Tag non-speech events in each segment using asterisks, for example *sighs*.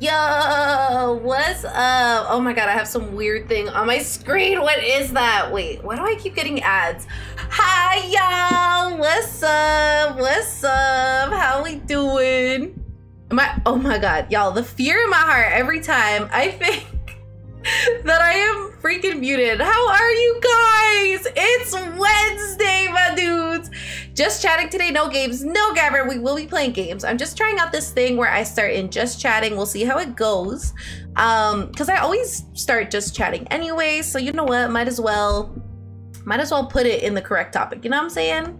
Yo, what's up? Oh my god, I have some weird thing on my screen. What is that? Wait, why do I keep getting ads? Hi, y'all. What's up? What's up? How we doing? Am I? Oh my god, y'all. The fear in my heart every time I think *laughs* that I am freaking muted. How are you guys? It's Wednesday. Just chatting today, no games, no Gavin. We will be playing games. I'm just trying out this thing where I start in just chatting. We'll see how it goes. Um, because I always start just chatting anyway. So you know what? Might as well, might as well put it in the correct topic. You know what I'm saying?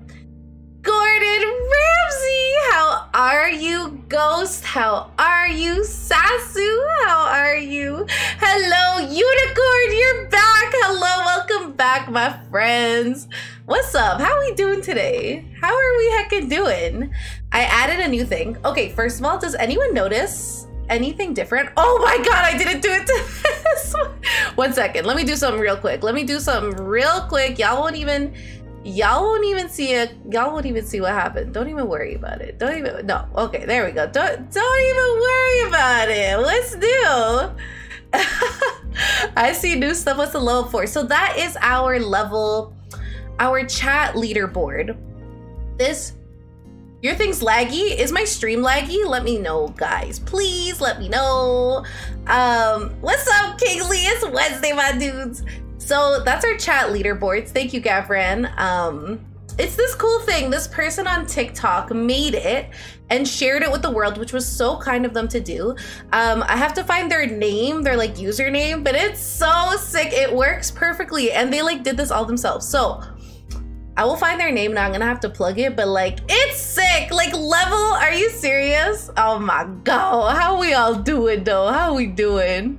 Are you? Ghost, how are you? Sasu, how are you? Hello, Unicorn, you're back. Hello, welcome back, my friends. What's up? How are we doing today? How are we heckin' doing? I added a new thing. Okay, first of all, does anyone notice anything different? Oh my god, I didn't do it to *laughs* this. One second, let me do something real quick. Let me do something real quick. Y'all won't even y'all won't even see it y'all won't even see what happened. Don't even worry about it. Don't even no okay there we go. Don't don't even worry about it. Let's do. *laughs* I see new stuff what's the level for so that is our level our chat leaderboard. This your thing's laggy? Is my stream laggy? Let me know guys. Please let me know. Um what's up kingsley? It's wednesday my dudes so that's our chat leaderboards. Thank you, Gavran. Um, it's this cool thing. This person on TikTok made it and shared it with the world, which was so kind of them to do. Um, I have to find their name, their like username, but it's so sick. It works perfectly. And they like did this all themselves. So I will find their name now. I'm gonna have to plug it, but like it's sick. Like level, are you serious? Oh my god. How we all doing though? How we doing?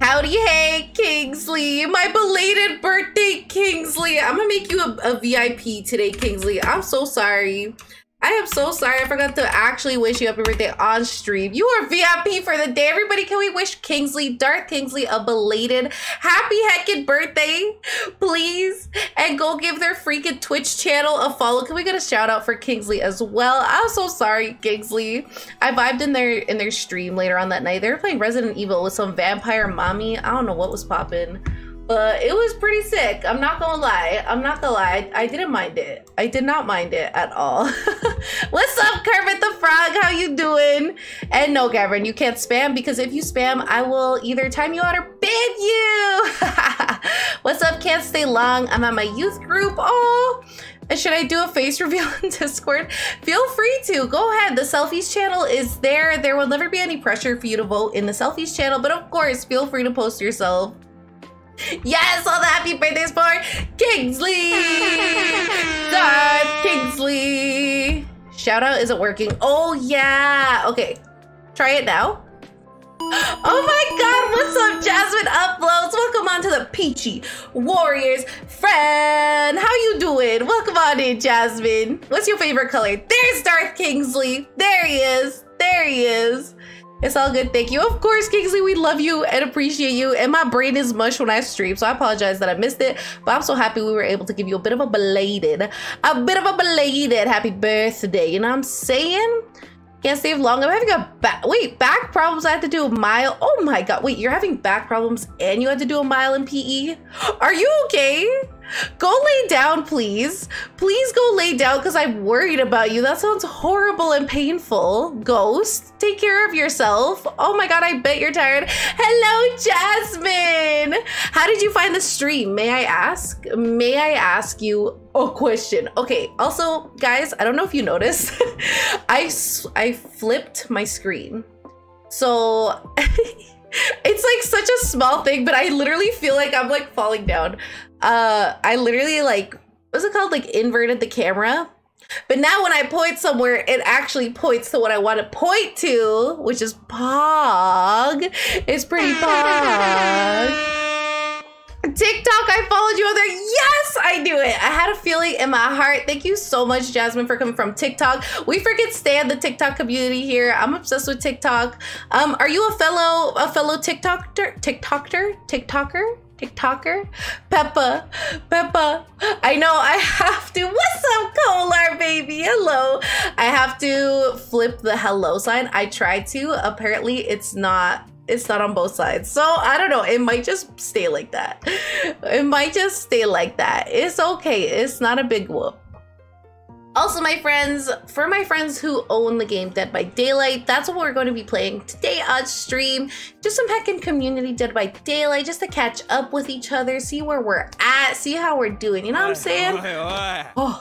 Howdy, hey, Kingsley. My belated birthday, Kingsley. I'm gonna make you a, a, VIP today, Kingsley. I'm so sorry. I am so sorry. I forgot to actually wish you happy birthday on stream. You are VIP for the day. Everybody, can we wish Kingsley, Darth Kingsley, a belated happy heckin' birthday, please? And go give their freaking Twitch channel a follow. Can we get a shout out for Kingsley as well? I'm so sorry, Kingsley. I vibed in their in their stream later on that night. They were playing Resident Evil with some vampire mommy. I don't know what was popping but it was pretty sick. I'm not gonna lie. I'm not gonna lie. I, didn't mind it. I did not mind it at all. *laughs* What's up, Kermit the Frog? How you doing? And no, Gavin, you can't spam because if you spam, I will either time you out or ban you. *laughs* What's up? Can't stay long. I'm at my youth group. Oh. Should I do a face *laughs* reveal in Discord? Feel free to. Go ahead. The Selfies channel is there. There will never be any pressure for you to vote in the Selfies channel, but of course, feel free to post yourself. Yes, all the happy birthdays for Kingsley! Darth Kingsley! Shout out isn't working. Oh, yeah. Okay, try it now. *gasps* Oh my god, what's up, Jasmine Uploads? Welcome on to the Peachy Warriors friend. How you doing? Welcome on in, Jasmine. What's your favorite color? There's Darth Kingsley. There he is. There he is. It's all good. Thank you. Of course, Kingsley, we love you and appreciate you. And my brain is mush when I stream, so I apologize that I missed it. But I'm so happy we were able to give you a bit of a belated, a bit of a belated happy birthday. You know what I'm saying? Can't stay long. I'm having a back. Wait, back problems. I had to do a mile. Oh my god. Wait, you're having back problems and you had to do a mile in PE? Are you okay? *laughs* Go lay down, please. Please go lay down because I'm worried about you. That sounds horrible and painful. Ghost, take care of yourself. Oh my god, I bet you're tired. Hello, Jasmine. How did you find the stream? May I ask? May I ask you a question? Okay, also, guys, I don't know if you noticed. *laughs* I, I flipped my screen. So... *laughs* it's like such a small thing, but I literally feel like I'm like falling down. Uh, I literally like, what's it called? Like inverted the camera. But now when I point somewhere, it actually points to what I want to point to, which is Pog. It's pretty Pog. TikTok, I followed you on there. Yes, I do it. I had a feeling in my heart. Thank you so much, Jasmine, for coming from TikTok. We forget stand the TikTok community here. I'm obsessed with TikTok. Um, are you a fellow a fellow TikToker? TikToker? TikToker? TikToker? Peppa, Peppa. I know I have to. What's up, Kolar baby? Hello. I have to flip the hello sign. I tried to. Apparently, it's not it's not on both sides. So I don't know. It might just stay like that. It might just stay like that. It's okay. It's not a big whoop. Also, my friends, for my friends who own the game Dead by Daylight, that's what we're going to be playing today on stream. Just some heckin' community Dead by Daylight, just to catch up with each other, see where we're at, see how we're doing. You know what I'm saying? Oh.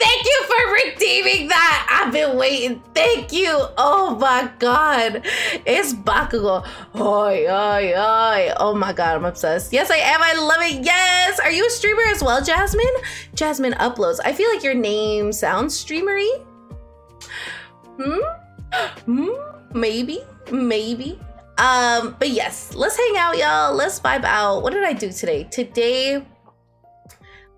Thank you for redeeming that. I've been waiting. Thank you. Oh my god. It's Bakugo. Oi, oi, oi. Oh my god, I'm obsessed. Yes, I am. I love it. Yes. Are you a streamer as well, Jasmine? Jasmine uploads. I feel like your name sounds streamery. Hmm? Hmm? Maybe. Maybe. Um, but yes, let's hang out, y'all. Let's vibe out. What did I do today? Today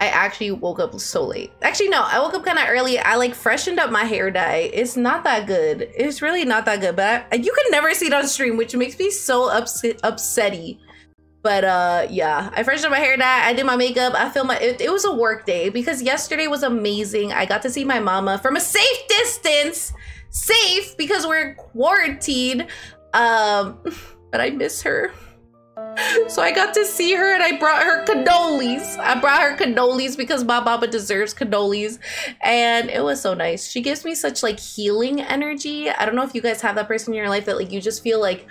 I actually woke up so late. Actually, no, I woke up kind of early. I like freshened up my hair dye. It's not that good. It's really not that good, but I, you can never see it on stream, which makes me so upset, upsetty. But uh, yeah, I freshened up my hair dye. I did my makeup. I filmed my. It, it was a work day because yesterday was amazing. I got to see my mama from a safe distance, safe because we're quarantined. Um, *laughs* but I miss her. So I got to see her and I brought her cannolis. I brought her cannolis because my mama deserves cannolis. And it was so nice. She gives me such like healing energy. I don't know if you guys have that person in your life that like you just feel like,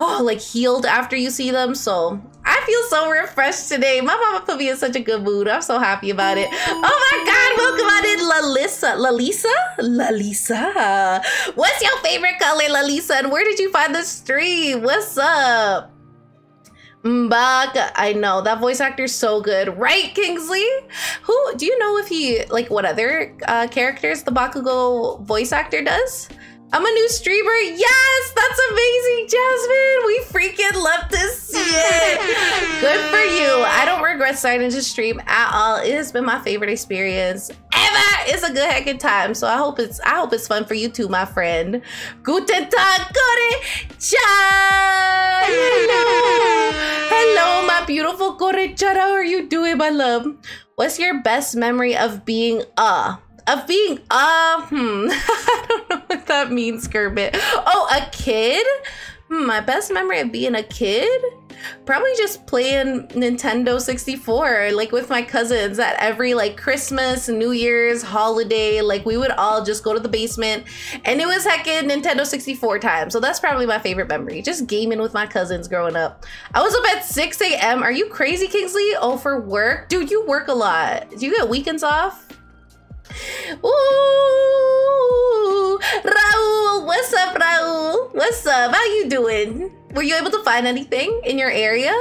oh, like healed after you see them. So I feel so refreshed today. My mama put me in such a good mood. I'm so happy about it. Oh my God, welcome on in Lalissa. Lalisa? Lalisa. What's your favorite color, Lalisa? And where did you find the stream? What's up? Mbaka. I know that voice actor's so good, right, Kingsley? Who do you know if he like what other uh, characters the Bakugo voice actor does? I'm a new streamer. Yes, that's amazing, Jasmine. We freaking love to see it. Good for you. I don't regret starting to stream at all. It has been my favorite experience ever. It's a good heckin' time. So I hope it's I hope it's fun for you too, my friend. Guten Tag, Kore. Hello. Hello, my beautiful Kore. How are you doing, my love? What's your best memory of being a? Of being uh hmm *laughs* I don't know what that means, Kerbit. Oh, a kid? Hmm, my best memory of being a kid? Probably just playing Nintendo 64, like with my cousins at every like Christmas, New Year's, holiday. Like we would all just go to the basement and it was heckin' Nintendo 64 time. So that's probably my favorite memory. Just gaming with my cousins growing up. I was up at 6 a.m. Are you crazy, Kingsley? Oh, for work? Dude, you work a lot. Do you get weekends off? *laughs* Ooh, Raul, what's up, Raul? What's up? How you doing? Were you able to find anything in your area?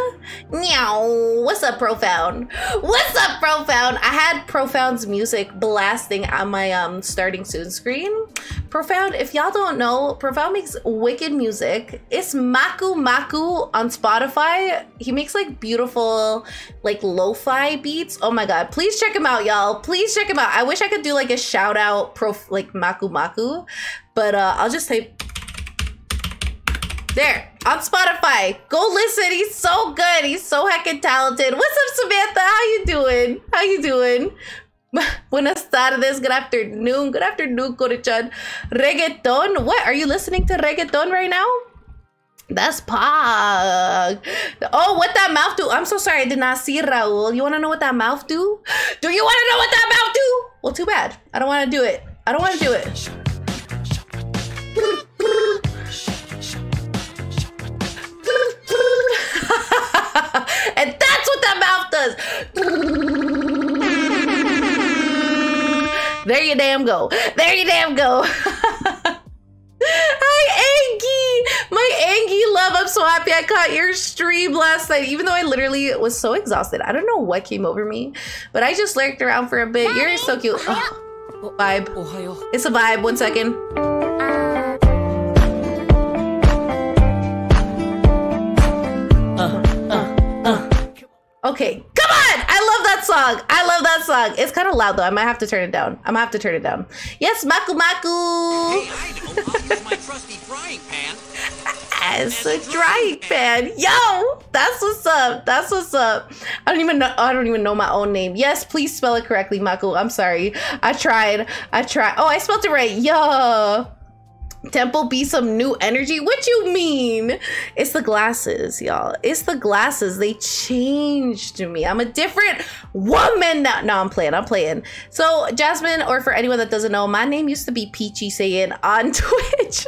Meow. What's up, Profound? What's up, Profound? I had Profound's music blasting on my um starting soon screen. Profound, if y'all don't know, Profound makes wicked music. It's Maku Maku on Spotify. He makes like beautiful, like lo-fi beats. Oh my god, please check him out, y'all. Please check him out. I wish I could do like a shout out pro like Maku Maku, but uh, I'll just type there, on Spotify. Go listen. He's so good. He's so heckin' talented. What's up, Samantha? How you doing? How you doing? *laughs* Buenas tardes. Good afternoon. Good afternoon, Kore-chan. Reggaeton. What? Are you listening to reggaeton right now? That's Pog. Oh, what that mouth do? I'm so sorry. I did not see Raul. You want to know what that mouth do? Do you want to know what that mouth do? Well, too bad. I don't want to do it. I don't want to do it. There you damn go. There you damn go. *laughs* Hi, Angie! My Angie love, I'm so happy I caught your stream last night, even though I literally was so exhausted. I don't know what came over me, but I just lurked around for a bit. You're so cute. Oh, vibe. It's a vibe. One second. Okay, come on! I love that song. I love that song. It's kind of loud though. I might have to turn it down. I'm gonna have to turn it down. Yes, Maku Maku. Hey, I know. I'll use my trusty frying pan. As a drying pan. Yo, that's what's up. That's what's up. I don't even know. I don't even know my own name. Yes, please spell it correctly, Maku. I'm sorry. I tried. I tried. Oh, I spelled it right. Yo. Temple be some new energy? What you mean? It's the glasses, y'all. It's the glasses. They changed me. I'm a different woman now. No, I'm playing. I'm playing. So, Jasmine, or for anyone that doesn't know, my name used to be Peachy saying on *laughs* Twitch.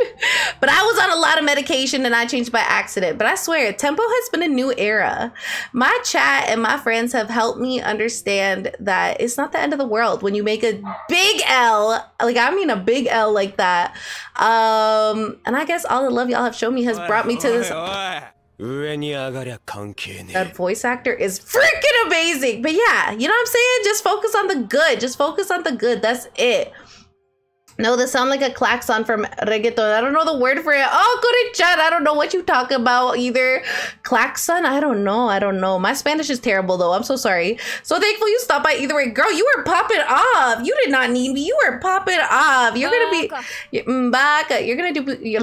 but I was on a lot of medication and I changed by accident. But I swear, Tempo has been a new era. My chat and my friends have helped me understand that it's not the end of the world when you make a big L. Like, I mean, a big L like that. Um, um, and I guess all the love y'all have shown me has brought me to this. That voice actor is freaking amazing. But yeah, you know what I'm saying? Just focus on the good. Just focus on the good. That's it. No, this sound like a klaxon from reggaeton. I don't know the word for it. Oh, good chat. I don't know what you talk about either. Klaxon? I don't know. I don't know. My Spanish is terrible though. I'm so sorry. So thankful you stopped by either way. Girl, you were popping off. You did not need me. You were popping off. You're gonna be Mm, Baka. You're gonna do you're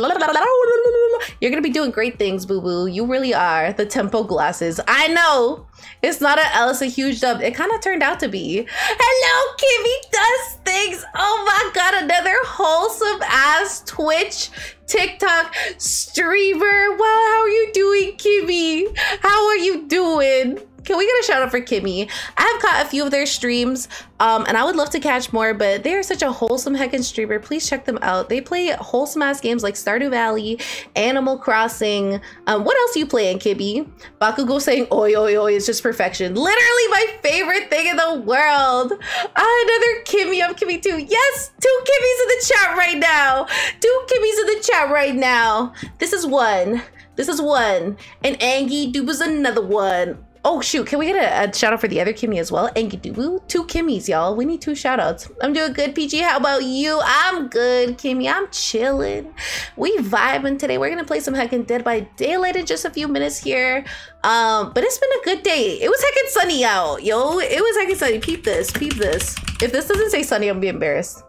gonna be doing great things, boo boo. You really are. The tempo glasses. I know. It's not an L, it's a huge dub. It kind of turned out to be. Hello, Kimmy does things. Oh my god, another wholesome ass Twitch, TikTok streamer. Wow, how are you doing, Kimmy? How are you doing? Can we get a shout out for Kimmy? I have caught a few of their streams, um, and I would love to catch more, but they are such a wholesome heckin' streamer. Please check them out. They play wholesome ass games like Stardew Valley, Animal Crossing. Um, what else you playing, Kibby? Bakugo saying oi oi oi is just perfection. Literally my favorite thing in the world. Ah, another Kimmy. I'm Kimmy too. Yes, two Kimmys in the chat right now. Two Kimmys in the chat right now. This is one. This is one. And Angie Duba's another one. Oh shoot, can we get a, a shout out for the other Kimmy as well? Engidubu? Two Kimmys, y'all. We need two shout outs. I'm doing good, PG. How about you? I'm good, Kimmy. I'm chilling. We vibing today. We're gonna play some heckin' Dead by Daylight in just a few minutes here. Um, but it's been a good day. It was heckin' sunny out, yo. It was heckin' sunny. Peep this, peep this. If this doesn't say sunny, I'm gonna be embarrassed.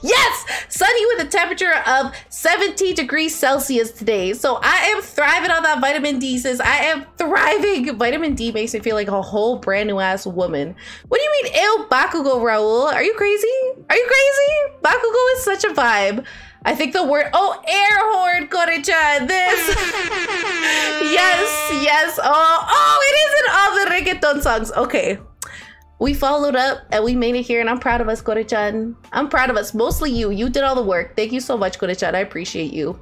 Yes, sunny with a temperature of 17 degrees Celsius today. So I am thriving on that vitamin D, sis. I am thriving. Vitamin D makes me feel like a whole brand new ass woman. What do you mean, ew, Bakugo, Raul? Are you crazy? Are you crazy? Bakugo is such a vibe. I think the word, oh, air horn, Kore-chan, this. *laughs* yes, yes. Oh, oh, it is in all the reggaeton songs. Okay. We followed up and we made it here, and I'm proud of us, Kore-chan. I'm proud of us. Mostly you. You did all the work. Thank you so much, Kore-chan. I appreciate you.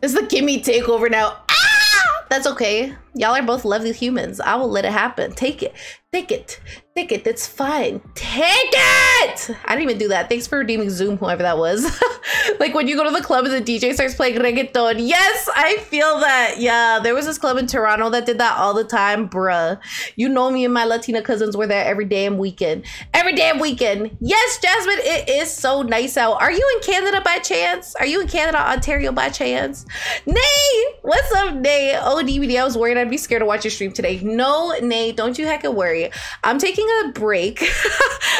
This is the Kimmy takeover now. Ah! That's okay. Y'all are both lovely humans. I will let it happen. Take it. Take it. Take it. That's fine. Take it! I didn't even do that. Thanks for redeeming Zoom, whoever that was. *laughs* like when you go to the club and the DJ starts playing reggaeton. Yes, I feel that. Yeah, there was this club in Toronto that did that all the time. Bruh. You know me and my Latina cousins were there every damn weekend. Every damn weekend. Yes, Jasmine, it is so nice out. Are you in Canada by chance? Are you in Canada, Ontario by chance? Nay! What's up, Nay? Oh, DVD, I was worried I'd be scared to watch your stream today. No, Nay, don't you hecka worry. I'm taking a break. *laughs*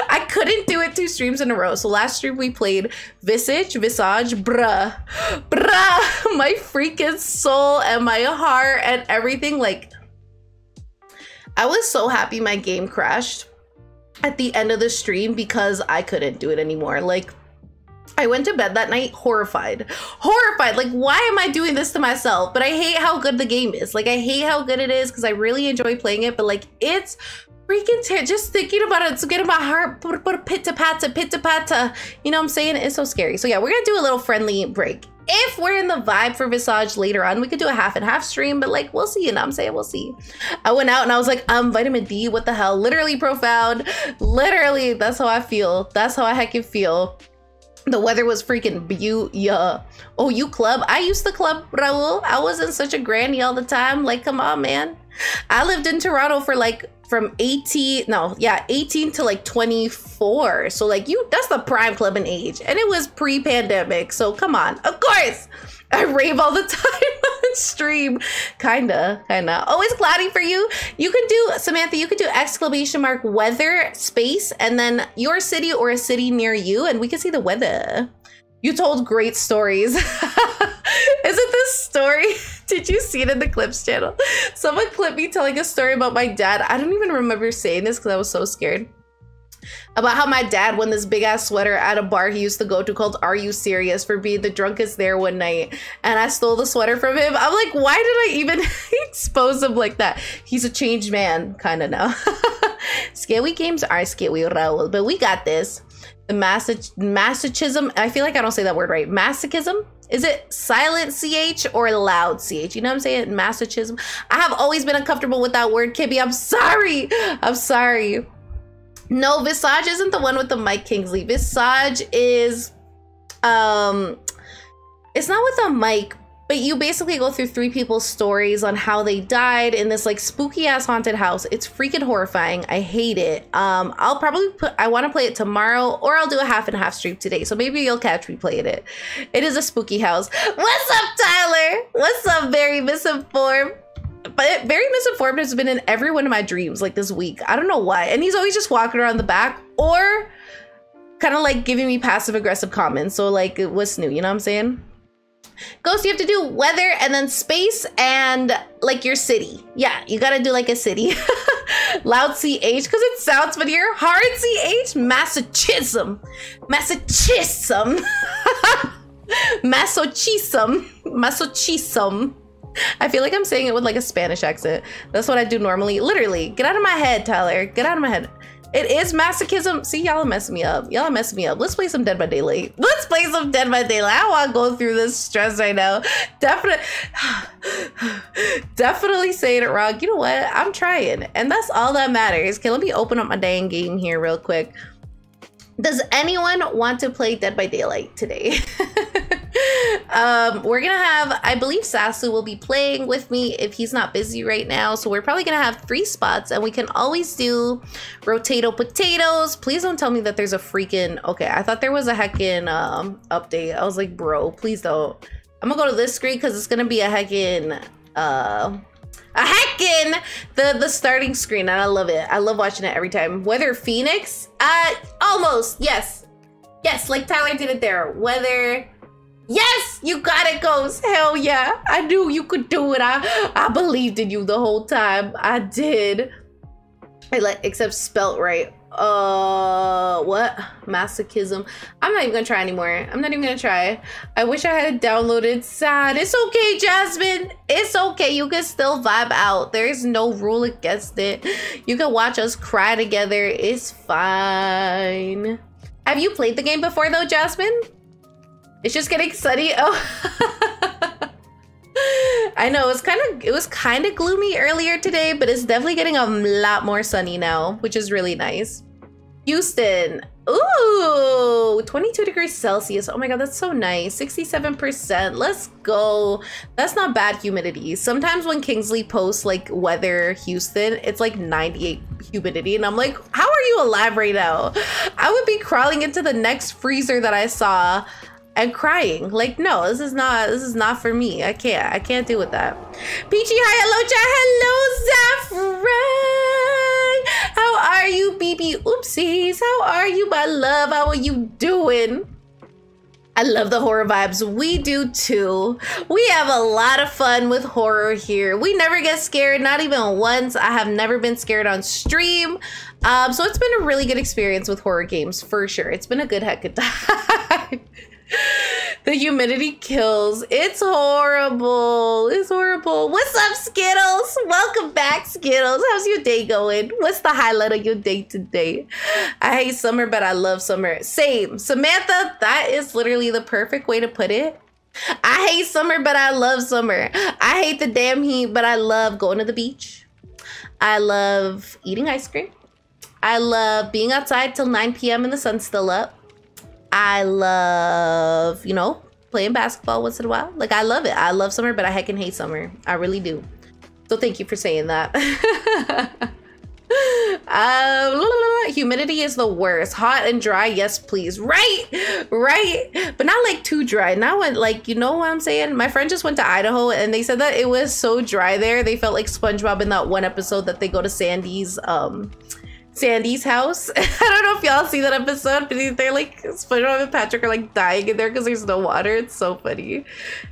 I couldn't do it two streams in a row. So last stream we played Visage, Visage, bruh, bruh, *laughs* my freaking soul and my heart and everything. Like, I was so happy my game crashed at the end of the stream because I couldn't do it anymore. Like, I went to bed that night horrified. Horrified. Like, why am I doing this to myself? But I hate how good the game is. Like, I hate how good it is because I really enjoy playing it. But, like, it's freaking just thinking about it. It's getting my heart pitta patta, pitta patta. You know what I'm saying? It's so scary. So, yeah, we're to do a little friendly break. If we're in the vibe for Visage later on, we could do a half and half stream, but like, we'll see. You know what I'm saying? We'll see. I went out and I was like, um, vitamin D, what the hell? Literally profound. Literally, that's how I feel. That's how I heckin' feel. The weather was freaking beautiful. Oh, you club? I used to club, Raul. I wasn't such a granny all the time. Like, come on, man. I lived in Toronto for like from 18, no, yeah, 18 to like 24. So like you, that's the prime club in age. And it was pre-pandemic. So come on, of course. I rave all the *laughs* time. on stream. Kinda, kinda. Always cloudy for you. You can do, Samantha, you could do exclamation mark weather space and then your city or a city near you and we can see the weather. You told great stories. *laughs* Isn't this story? *laughs* Did you see it in the clips channel? Someone clipped me telling a story about my dad. I don't even remember saying this because I was so scared about how my dad won this big ass sweater at a bar he used to go to called Are You Serious for being the drunkest there one night. And I stole the sweater from him. I'm like, why did I even *laughs* expose him like that? He's a changed man, kind of now. *laughs* scary games are scary, Raul, but we got this. The masochism, I feel like I don't say that word right. Masochism? Is it silent CH or loud CH? You know what I'm saying? Masochism. I have always been uncomfortable with that word, Kibby. I'm sorry. I'm sorry. No, Visage isn't the one with the Mike Kingsley. Visage is um it's not with a mic, but you basically go through three people's stories on how they died in this like spooky ass haunted house. It's freaking horrifying. I hate it. Um I'll probably put I want to play it tomorrow or I'll do a half and half stream today. So maybe you'll catch me playing it. It is a spooky house. What's up, Tyler? What's up, very misinformed? But very misinformed has been in every one of my dreams like this week. I don't know why. And he's always just walking around the back or kind of like giving me passive aggressive comments. So like what's new, you know what I'm saying? Ghost, you have to do weather and then space and like your city. Yeah, you gotta do like a city. *laughs* Loud CH because it sounds funnier. Hard CH, Massachusetts. *laughs* Massachusetts. Massachusetts. Massachusetts. I feel like I'm saying it with like a Spanish accent. That's what I do normally. Literally, get out of my head, Tyler. Get out of my head. It is masochism. See, y'all are messing me up. Y'all are messing me up. Let's play some Dead by Daylight. Let's play some Dead by Daylight. I want to go through this stress right now. Definitely, *sighs* definitely saying it wrong. You know what? I'm trying, and that's all that matters. Okay, let me open up my dang game here real quick. Does anyone want to play Dead by Daylight today? *laughs* *laughs* um, we're gonna have, I believe Sasu will be playing with me if he's not busy right now. So we're probably gonna have three spots and we can always do rotato potatoes. Please don't tell me that there's a freaking, okay, I thought there was a heckin' um, update. I was like, bro, please don't. I'm gonna go to this screen because it's gonna be a heckin' uh, a heckin' the the starting screen and I love it. I love watching it every time. Weather Phoenix, uh, almost yes, yes, like Tyler did it there. Weather, yes, you got it, Ghost. Hell yeah, I knew you could do it. I I believed in you the whole time. I did. I like except spelt right. Uh what? Masochism. I'm not even gonna try anymore. I'm not even gonna try. I wish i had downloaded sad. It's okay jasmine. It's okay. You can still vibe out. There's no rule against it. You can watch us cry together. It's fine. Have you played the game before though jasmine it's just getting sunny *laughs* oh I know it's kind of it was kind of gloomy earlier today, but it's definitely getting a lot more sunny now, which is really nice. Houston. Ooh, 22 degrees Celsius. Oh my god, that's so nice. 67%. Let's go. That's not bad humidity. Sometimes when Kingsley posts like weather Houston, it's like 98 humidity and I'm like, "How are you alive right now?" I would be crawling into the next freezer that I saw and crying. Like, no, this is not this is not for me. I can't. I can't deal with that. Peachy, hi, hello, chat. Hello, Zafran. How are you, BB? Oopsies. How are you, my love? How are you doing? I love the horror vibes. We do too. We have a lot of fun with horror here. We never get scared, not even once. I have never been scared on stream. Um, so it's been a really good experience with horror games for sure. It's been a good heck of *laughs* time. The humidity kills. It's horrible. It's horrible. What's up, Skittles? Welcome back, Skittles. How's your day going? What's the highlight of your day today? I hate summer, but I love summer. Same. Samantha, that is literally the perfect way to put it. I hate summer, but I love summer. I hate the damn heat, but I love going to the beach. I love eating ice cream. I love being outside till 9 p.m. and the sun's still up. I love, you know, playing basketball once in a while. Like I love it. I love summer, but I heckin' hate summer. I really do. So thank you for saying that. *laughs* Um, humidity is the worst. Hot and dry, yes, please. Right, right, but not like too dry. Not when like you know what I'm saying. My friend just went to Idaho and they said that it was so dry there. They felt like SpongeBob in that one episode that they go to Sandy's um Sandy's house. *laughs* I don't know if y'all see that episode, but they're like SpongeBob and Patrick are like dying in there because there's no water. It's so funny.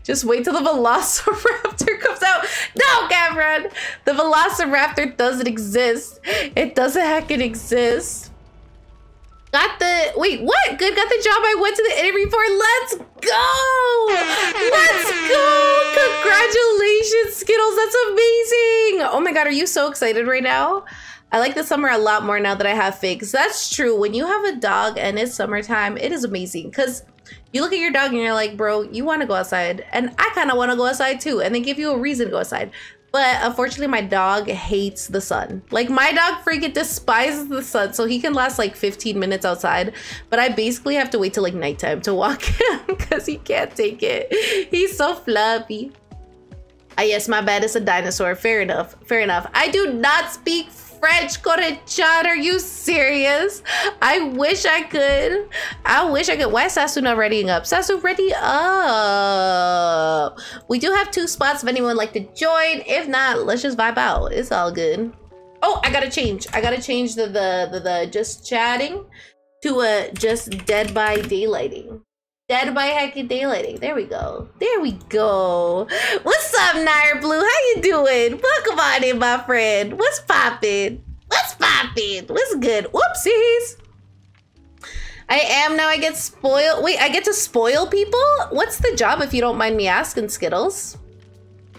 Just wait till the *laughs* Velociraptor comes out. No, Cameron, the Velociraptor doesn't exist. It doesn't heckin' exist. Got the wait, what? Good, got the job I went to the interview for. Let's go! Let's go! Congratulations, Skittles. That's amazing. Oh my god, are you so excited right now? I like the summer a lot more now that I have figs. That's true. When you have a dog and it's summertime, it is amazing because you look at your dog and you're like, bro, you want to go outside. And I kind of want to go outside too. And they give you a reason to go outside. But unfortunately, my dog hates the sun. Like, my dog freaking despises the sun. So he can last like 15 minutes outside. But I basically have to wait till like nighttime to walk *laughs* him because he can't take it. He's so fluffy. Ah, yes, my bad. It's a dinosaur. Fair enough. Fair enough. I do not speak French Kore-chan. Are you serious? I wish I could. I wish I could. Why is Sasu not readying up? Sasu, ready up. We do have two spots if anyone would like to join. If not, let's just vibe out. It's all good. Oh, I gotta change. I gotta change the the the, the just chatting to a just dead by daylighting. Dead by heckin' daylighting. There we go. There we go. What's up, Nair Blue? How you doing? Welcome on in, my friend. What's poppin'? What's poppin'? What's good? Whoopsies. I am now. I get spoiled. Wait, I get to spoil people? What's the job, if you don't mind me asking, Skittles?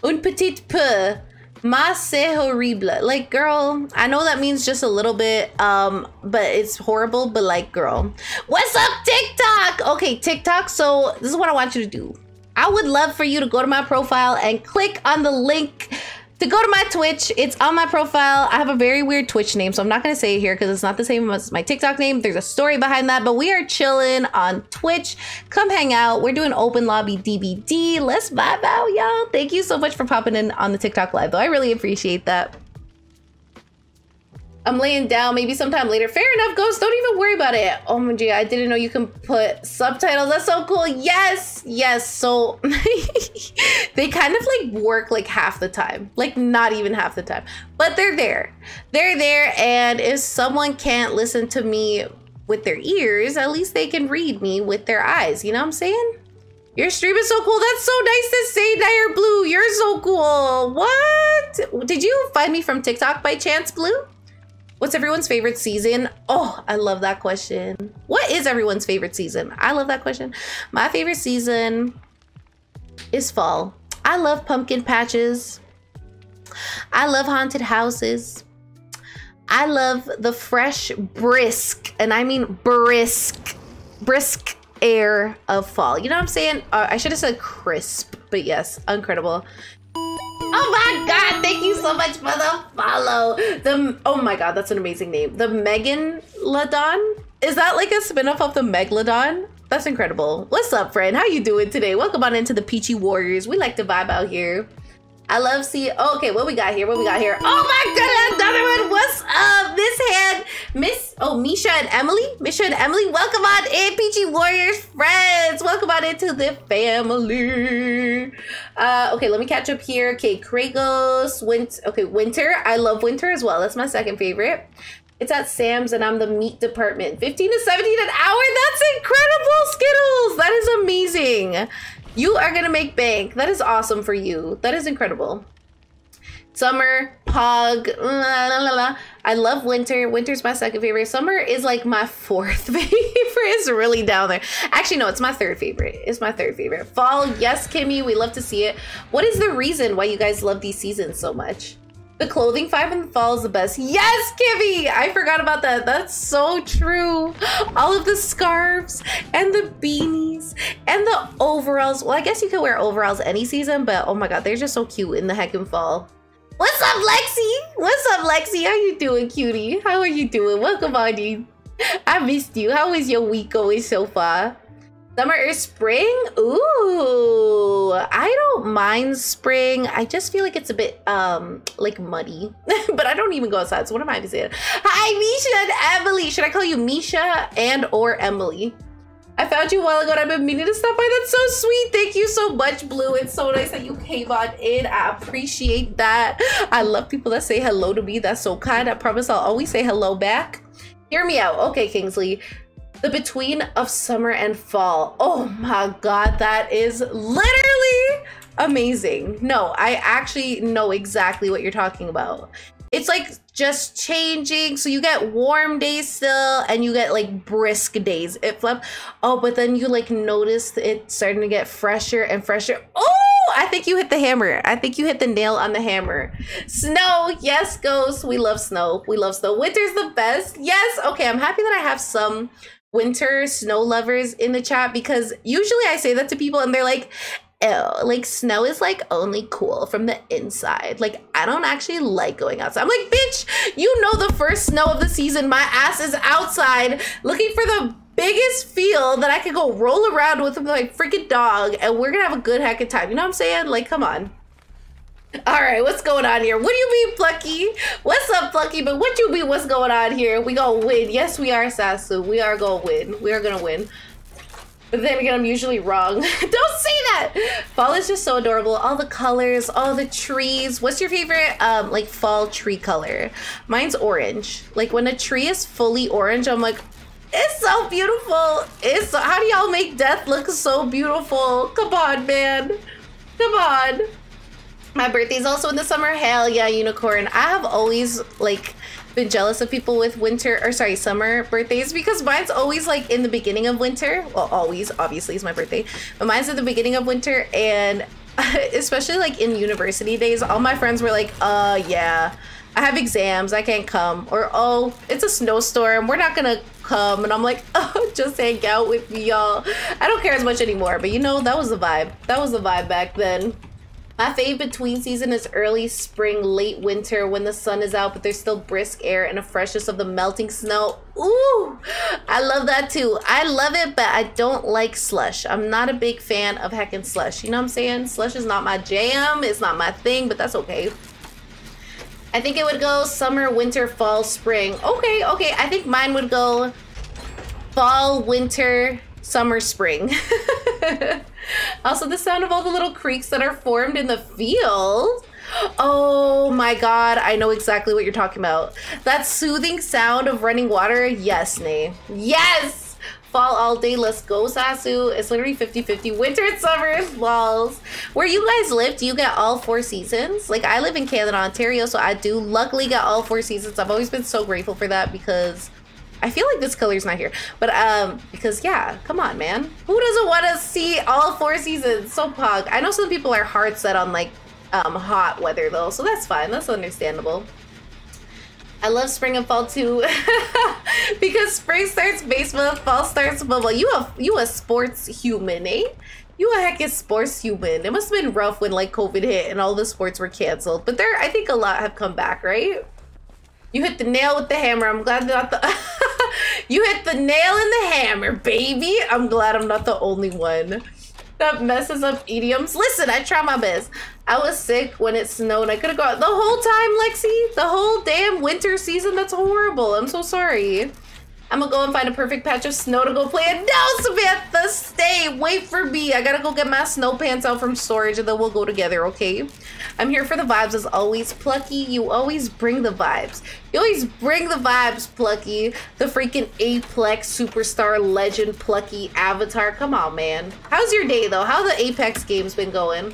Un petit peu. Mas c'est horrible. Like, girl, I know that means just a little bit, um, but it's horrible, but like, girl. What's up, TikTok? Okay, TikTok, so this is what I want you to do. I would love for you to go to my profile and click on the link to go to my Twitch. It's on my profile. I have a very weird Twitch name, so I'm not going to say it here because it's not the same as my TikTok name. There's a story behind that, but we are chilling on Twitch. Come hang out. We're doing open lobby DBD. Let's vibe out, y'all. Thank you so much for popping in on the TikTok live, though. I really appreciate that. I'm laying down maybe sometime later. Fair enough, Ghost. Don't even worry about it. Oh my god, I didn't know you can put subtitles. That's so cool. Yes, yes. So *laughs* they kind of like work like half the time, like not even half the time, but they're there. They're there. And if someone can't listen to me with their ears, at least they can read me with their eyes. You know what I'm saying? Your stream is so cool. That's so nice to say, Dire Blue. You're so cool. What? Did you find me from TikTok by chance, Blue? What's everyone's favorite season? Oh, I love that question. What is everyone's favorite season? I love that question. My favorite season is fall. I love pumpkin patches. I love haunted houses. I love the fresh, brisk, and I mean brisk, brisk air of fall. You know what I'm saying? Uh, I should have said crisp, but yes, incredible. Oh my god, thank you so much for the follow. The oh my god, that's an amazing name. The Megan Ladon? Is that like a spin-off of the Megalodon? That's incredible. What's up, friend? How you doing today? Welcome on into the Peachy Warriors. We like to vibe out here. I love see. Oh, okay, what we got here? What we got here? Oh my god, another one. What's up? Oh, Misha and Emily. Misha and Emily, welcome on in, Peachy Warriors friends. Welcome on into the family. Uh, okay, let me catch up here. Okay, Kragos, Winter. Okay, Winter. I love Winter as well. That's my second favorite. It's at Sam's and I'm the meat department. 15 to 17 an hour. That's incredible, Skittles. That is amazing. You are gonna make bank. That is awesome for you. That is incredible. Summer, Pog, la, la, la, I love winter. Winter's my second favorite. Summer is like my *laughs* fourth favorite. it's really down there. Actually, no, it's my third favorite. It's my third favorite. Fall, yes, Kimmy, we love to see it. What is the reason why you guys love these seasons so much? The clothing five in the fall is the best. Yes, Kimmy! I forgot about that. That's so true. All of the scarves and the beanies and the overalls. Well, I guess you could wear overalls any season, but oh my god, they're just so cute in the heckin' fall. What's up, Lexi? What's up, Lexi? How you doing, cutie? How are you doing? Welcome on. I missed you. How is your week going so far? Summer or spring? Ooh, I don't mind spring. I just feel like it's a bit um like muddy, *laughs* but I don't even go outside. So what am I even saying? Hi, Misha and Emily. Should I call you Misha and or Emily? I found you a while ago and I've been meaning to stop by. That's so sweet. Thank you so much, Blue. It's so nice that you came on in. I appreciate that. I love people that say hello to me. That's so kind. I promise I'll always say hello back. Hear me out. Okay, Kingsley the between of summer and fall. Oh my god, that is literally amazing. No, I actually know exactly what you're talking about. It's like just changing. So you get warm days still and you get like brisk days. It flip. Oh, but then you like notice it starting to get fresher and fresher. Oh, I think you hit the hammer. I think you hit the nail on the hammer. Snow. Yes, ghost. We love snow. We love snow. Winter's the best. Yes. Okay, I'm happy that I have some winter snow lovers in the chat because usually I say that to people and they're like, ew, like snow is like only cool from the inside. Like I don't actually like going outside. I'm like, bitch, you know the first snow of the season, my ass is outside looking for the biggest field that I could go roll around with my freaking dog and we're gonna have a good heck of time. You know what I'm saying? Like, come on. All right, what's going on here? What do you mean, Plucky? What's up, Plucky? But what you mean, what's going on here? We gonna win. Yes, we are, Sasu. We are gonna win. We are gonna win. But then again, I'm usually wrong. *laughs* Don't say that! Fall is just so adorable. All the colors, all the trees. What's your favorite, um, like, fall tree color? Mine's orange. Like, when a tree is fully orange, I'm like, it's so beautiful. It's so, how do y'all make death look so beautiful? Come on, man. Come on. My birthday's also in the summer. Hell yeah, unicorn. I have always like been jealous of people with winter or sorry, summer birthdays because mine's always like in the beginning of winter. Well, always, obviously, is my birthday, but mine's at the beginning of winter and *laughs* especially like in university days, all my friends were like, uh, yeah, I have exams, I can't come. Or, oh, it's a snowstorm, we're not gonna come. And I'm like, *laughs* oh, just hang out with me, y'all. I don't care as much anymore, but you know, that was the vibe. That was the vibe back then. My fave between season is early spring, late winter when the sun is out, but there's still brisk air and a freshness of the melting snow. Ooh, I love that too. I love it, but I don't like slush. I'm not a big fan of heckin' slush. You know what I'm saying? Slush is not my jam. It's not my thing, but that's okay. I think it would go summer, winter, fall, spring. Okay, okay. I think mine would go fall, winter, summer, spring. *laughs* also, the sound of all the little creeks that are formed in the field. Oh my god, I know exactly what you're talking about. That soothing sound of running water. Yes, Nay. Yes! Fall all day, let's go, Sasu. It's literally 50-50. Winter and summer walls. Where you guys live, do you get all four seasons? Like, I live in Canada, Ontario, so I do luckily get all four seasons. I've always been so grateful for that because I feel like this color's not here. But um, because yeah, come on, man. Who doesn't want to see all four seasons? So pog. I know some people are hard set on like um hot weather though, so that's fine. That's understandable. I love spring and fall too, *laughs* because spring starts baseball, fall starts football. You a you a sports human, eh? You a heck is sports human. It must have been rough when like COVID hit and all the sports were canceled, but there I think a lot have come back, right? You hit the nail with the hammer. I'm glad not the. *laughs* you hit the nail in the hammer, baby. I'm glad I'm not the only one that messes up idioms. Listen, I try my best. I was sick when it snowed. I could have gone the whole time, Lexi. The whole damn winter season. That's horrible. I'm so sorry. I'm gonna go and find a perfect patch of snow to go play in. No, Samantha, stay. Wait for me. I gotta go get my snow pants out from storage and then we'll go together, okay? I'm here for the vibes as always. Plucky, you always bring the vibes. You always bring the vibes, Plucky. The freaking Apex superstar legend Plucky avatar. Come on, man. How's your day, though? How the Apex games been going?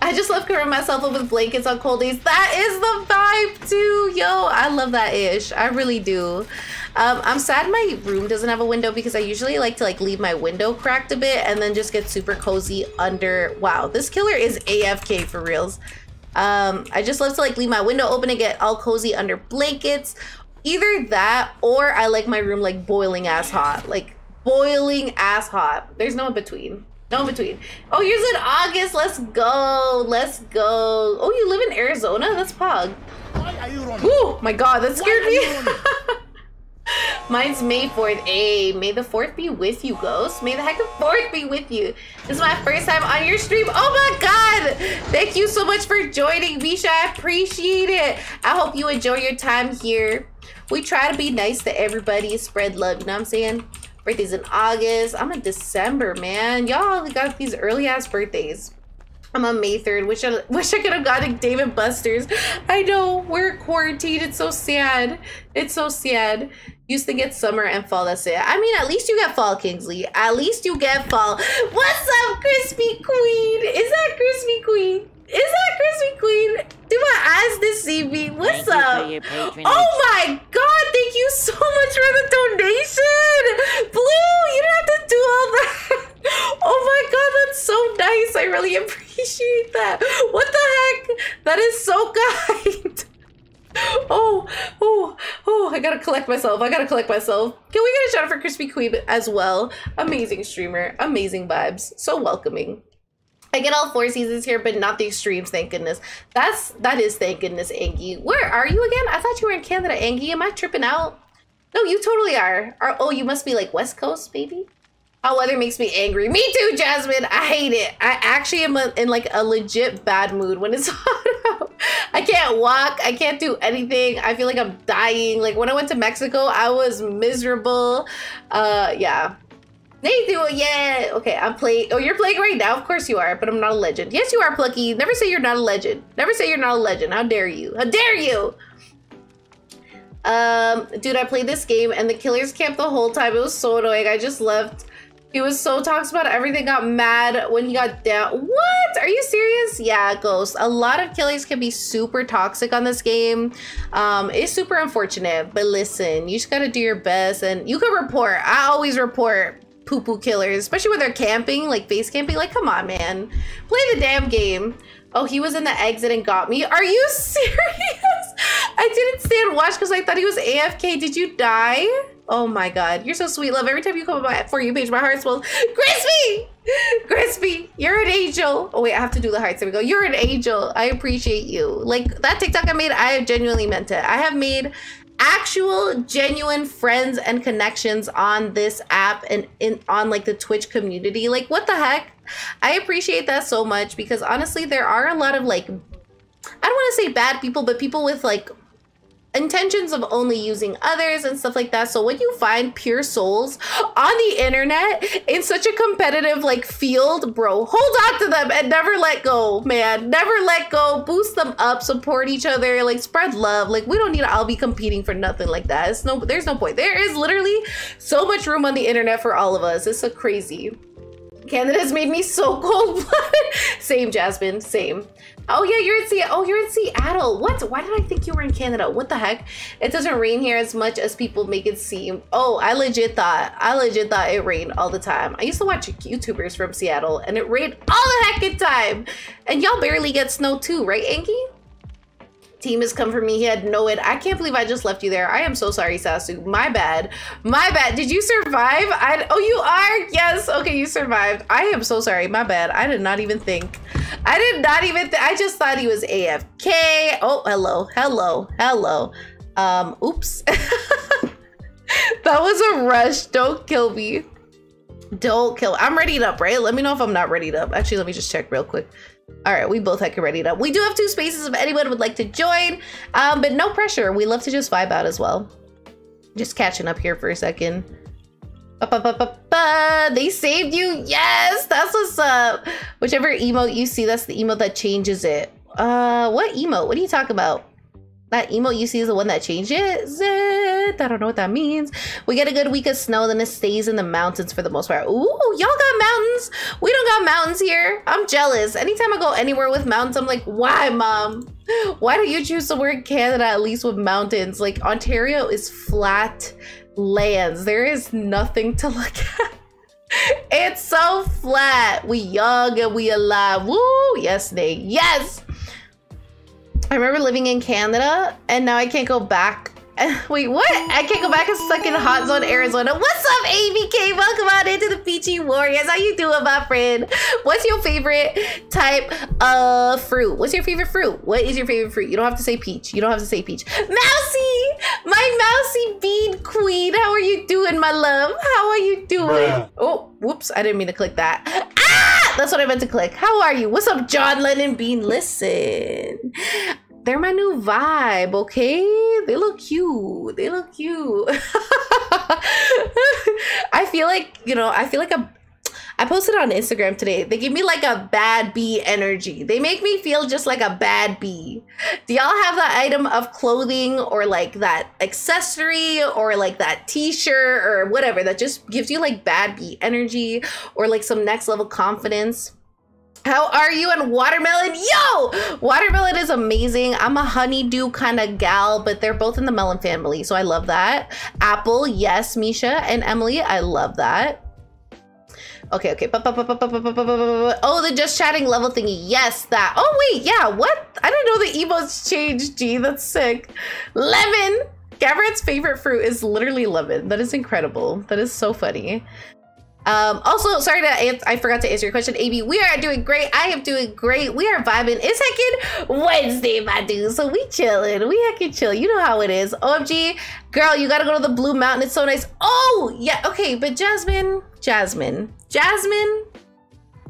I just love covering myself up with blankets on cold days. That is the vibe, too. Yo, I love that ish. I really do. Um, I'm sad my room doesn't have a window because I usually like to like leave my window cracked a bit and then just get super cozy under. Wow, this killer is AFK for reals. Um, I just love to like leave my window open and get all cozy under blankets. Either that or I like my room like boiling ass hot. Like boiling ass hot. There's no in between. No in between. Oh, you're in August. Let's go. Let's go. Oh, you live in Arizona? That's Pog. Oh my god, that scared me. *laughs* Mine's May 4th. Hey, may the 4th be with you, Ghost. May the heck of 4th be with you. This is my first time on your stream. Oh my god! Thank you so much for joining, Misha. I appreciate it. I hope you enjoy your time here. We try to be nice to everybody, spread love, you know what I'm saying? Birthday's in August. I'm a December, man. Y'all got these early ass birthdays. I'm on May 3rd. Wish I *laughs* wish I could have gotten Dave & Buster's. I know we're quarantined. It's so sad. It's so sad. Used to get summer and fall. That's it. I mean, at least you get fall, Kingsley. At least you get fall. What's up, Crispy Queen? Is that Crispy Queen? Is that Crispy Queen? Do my eyes deceive me? What's Thank up? for your patronage. Oh my god, thank you so much for the donation! Blue, you don't have to do all that. *laughs* Oh my god, that's so nice. I really appreciate that. What the heck? That is so *laughs* kind. Oh, oh, oh, I gotta collect myself. I gotta collect myself. Can we get a shout out for Crispy Queen as well? Amazing streamer, amazing vibes, so welcoming. I get all four seasons here, but not the extremes, thank goodness. That's that is thank goodness, Angie. Where are you again? I thought you were in Canada, Angie. Am I tripping out? No, you totally are. oh, you must be like West Coast, maybe? Hot weather makes me angry. Me too, Jasmine. I hate it. I actually am in like a legit bad mood when it's *laughs* hot out. I can't walk. I can't do anything. I feel like I'm dying. Like when I went to Mexico, I was miserable. Uh, yeah. They do it, yeah. Okay, I'm playing. Oh, you're playing right now? Of course you are, but I'm not a legend. Yes, you are, Plucky. Never say you're not a legend. Never say you're not a legend. How dare you? How dare you? Um, dude, I played this game and the killers camped the whole time. It was so annoying. I just left. He was so toxic about everything, got mad when he got down. What? Are you serious? Yeah, Ghost. A lot of killers can be super toxic on this game. Um, it's super unfortunate, but listen, you just gotta do your best and you can report. I always report poo-poo killers, especially when they're camping, like base camping. Like, come on, man. Play the damn game. Oh, he was in the exit and got me. Are you *laughs* serious? I didn't stand watch because I thought he was AFK. Did you die? Oh my god, you're so sweet, love. Every time you come my for you page, my heart swells. Crispy! Crispy, you're an angel. Oh wait, I have to do the hearts. There we go. You're an angel. I appreciate you. Like that TikTok I made, I genuinely meant it. I have made actual genuine friends and connections on this app and in on like the Twitch community. Like what the heck? I appreciate that so much because honestly there are a lot of like I don't want to say bad people, but people with like intentions of only using others and stuff like that. So when you find pure souls on the internet in such a competitive like field, bro, hold on to them and never let go, man. Never let go. Boost them up, support each other, like spread love. Like we don't need to all be competing for nothing like that. It's no there's no point. There is literally so much room on the internet for all of us. It's so crazy. Canada's made me so *laughs* cold same, Jasmine. Same. Oh yeah, you're in Seattle. Oh, you're in Seattle. What? Why did I think you were in Canada? What the heck? It doesn't rain here as much as people make it seem. Oh, I legit thought. I legit thought it rained all the time. I used to watch YouTubers from Seattle, and it rained all the heckin' time. And y'all barely get snow too, right, Anki? Team has come for me. He had no it. I can't believe I just left you there. I am so sorry, Sasu. My bad. My bad. Did you survive? I oh you are? Yes. Okay, you survived. I am so sorry. My bad. I did not even think. I did not even I just thought he was AFK. Oh, hello. Hello. Hello. Um, oops. *laughs* that was a rush. Don't kill me. Don't kill. I'm ready up, right? Let me know if I'm not ready up. Actually, let me just check real quick. All right, we both had ready up. We do have two spaces if anyone would like to join, um, but no pressure. We love to just vibe out as well. Just catching up here for a second. Ba, ba, ba. They saved you. Yes, that's what's up. Whichever emote you see, that's the emote that changes it. Uh, what emote? What are you talking about? That emote you see is the one that changes it. I don't know what that means. We get a good week of snow, then it stays in the mountains for the most part. Ooh, y'all got mountains. We don't got mountains here. I'm jealous. Anytime I go anywhere with mountains, I'm like, why, mom? Why don't you choose somewhere in Canada at least with mountains? Like Ontario is flat lands. There is nothing to look at. *laughs* It's so flat. We young and we alive. Woo! Yes, Nate. Yes. I remember living in Canada and now I can't go back. *laughs* Wait, what? I can't go back and stuck in hot zone Arizona. What's up, ABK? Welcome on into the Peachy Warriors. How you doing, my friend? What's your favorite type of fruit? What's your favorite fruit? What is your favorite fruit? You don't have to say peach. You don't have to say peach. Mousy! My mousy bean queen. How are you doing, my love? How are you doing? Bruh. Oh, whoops. I didn't mean to click that. Ah! That's what I meant to click. How are you? What's up, John Lennon Bean? Listen. They're my new vibe, okay? They look cute. They look cute. *laughs* I feel like, you know, I feel like a I posted on Instagram today. They give me like a bad bee energy. They make me feel just like a bad bee. Do y'all have that item of clothing or like that accessory or like that t-shirt or whatever that just gives you like bad bee energy or like some next level confidence? How are you and watermelon? Yo, watermelon is amazing. I'm a honeydew kind of gal, but they're both in the melon family, so I love that. Apple, yes, Misha and Emily, I love that. Okay, okay. Oh, the just chatting level thingy. Yes, that. Oh, wait, yeah. What? I didn't know the emotes changed. Gee, that's sick. Lemon. Gavran's favorite fruit is literally lemon. That is incredible. That is so funny. Um, also, sorry to ans- I forgot to answer your question, AB. We are doing great. I am doing great. We are vibing. It's heckin' Wednesday, my dude. So we chilling. We heckin' chill. You know how it is. OMG, girl, you gotta go to the Blue Mountain. It's so nice. Oh, yeah. Okay, but Jasmine, Jasmine, Jasmine.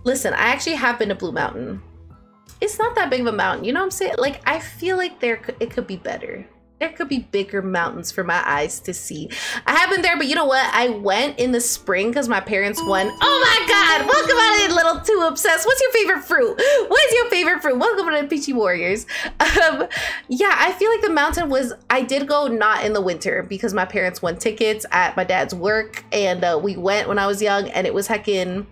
Listen, I actually have been to Blue Mountain. It's not that big of a mountain. You know what I'm saying? Like, I feel like there it could be better. There could be bigger mountains for my eyes to see. I haven't there, but you know what? I went in the spring because my parents won. Oh my God! Welcome on in, little too obsessed. What's your favorite fruit? What is your favorite fruit? Welcome to the Peachy Warriors. Um, yeah, I feel like the mountain was. I did go not in the winter because my parents won tickets at my dad's work, and uh, we went when I was young, and it was heckin'.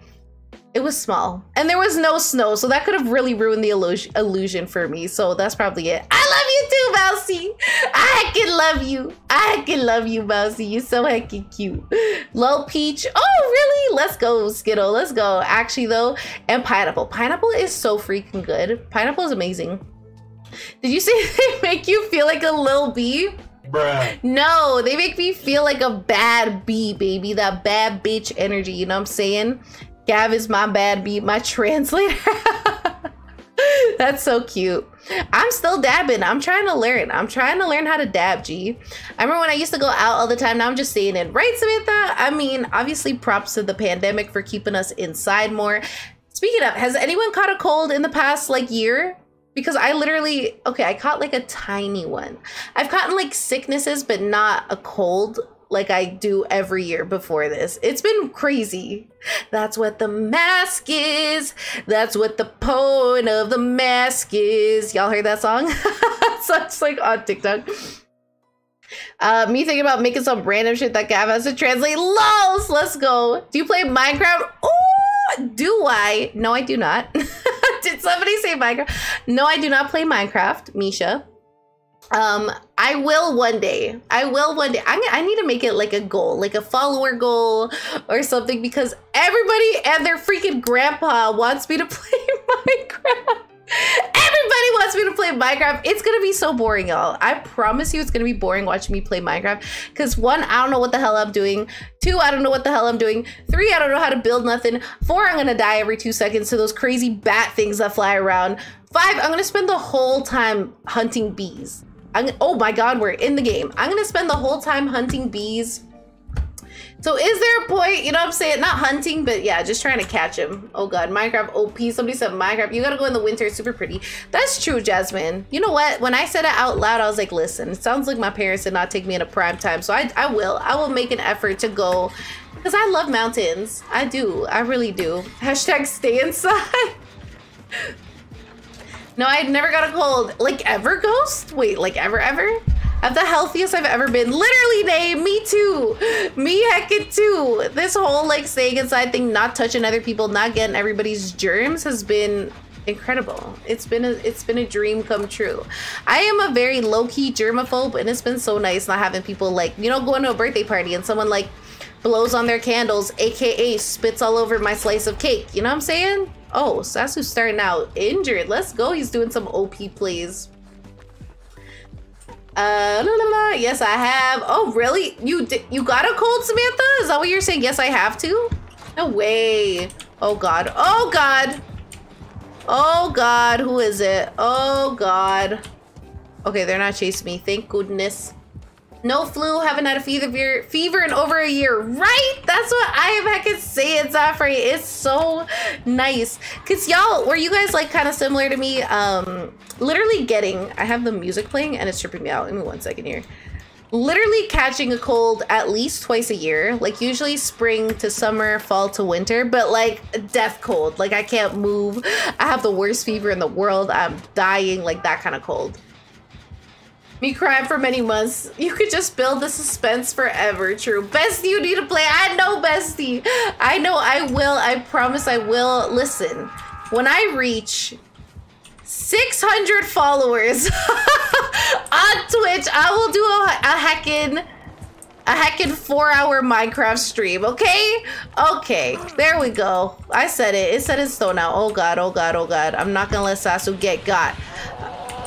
It was small and there was no snow, so that could have really ruined the illusion, illusion for me. So that's probably it. I love you too, Mousy. I can love you. I can love you, Mousy. You're so heckin' cute. Low Peach. Oh, really? Let's go, Skittle. Let's go. Actually, though, and Pineapple. Pineapple is so freaking good. Pineapple is amazing. Did you say *laughs* they make you feel like a little bee? Bruh. No, they make me feel like a bad bee, baby. That bad bitch energy. You know what I'm saying? Gav is my bad bee, my *laughs* translator. *laughs* That's so cute. I'm still dabbing. I'm trying to learn. I'm trying to learn how to dab, G. I remember when I used to go out all the time. Now I'm just staying in. Right, Samantha? I mean, obviously, props to the pandemic for keeping us inside more. Speaking of, has anyone caught a cold in the past like year? Because I literally, okay, I caught like a tiny one. I've caught like sicknesses, but not a cold like I do every year before this. It's been crazy. That's what the mask is. That's what the point of the mask is. Y'all heard that song? *laughs* so it's like on TikTok. Uh, me thinking about making some random shit that Gav has to translate. Lols, let's go. Do you play Minecraft? Oh, do I? No, I do not. *laughs* Did somebody say Minecraft? No, I do not play Minecraft, Misha. Um, I will one day. I will one day. I'm, I need to make it like a goal, like a follower goal or something, because everybody and their freaking grandpa wants me to *laughs* play Minecraft. Everybody wants me to play Minecraft. It's gonna be so boring, y'all. I promise you, it's gonna be boring watching me play Minecraft. Because one, I don't know what the hell I'm doing. Two, I don't know what the hell I'm doing. Three, I don't know how to build nothing. Four, I'm gonna die every two seconds to those crazy bat things that fly around. Five, I'm gonna spend the whole time hunting bees. I'm, oh my god, we're in the game. I'm gonna spend the whole time hunting bees. So is there a point, you know what I'm saying? Not hunting, but yeah, just trying to catch him. Oh god, Minecraft OP. Somebody said Minecraft. You gotta go in the winter, it's super pretty. That's true, Jasmine. You know what? When I said it out loud, I was like, listen, it sounds like my parents did not take me in a prime time. So I, I will. I will make an effort to go because I love mountains. I do. I really do. Hashtag stay inside. *laughs* No, I never got a cold. Like ever, Ghost? Wait, like ever, ever? I'm the healthiest I've ever been. Literally, Name. Me too. Me heckin' too. This whole like staying inside thing, not touching other people, not getting everybody's germs has been incredible. It's been a it's been a dream come true. I am a very low-key germaphobe and it's been so nice not having people like, you know, going to a birthday party and someone like blows on their candles, aka spits all over my slice of cake. You know what I'm saying? Oh, Sasu's starting out injured. Let's go. He's doing some OP plays. Uh, la, la, la. yes, I have. Oh, really? You you got a cold, Samantha? Is that what you're saying? Yes, I have to. No way. Oh God. Oh God. Oh God. Who is it? Oh God. Okay, they're not chasing me. Thank goodness. No flu, haven't had a fever fever in over a year. Right? That's what I am heckin' saying, Zafre. It's so nice. Cause y'all, were you guys like kind of similar to me? Um, literally getting, I have the music playing and it's tripping me out. Give me one second here. Literally catching a cold at least twice a year. Like usually spring to summer, fall to winter, but like death cold. Like I can't move. I have the worst fever in the world. I'm dying, like that kind of cold. Me crying for many months. You could just build the suspense forever. True. Bestie, you need to play. I know, Bestie. I know I will. I promise I will. Listen, when I reach 600 followers *laughs* on Twitch, I will do a, a heckin' a heckin' four hour Minecraft stream, okay? Okay, there we go. I said it. It said in stone now. Oh god, oh god, oh god. I'm not gonna let Sasu get got.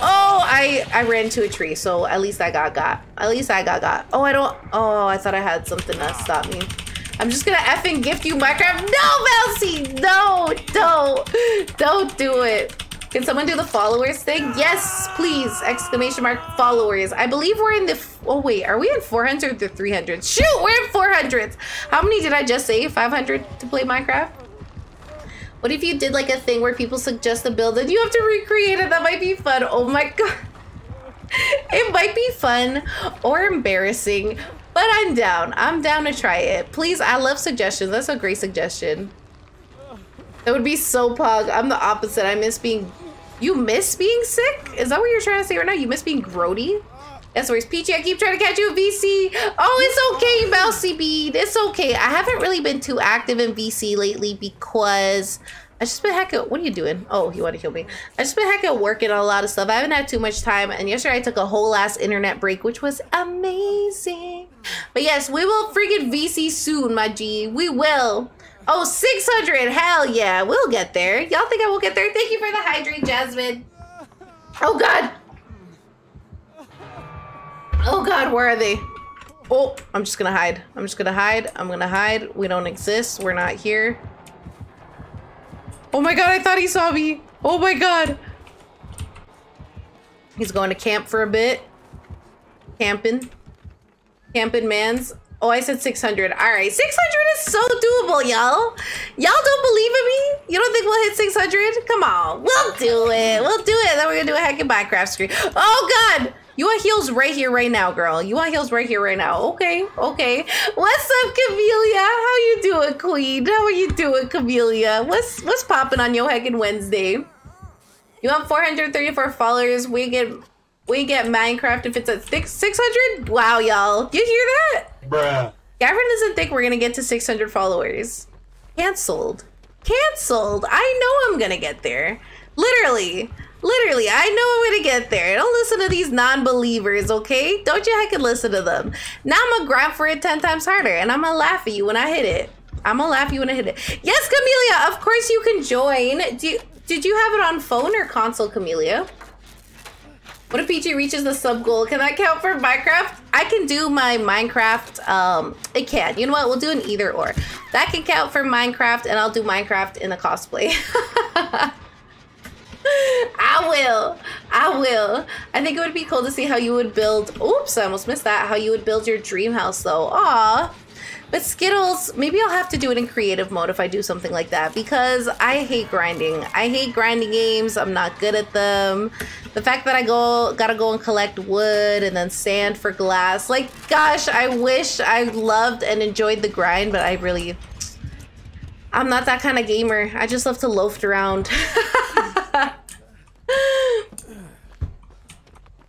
Oh, I I ran into a tree, so at least I got got. At least I got got. Oh, I don't. Oh, I thought I had something to stop me. I'm just gonna effing gift you Minecraft. No, Melcy! No, don't. Don't do it. Can someone do the followers thing? Yes, please! Exclamation mark followers. I believe we're in the. Oh wait, are we in 400 or 300? Shoot, we're in 400. How many did I just say? 500 to play Minecraft. What if you did like a thing where people suggest a build and you have to recreate it? That might be fun. Oh my *laughs* god. It might be fun or embarrassing, but I'm down. I'm down to try it. Please, I love suggestions. That's a great suggestion. That would be so pug. I'm the opposite. I miss being... You miss being sick? Is that what you're trying to say right now? You miss being grody? That's where it's Peachy. I keep trying to catch you in VC. Oh, it's okay, Mousy Bead. It's okay. I haven't really been too active in VC lately because I just been hecka. What are you doing? Oh, you want to kill me? I just been hecka working on a lot of stuff. I haven't had too much time. And yesterday I took a whole last internet break, which was amazing. But yes, we will freaking VC soon, my G. We will. Oh, 600. Hell yeah. We'll get there. Y'all think I will get there? Thank you for the hydrate, Jasmine. Oh, God. Oh god, where are they? Oh, I'm just gonna hide. I'm just gonna hide. I'm gonna hide. We don't exist. We're not here. Oh my god, I thought he saw me. Oh my god. He's going to camp for a bit. Camping. Camping mans. Oh, I said 600. All right, 600 is so doable, y'all. Y'all don't believe in me? You don't think we'll hit 600? Come on, we'll do it. We'll do it. Then we're gonna do a hacking Minecraft screen. Oh God, you want heels right here, right now, girl. You want heels right here, right now. Okay, okay. What's up, Camellia? How you doing, Queen? How are you doing, Camellia? What's what's popping on your heckin' Wednesday? You want 434 followers. We get we get Minecraft if it's at 600. Wow, y'all. You hear that? Bruh. Gavin doesn't think we're gonna get to 600 followers. Cancelled. Cancelled. I know I'm gonna get there. Literally. Literally, I know I'm gonna get there. Don't listen to these non-believers, okay? Don't you heck listen to them. Now I'm gonna grind for it 10 times harder and I'm gonna laugh at you when I hit it. I'm gonna laugh at you when I hit it. Yes, Camellia, of course you can join. Do you, did you have it on phone or console, Camellia? What if PG reaches the sub goal? Can that count for Minecraft? I can do my Minecraft. Um, it can. You know what? We'll do an either or. That can count for Minecraft, and I'll do Minecraft in a cosplay. *laughs* *laughs* I will. I will. I think it would be cool to see how you would build. Oops, I almost missed that. How you would build your dream house, though. Aw. But Skittles, maybe I'll have to do it in creative mode if I do something like that because I hate grinding. I hate grinding games. I'm not good at them. The fact that I go gotta go and collect wood and then sand for glass. Like, gosh, I wish I loved and enjoyed the grind, but I really I'm not that kind of gamer. I just love to loaf around. *laughs*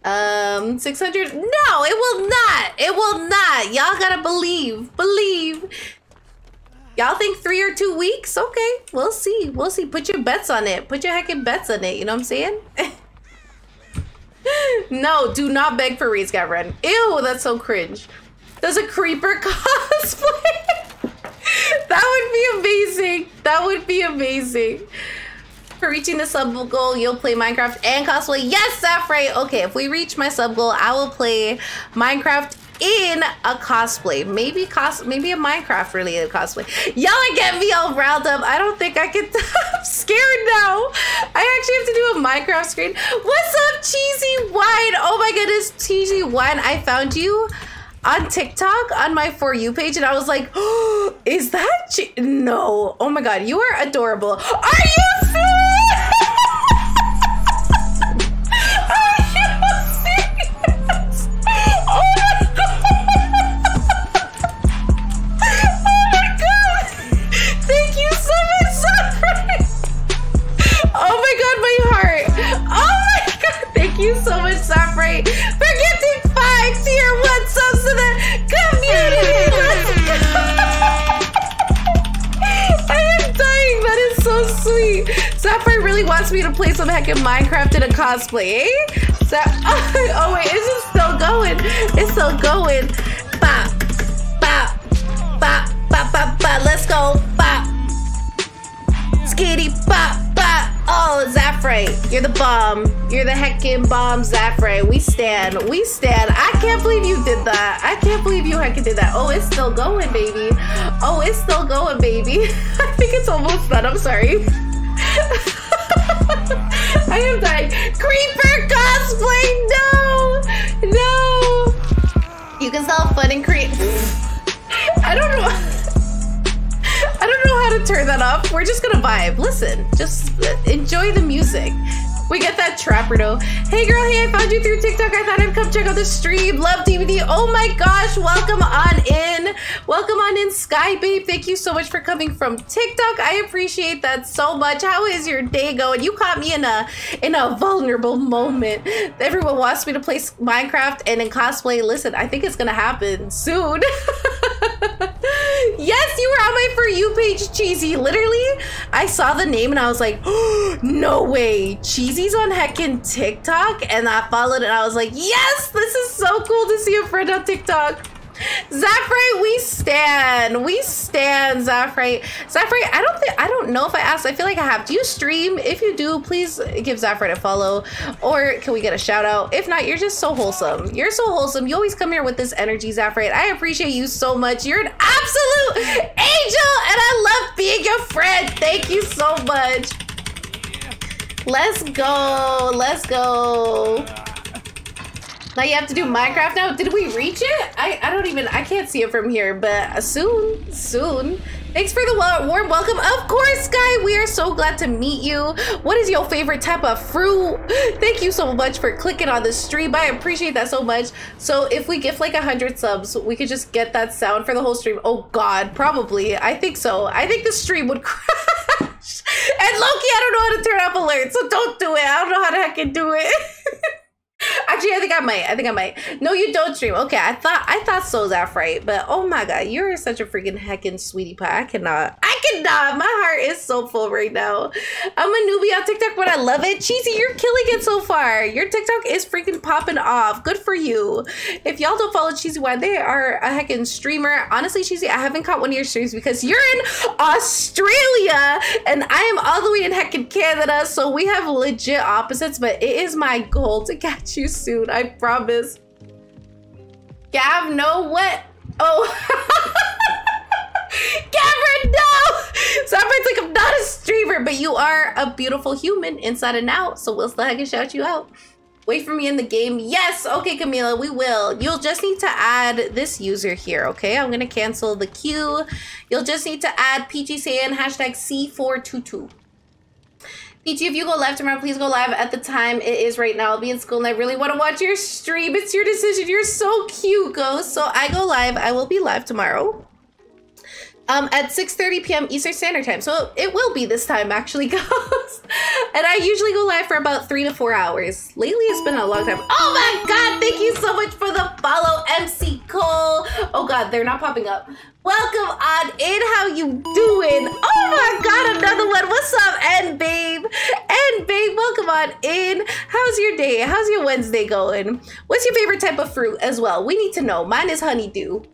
um, 600? No, it will not. It will not. Y'all gotta believe. Believe. Y'all think three or two weeks? Okay, we'll see. We'll see. Put your bets on it. Put your heckin' bets on it. You know what I'm saying? *laughs* no, do not beg for Reed's Gavin. Ew, that's so cringe. Does a creeper *laughs* cosplay? *laughs* that would be amazing. That would be amazing. For reaching the sub goal, you'll play Minecraft and cosplay. Yes, Safray. Okay, if we reach my sub goal, I will play Minecraft in a cosplay. Maybe cos maybe a Minecraft related cosplay. Y'all are getting me all riled up. I don't think I can *laughs* I'm scared now. I actually have to do a Minecraft screen. What's up, Cheesy Wine? Oh my goodness, Cheesy Wine. I found you on TikTok on my For You page, and I was like, oh, *gasps* is that no? Oh my god, you are adorable. Are you Thank you so much, Safray, for gifting five tier one subs to the community. *laughs* I am dying. That is so sweet. Safray really wants me to play some heckin' Minecraft in a cosplay, eh? Sa- *laughs* oh wait, is it still going? It's still going. Bop, bop, bop, bop, bop, bop. Let's go. Bop. Skitty bop. Oh, Zafray, you're the bomb. You're the heckin' bomb, Zafray. We stand. We stand. I can't believe you did that. I can't believe you heckin' did that. Oh, it's still going, baby. Oh, it's still going, baby. *laughs* I think it's almost done. I'm sorry. *laughs* I am dying. Creeper cosplay. No, no. You can sell fun and creep. *laughs* I don't know. I don't know how to turn that off. We're just gonna vibe. Listen, just enjoy the music. We get that trapper though. Hey girl, hey, I found you through TikTok. I thought I'd come check out the stream. Love DBD. Oh my gosh, welcome on in. Welcome on in, Sky Babe. Thank you so much for coming from TikTok. I appreciate that so much. How is your day going? You caught me in a in a vulnerable moment. Everyone wants me to play Minecraft and in cosplay. Listen, I think it's gonna happen soon. *laughs* *laughs* yes, you were on my For You page, Cheesy. Literally, I saw the name and I was like, oh, *gasps* no way. Cheesy's on heckin' TikTok. And I followed it and I was like, yes, this is so cool to see a friend on TikTok. Zafray, we stand. We stand, Zafray. Zafray, I don't think I don't know if I asked. I feel like I have. Do you stream? If you do, please give Zafray a follow. Or can we get a shout out? If not, you're just so wholesome. You're so wholesome. You always come here with this energy, Zafray. I appreciate you so much. You're an absolute angel, and I love being your friend. Thank you so much. Let's go. Let's go. Now you have to do Minecraft now. Did we reach it? I, I don't even, I can't see it from here, but soon, soon. Thanks for the warm welcome. Of course, Sky, we are so glad to meet you. What is your favorite type of fruit? Thank you so much for clicking on the stream. I appreciate that so much. So if we gift like a 100 subs, we could just get that sound for the whole stream. Oh God, probably. I think so. I think the stream would *laughs* crash. And Loki, I don't know how to turn off alerts, so don't do it. I don't know how the heck to do it. *laughs* Actually, I think I might. I think I might. No, you don't stream. Okay, I thought I thought so, Zaf, right? But oh my god, you're such a freaking heckin' sweetie pie. I cannot. I cannot. My heart is so full right now. I'm a newbie on TikTok, but I love it. Cheesy, you're killing it so far. Your TikTok is freaking popping off. Good for you. If y'all don't follow Cheesy, why they are a heckin' streamer. Honestly, Cheesy, I haven't caught one of your streams because you're in Australia and I am all the way in heckin' Canada. So we have legit opposites, but it is my goal to catch you soon. I promise. Gav, no what? Oh. *laughs* Cameron, no! Somebody's like, I'm not a streamer, but you are a beautiful human inside and out. So we'll still can shout you out. Wait for me in the game. Yes, okay, Camila, we will. You'll just need to add this user here, okay? I'm gonna cancel the queue. You'll just need to add PeachySaiyan hashtag C422. PG, if you go live tomorrow, please go live at the time it is right now. I'll be in school and I really want to watch your stream. It's your decision. You're so cute, Ghost. So I go live. I will be live tomorrow um, at 6.30 p.m. Eastern Standard Time. So it will be this time, actually, *laughs* Ghost. and I usually go live for about three to four hours. Lately, it's been a long time. Oh my God, thank you so much for the follow, MC Cole. Oh God, they're not popping up. Welcome on in. How you doing? Oh my God, another one. What's up, and babe? And babe, welcome on in. How's your day? How's your Wednesday going? What's your favorite type of fruit as well? We need to know. Mine is honeydew.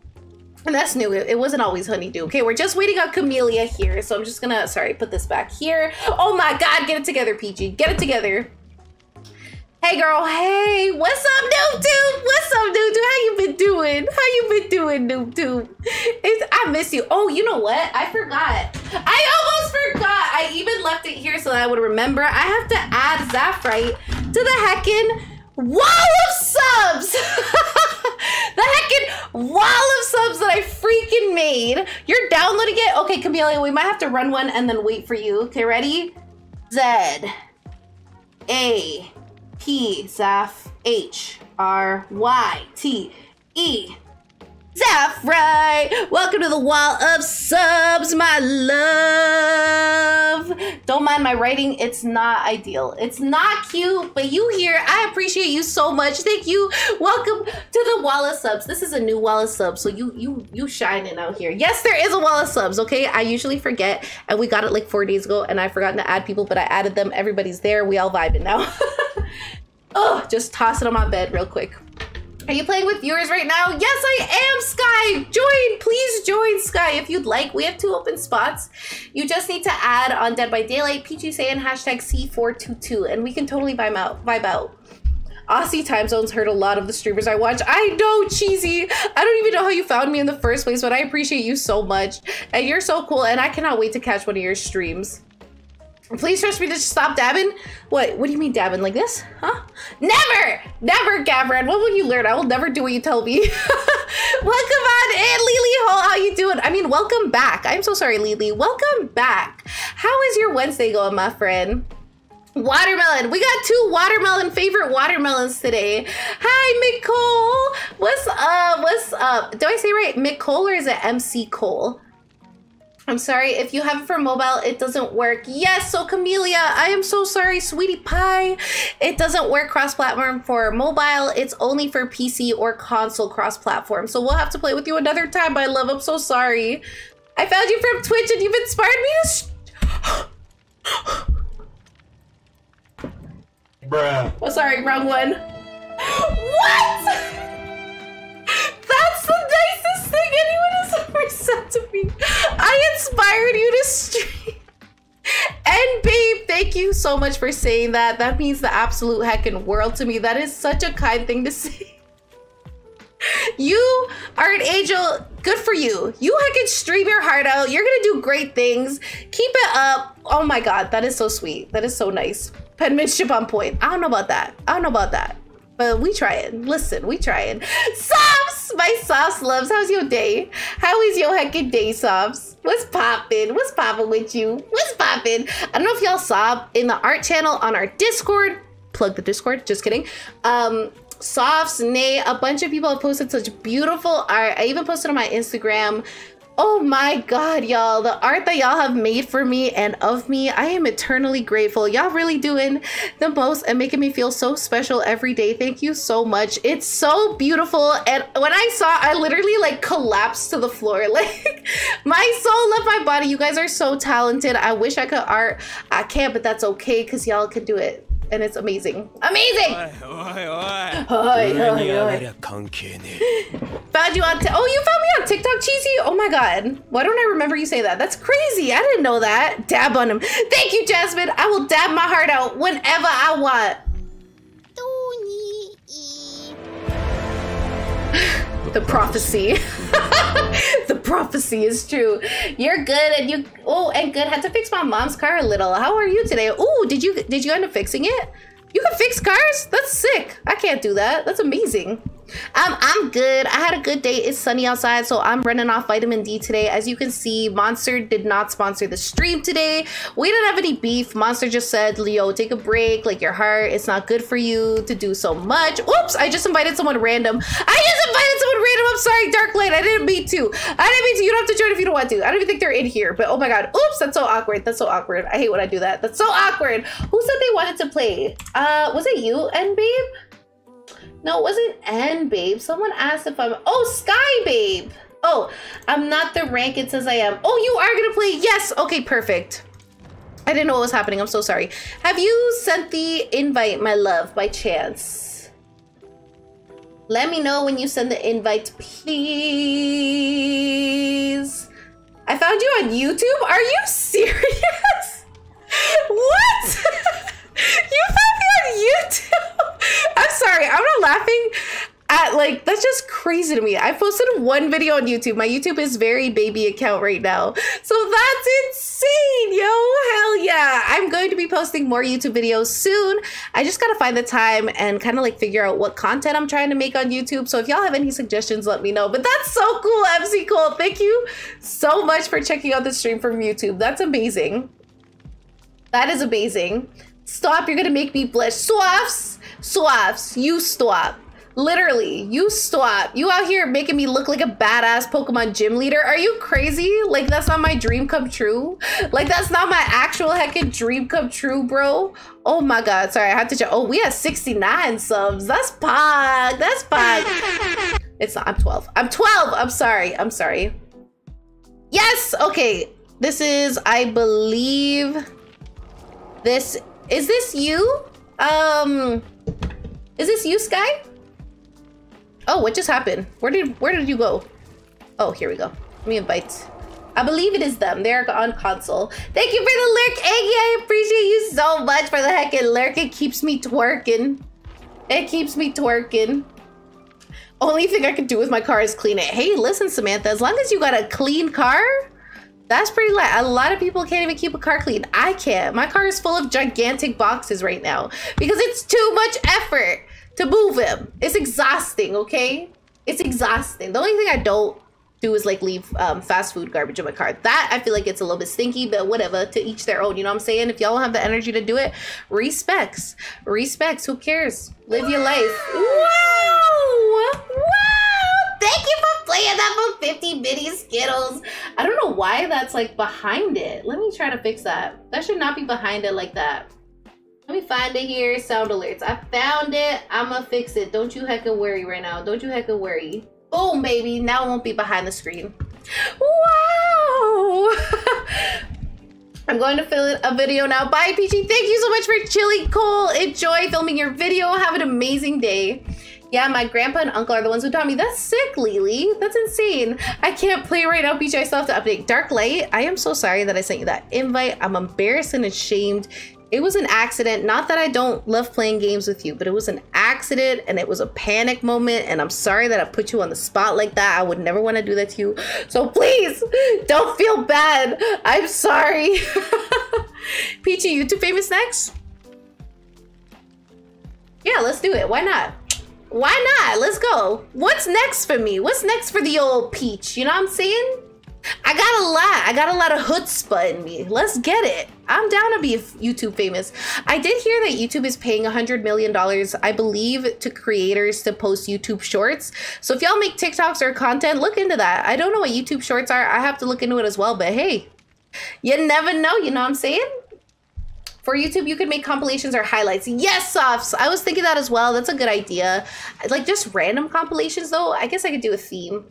And that's new. It, wasn't always honeydew. Okay, we're just waiting on Camellia here. So I'm just gonna, sorry, put this back here. Oh my God, get it together, Peachy. Get it together. Hey girl, hey, what's up, NoobTube? What's up, NoobTube? How you been doing? How you been doing, NoobTube? It's, I miss you. Oh, you know what? I forgot. I almost forgot. I even left it here so that I would remember. I have to add Zaphryte to the heckin' wall of subs. *laughs* the heckin' wall of subs that I freaking made. You're downloading it? Okay, Camellia, we might have to run one and then wait for you. Okay, ready? Z A P Zaf H R Y T E Zaf right. Welcome to the wall of subs, my love. Don't mind my writing, it's not ideal. It's not cute, but you here, I appreciate you so much. Thank you. Welcome to the wall of subs. This is a new wall of subs, so you you you shining out here. Yes, there is a wall of subs, okay? I usually forget, and we got it like four days ago, and I've forgotten to add people, but I added them. Everybody's there. We all vibing now. *laughs* oh, just toss it on my bed real quick. Are you playing with viewers right now? Yes, I am, Sky. Join, please join, Sky, if you'd like. We have two open spots. You just need to add on Dead by Daylight, PeachySaiyan hashtag C422, and we can totally vibe out. Vibe out. Aussie time zones hurt a lot of the streamers I watch. I know, cheesy. I don't even know how you found me in the first place, but I appreciate you so much. And you're so cool, and I cannot wait to catch one of your streams. Please trust me to stop dabbing. What? What do you mean dabbing like this? Huh? Never, never, Gavran. What will you learn? I will never do what you tell me. *laughs* welcome on in, Lily Ho. How you doing? I mean, welcome back. I'm so sorry, Lily. Welcome back. How is your Wednesday going, my friend? Watermelon. We got two watermelon favorite watermelons today. Hi, Mick Cole. What's up? What's up? Do I say right? Mick Cole or is it MC Cole? I'm sorry, if you have it for mobile, it doesn't work. Yes, so Camellia, I am so sorry, sweetie pie. It doesn't work cross-platform for mobile. It's only for PC or console cross-platform. So we'll have to play with you another time, my love. I'm so sorry. I found you from Twitch and you've inspired me to... Bruh. Oh, sorry, wrong one. *gasps* What? *laughs* Thing anyone has ever said to me. I inspired you to stream. *laughs* And babe, thank you so much for saying that. That means the absolute heckin' world to me. That is such a kind thing to *laughs* say. You are an angel. Good for you. You can stream your heart out. You're gonna do great things. Keep it up. Oh my god, that is so sweet. That is so nice. Penmanship on point. I don't know about that. I don't know about that. But we it. Listen, we try it. Sobs! My Sobs loves. How's your day? How is your heckin' day, Sobs? What's poppin'? What's poppin' with you? What's poppin'? I don't know if y'all saw in the art channel on our Discord. Plug the Discord, just kidding. Um, Softs, Nay, a bunch of people have posted such beautiful art. I even posted on my Instagram Oh my god, y'all. The art that y'all have made for me and of me, I am eternally grateful. Y'all really doing the most and making me feel so special every day. Thank you so much. It's so beautiful. And when I saw, I literally like collapsed to the floor. *laughs* Like my soul left my body. You guys are so talented. I wish I could art. I can't, but that's okay because y'all can do it and it's amazing. Amazing! *laughs* found you on t Oh, you found me on TikTok, Cheesy? Oh my god. Why don't I remember you say that? That's crazy. I didn't know that. Dab on him. Thank you, Jasmine. I will dab my heart out whenever I want. *laughs* The prophecy. *laughs* the prophecy is true. You're good, and you. Oh, and good. Had to fix my mom's car a little. How are you today? Oh, did you did you end up fixing it? You can fix cars? That's sick. I can't do that. That's amazing. Um, I'm good. I had a good day. It's sunny outside, so I'm running off vitamin D today. As you can see, Monster did not sponsor the stream today. We didn't have any beef. Monster just said, Leo, take a break. Like your heart, it's not good for you to do so much. Oops, I just invited someone random. I just invited someone random. I'm sorry, Dark Light. I didn't mean to. I didn't mean to. You don't have to join if you don't want to. I don't even think they're in here, but oh my god. Oops, that's so awkward. That's so awkward. I hate when I do that. That's so awkward. Who said they wanted to play? Uh, was it you, N Babe? No, it wasn't N babe. Someone asked if I'm oh Sky babe. Oh, I'm not the rank it says I am. Oh, you are gonna play. Yes. Okay, perfect. I didn't know what was happening. I'm so sorry. Have you sent the invite, my love, by chance? Let me know when you send the invite, please. I found you on YouTube. Are you serious? *laughs* what? *laughs* you found me on YouTube? I'm sorry. I'm not laughing at like that's just crazy to me. I posted one video on YouTube. My YouTube is very baby account right now. So that's insane, yo. Hell yeah. I'm going to be posting more YouTube videos soon. I just got to find the time and kind of like figure out what content I'm trying to make on YouTube. So if y'all have any suggestions, let me know. But that's so cool, MC Cole. Thank you so much for checking out the stream from YouTube. That's amazing. That is amazing. Stop, you're gonna make me blush. Swaps, swaps, you stop. Literally, you stop. You out here making me look like a badass Pokemon gym leader. Are you crazy? Like that's not my dream come true. Like that's not my actual heckin' dream come true, bro. Oh my god, sorry, I had to check. Oh, we have 69 subs. That's pog. That's pog. It's not, I'm 12. I'm 12. I'm sorry. I'm sorry. Yes, okay. This is, I believe, this, is this you? Um, is this you, Sky? Oh, what just happened? Where did where did you go? Oh, here we go. Let me invite. I believe it is them. They're on console. Thank you for the lurk, Eggy. I appreciate you so much for the heckin' lurk. It keeps me twerking. It keeps me twerking. Only thing I can do with my car is clean it. Hey, listen, Samantha, as long as you got a clean car, that's pretty light. A lot of people can't even keep a car clean. I can't. My car is full of gigantic boxes right now because it's too much effort to move him. It's exhausting, okay? It's exhausting. The only thing I don't do is like leave um, fast food garbage in my car. That I feel like it's a little bit stinky, but whatever. To each their own. You know what I'm saying? If y'all have the energy to do it, respects, respects. Who cares? Live your life. Wow, wow! Thank you for playing that for 50 bitty skittles. I don't know why that's like behind it. Let me try to fix that. That should not be behind it like that. Let me find it here. Sound alerts. I found it. I'ma fix it. Don't you hecka worry right now. Don't you hecka worry. Boom, baby. Now it won't be behind the screen. Wow. *laughs* I'm going to fill a video now. Bye, Peachy. Thank you so much for Chili Cole. Enjoy filming your video. Have an amazing day. Yeah, my grandpa and uncle are the ones who taught me. That's sick, Lily. That's insane. I can't play right now, Peachy. I still have to update. Dark Light, I am so sorry that I sent you that invite. I'm embarrassed and ashamed it was an accident. Not that I don't love playing games with you, but it was an accident and it was a panic moment. And I'm sorry that I put you on the spot like that. I would never want to do that to you. So please *laughs* don't feel bad. I'm sorry. *laughs* Peachy, you too famous next? Yeah, let's do it. Why not? Why not? Let's go. What's next for me? What's next for the old Peach? You know what I'm saying? I got a lot. I got a lot of chutzpah in me. Let's get it. I'm down to be YouTube famous. I did hear that YouTube is paying $100 million, I believe, to creators to post YouTube shorts. So if y'all make TikToks or content, look into that. I don't know what YouTube shorts are. I have to look into it as well. But hey, you never know. You know what I'm saying? For YouTube, you could make compilations or highlights. Yes, softs. I was thinking that as well. That's a good idea. Like just random compilations, though. I guess I could do a theme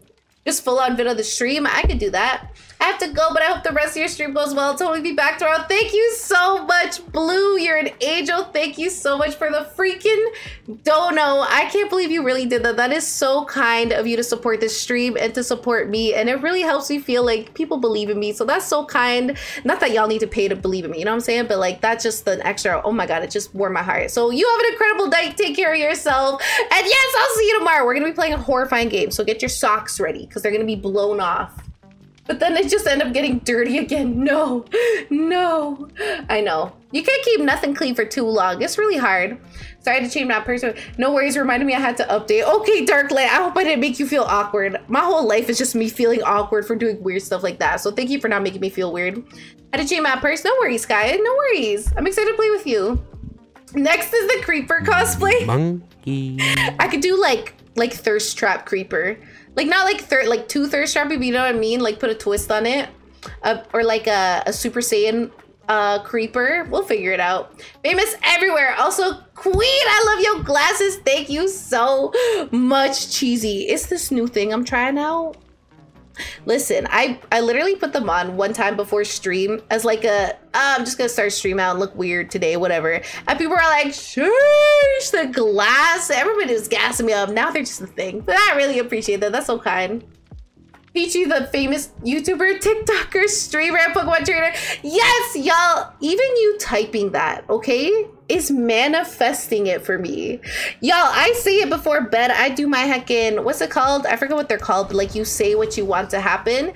just full on video of the stream. I could do that. I have to go, but I hope the rest of your stream goes well. Totally be back tomorrow. Thank you so much, Blue. You're an angel. Thank you so much for the freaking dono. I can't believe you really did that. That is so kind of you to support this stream and to support me. And it really helps me feel like people believe in me. So that's so kind. Not that y'all need to pay to believe in me, you know what I'm saying? But like that's just an extra, oh my God, it just warmed my heart. So you have an incredible night. Take care of yourself. And yes, I'll see you tomorrow. We're gonna be playing a horrifying game. So get your socks ready because they're gonna be blown off. But then they just end up getting dirty again. No, no. I know. You can't keep nothing clean for too long. It's really hard. Sorry to change my person. No worries. Reminded me I had to update. Okay, Darklight. I hope I didn't make you feel awkward. My whole life is just me feeling awkward for doing weird stuff like that. So thank you for not making me feel weird. I had to change my purse. No worries, Sky. No worries. I'm excited to play with you. Next is the creeper cosplay. Monkey. I could do like like thirst trap creeper. Like not like third, like two thirst trappy, but you know what I mean? Like put a twist on it, uh, or like a, a Super Saiyan uh, creeper. We'll figure it out. Famous everywhere. Also, Queen, I love your glasses. Thank you so much, Cheesy. It's this new thing I'm trying out. Listen, I I literally put them on one time before stream as like a oh, I'm just gonna start stream out and look weird today, whatever. And people are like, sheesh, the glass. Everybody was gassing me up. Now they're just a thing. But I really appreciate that. That's so kind. Peachy, the famous YouTuber, TikToker, streamer, Pokemon trainer. Yes, y'all. Even you typing that, okay, is manifesting it for me. Y'all, I say it before bed. I do my heckin', what's it called? I forget what they're called, but like you say what you want to happen.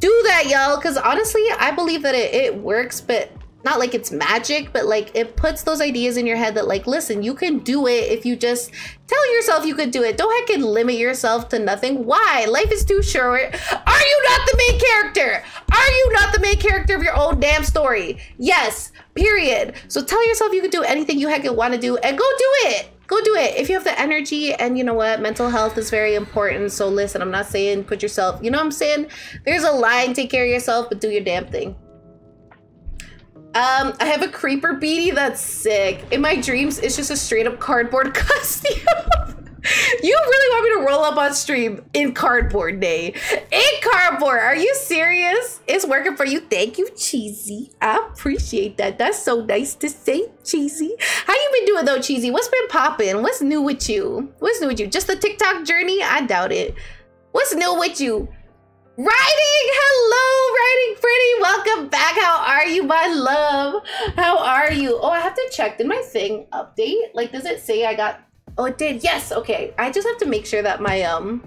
do that, y'all. Because honestly, I believe that it, it works, but not like it's magic, but like it puts those ideas in your head that like, listen, you can do it if you just tell yourself you could do it. Don't heck and limit yourself to nothing. Why? Life is too short. Are you not the main character? Are you not the main character of your own damn story? Yes. Period. So tell yourself you can do anything you heck want to do and go do it go do it if you have the energy and you know what mental health is very important so listen i'm not saying put yourself you know what i'm saying there's a line take care of yourself but do your damn thing um, I have a creeper beanie that's sick. In my dreams, it's just a straight up cardboard *laughs* costume. you really want me to roll up on stream in cardboard day? In cardboard? Are you serious? It's working for you. Thank you, Cheesy. I appreciate that. That's so nice to say, Cheesy. How you been doing though, Cheesy? What's been popping? What's new with you? What's new with you? Just the TikTok journey? I doubt it. What's new with you? Writing, hello, writing pretty. Welcome back. How are you, my love? How are you? Oh, I have to check. Did my thing update? Like, does it say I got? Oh, it did. Yes. Okay. I just have to make sure that my um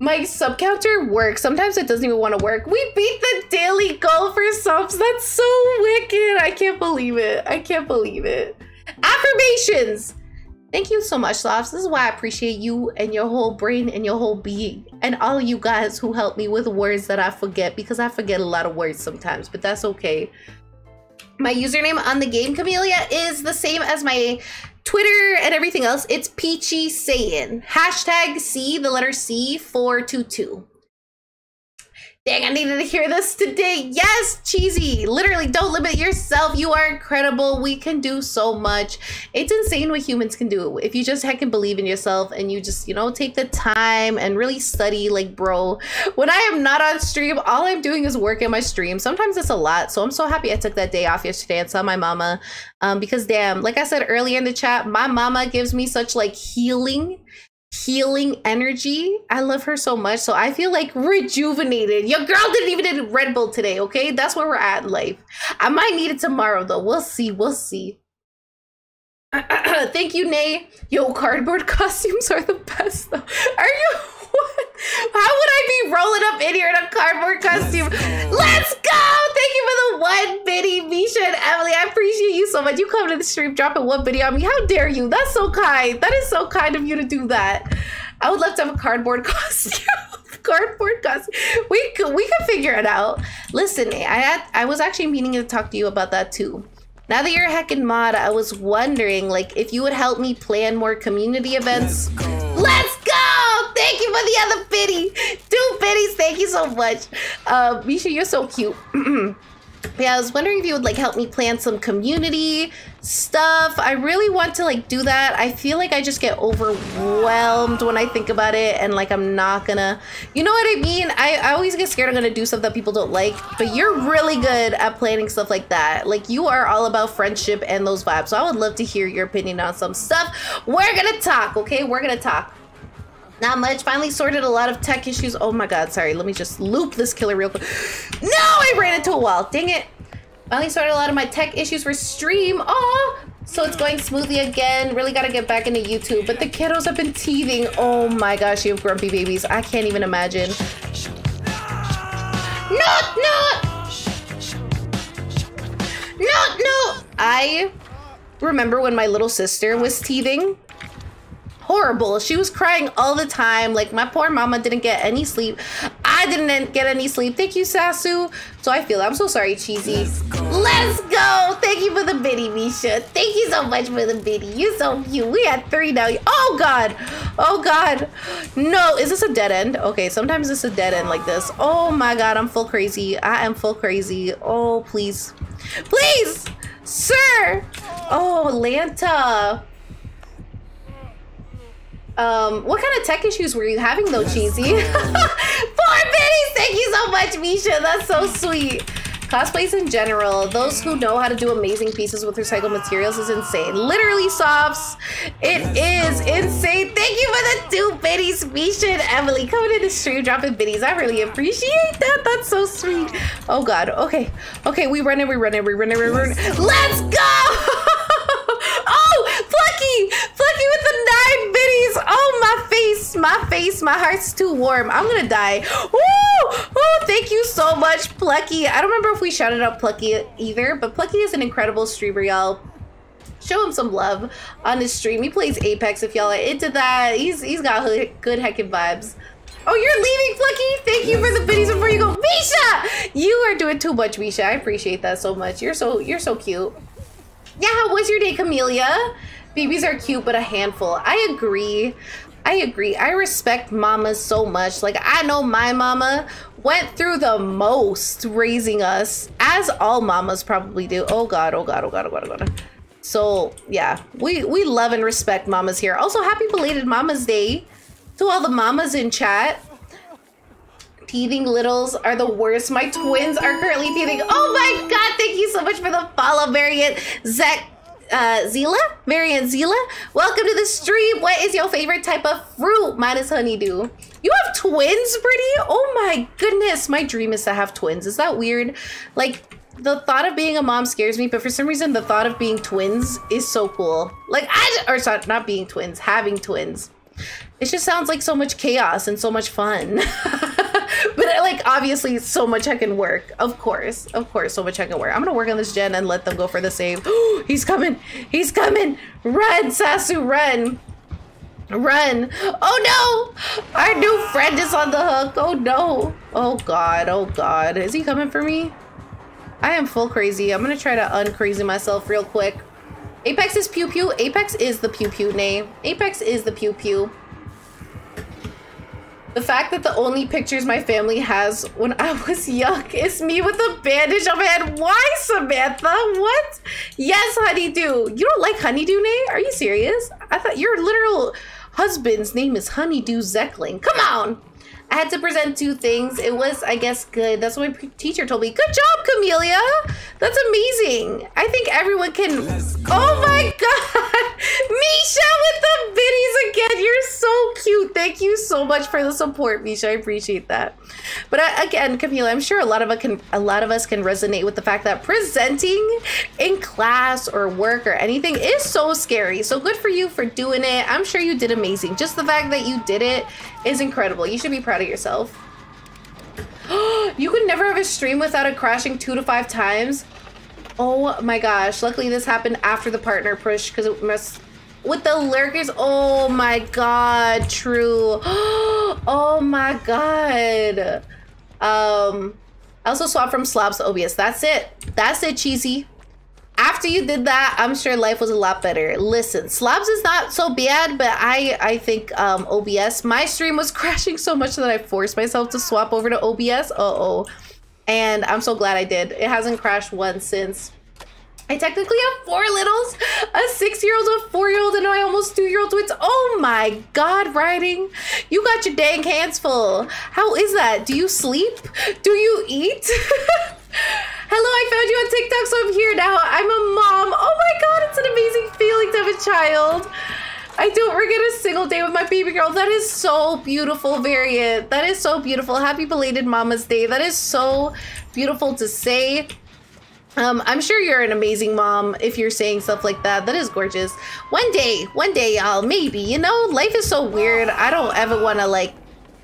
my sub counter works. Sometimes it doesn't even want to work. We beat the daily goal for subs. That's so wicked. I can't believe it. I can't believe it. Affirmations. Thank you so much, Softs. This is why I appreciate you and your whole brain and your whole being. And all of you guys who help me with words that I forget because I forget a lot of words sometimes, but that's okay. My username on the game, Camellia, is the same as my Twitter and everything else. It's Peachy Saiyan. Hashtag C, the letter C, 422. Dang, I needed to hear this today. Yes, cheesy. Literally, don't limit yourself. You are incredible. We can do so much. It's insane what humans can do. If you just heckin' believe in yourself and you just, you know, take the time and really study, like, bro, when I am not on stream, all I'm doing is work in my stream. Sometimes it's a lot. So I'm so happy I took that day off yesterday and saw my mama. Um, because damn, like I said earlier in the chat, my mama gives me such like healing healing energy. I love her so much. So I feel like rejuvenated. Your girl didn't even need Red Bull today, okay? That's where we're at in life. I might need it tomorrow though. We'll see. We'll see. *clears throat* Thank you, Nay. Yo, cardboard *laughs* costumes are the best though. Are you? *laughs* How would I be rolling up in here in a cardboard costume? Let's go! Thank you for the one biddy, Misha and Emily. I appreciate you so much. You come to the stream dropping one biddy on me. How dare you? That's so kind. That is so kind of you to do that. I would love to have a cardboard *laughs* costume. cardboard costume. We could we could figure it out. Listen, I had I was actually meaning to talk to you about that too. Now that you're a heckin' mod, I was wondering like if you would help me plan more community events. Thank you for the other biddy. Two biddies, thank you so much. Uh, Misha, you're so cute. *clears throat* yeah, I was wondering if you would like help me plan some community stuff. I really want to like do that. I feel like I just get overwhelmed when I think about it and like I'm not gonna, you know what I mean? I, I always get scared I'm gonna do stuff that people don't like, but you're really good at planning stuff like that. Like you are all about friendship and those vibes. So I would love to hear your opinion on some stuff. We're gonna talk, okay? We're gonna talk. Not much. Finally sorted a lot of tech issues. Oh my god, sorry. Let me just loop this killer real quick. No, I ran into a wall. Dang it. Finally sorted a lot of my tech issues for stream. Oh, so it's going smoothly again. Really got to get back into YouTube. But the kiddos have been teething. Oh my gosh, you have grumpy babies. I can't even imagine. Not, not. No, no. I remember when my little sister was teething horrible. She was crying all the time. Like my poor mama didn't get any sleep. I didn't get any sleep. Thank you, Sasu. So I feel I'm so sorry, Cheesy. Let's go. Let's go. Thank you for the biddy, Misha. Thank you so much for the biddy. You're so cute. We had three now. Oh God. Oh God. No, is this a dead end? Okay, sometimes it's a dead end like this. Oh my God, I'm full crazy. I am full crazy. Oh, please. Please, sir. Oh, Lanta. Um, what kind of tech issues were you having though, Cheesy? *laughs* Four pennies! Thank you so much, Misha. That's so sweet. Cosplays in general, those who know how to do amazing pieces with recycled materials is insane. Literally, Softs, it is insane. Thank you for the two biddies, Misha and Emily, coming in the stream, dropping biddies. I really appreciate that. That's so sweet. Oh God. Okay. Okay, we run it, we run it, we run it, we run it. Let's go! *laughs* Plucky! With the nine biddies. Oh, my face, my face, my heart's too warm. I'm gonna die. Woo! Oh, thank you so much, Plucky. I don't remember if we shouted out Plucky either, but Plucky is an incredible streamer, y'all. Show him some love on his stream. He plays Apex if y'all are into that. He's he's got good heckin' vibes. Oh, you're leaving, Plucky? Thank you for the biddies before you go. Misha! You are doing too much, Misha. I appreciate that so much. You're so you're so cute. Yeah, how was your day, Camellia? Babies are cute, but a handful. I agree. I agree. I respect mamas so much. Like, I know my mama went through the most raising us, as all mamas probably do. Oh God, oh God, oh God, oh God, oh God. So, yeah, we, we love and respect mamas here. Also, happy belated Mama's Day to all the mamas in chat. Teething littles are the worst. My twins are currently teething. Oh my God, thank you so much for the follow, Variant. Zach uh, Zila, Marian Zila. Welcome to the stream. What is your favorite type of fruit? Mine is honeydew. You have twins, Brittany? Oh my goodness. My dream is to have twins. Is that weird? Like, the thought of being a mom scares me, but for some reason, the thought of being twins is so cool. Like, I, or sorry, not being twins, having twins. It just sounds like so much chaos and so much fun. *laughs* but like obviously so much I can work. Of course. Of course, so much I can work. I'm gonna work on this gen and let them go for the save. *gasps* He's coming! He's coming! Run, Sasu, run! Run! Oh no! Our new friend is on the hook. Oh no. Oh god, oh god. Is he coming for me? I am full crazy. I'm gonna try to uncrazy myself real quick. Apex is pew pew. Apex is the pew pew name. Apex is the pew pew. The fact that the only pictures my family has when I was young is me with a bandage on my head. Why, Samantha? What? Yes, honeydew. You don't like honeydew, Nay? Are you serious? I thought your literal husband's name is Honeydew Zeckling. Come on. I had to present two things. It was, I guess, good. That's what my teacher told me. Good job, Camellia. That's amazing. I think everyone can. Oh my God. *laughs* Misha with the biddies again. You're so cute. Thank you so much for the support, Misha. I appreciate that. But I, again, Camellia, I'm sure a lot of us can a lot of us can resonate with the fact that presenting in class or work or anything is so scary. So good for you for doing it. I'm sure you did amazing. Just the fact that you did it is incredible. You should be proud of yourself. *gasps* you could never have a stream without it crashing two to five times. Oh my gosh. Luckily this happened after the partner push because it must with the lurkers. Oh my god, true. *gasps* oh my god. Um I also swapped from SLOBS to OBS. That's it. That's it, cheesy after you did that, I'm sure life was a lot better. Listen, SLOBS is not so bad, but I I think um, OBS. My stream was *laughs* crashing so much that I forced myself to swap over to OBS. Uh oh, and I'm so glad I did. It hasn't crashed once since. I technically have four littles, a six-year-old, a four-year-old, and my almost two-year-old twins. Oh my God, writing. You got your dang hands full. How is that? Do you sleep? Do you eat? *laughs* Hello, I found you on TikTok, so I'm here now. I'm a mom. Oh my god, it's an amazing feeling to have a child. I don't forget a single day with my baby girl. That is so beautiful, Variant. That is so beautiful. Happy belated Mama's Day. That is so beautiful to say. Um, I'm sure you're an amazing mom if you're saying stuff like that. That is gorgeous. One day, one day, y'all, maybe. You know, life is so weird. I don't ever want to, like,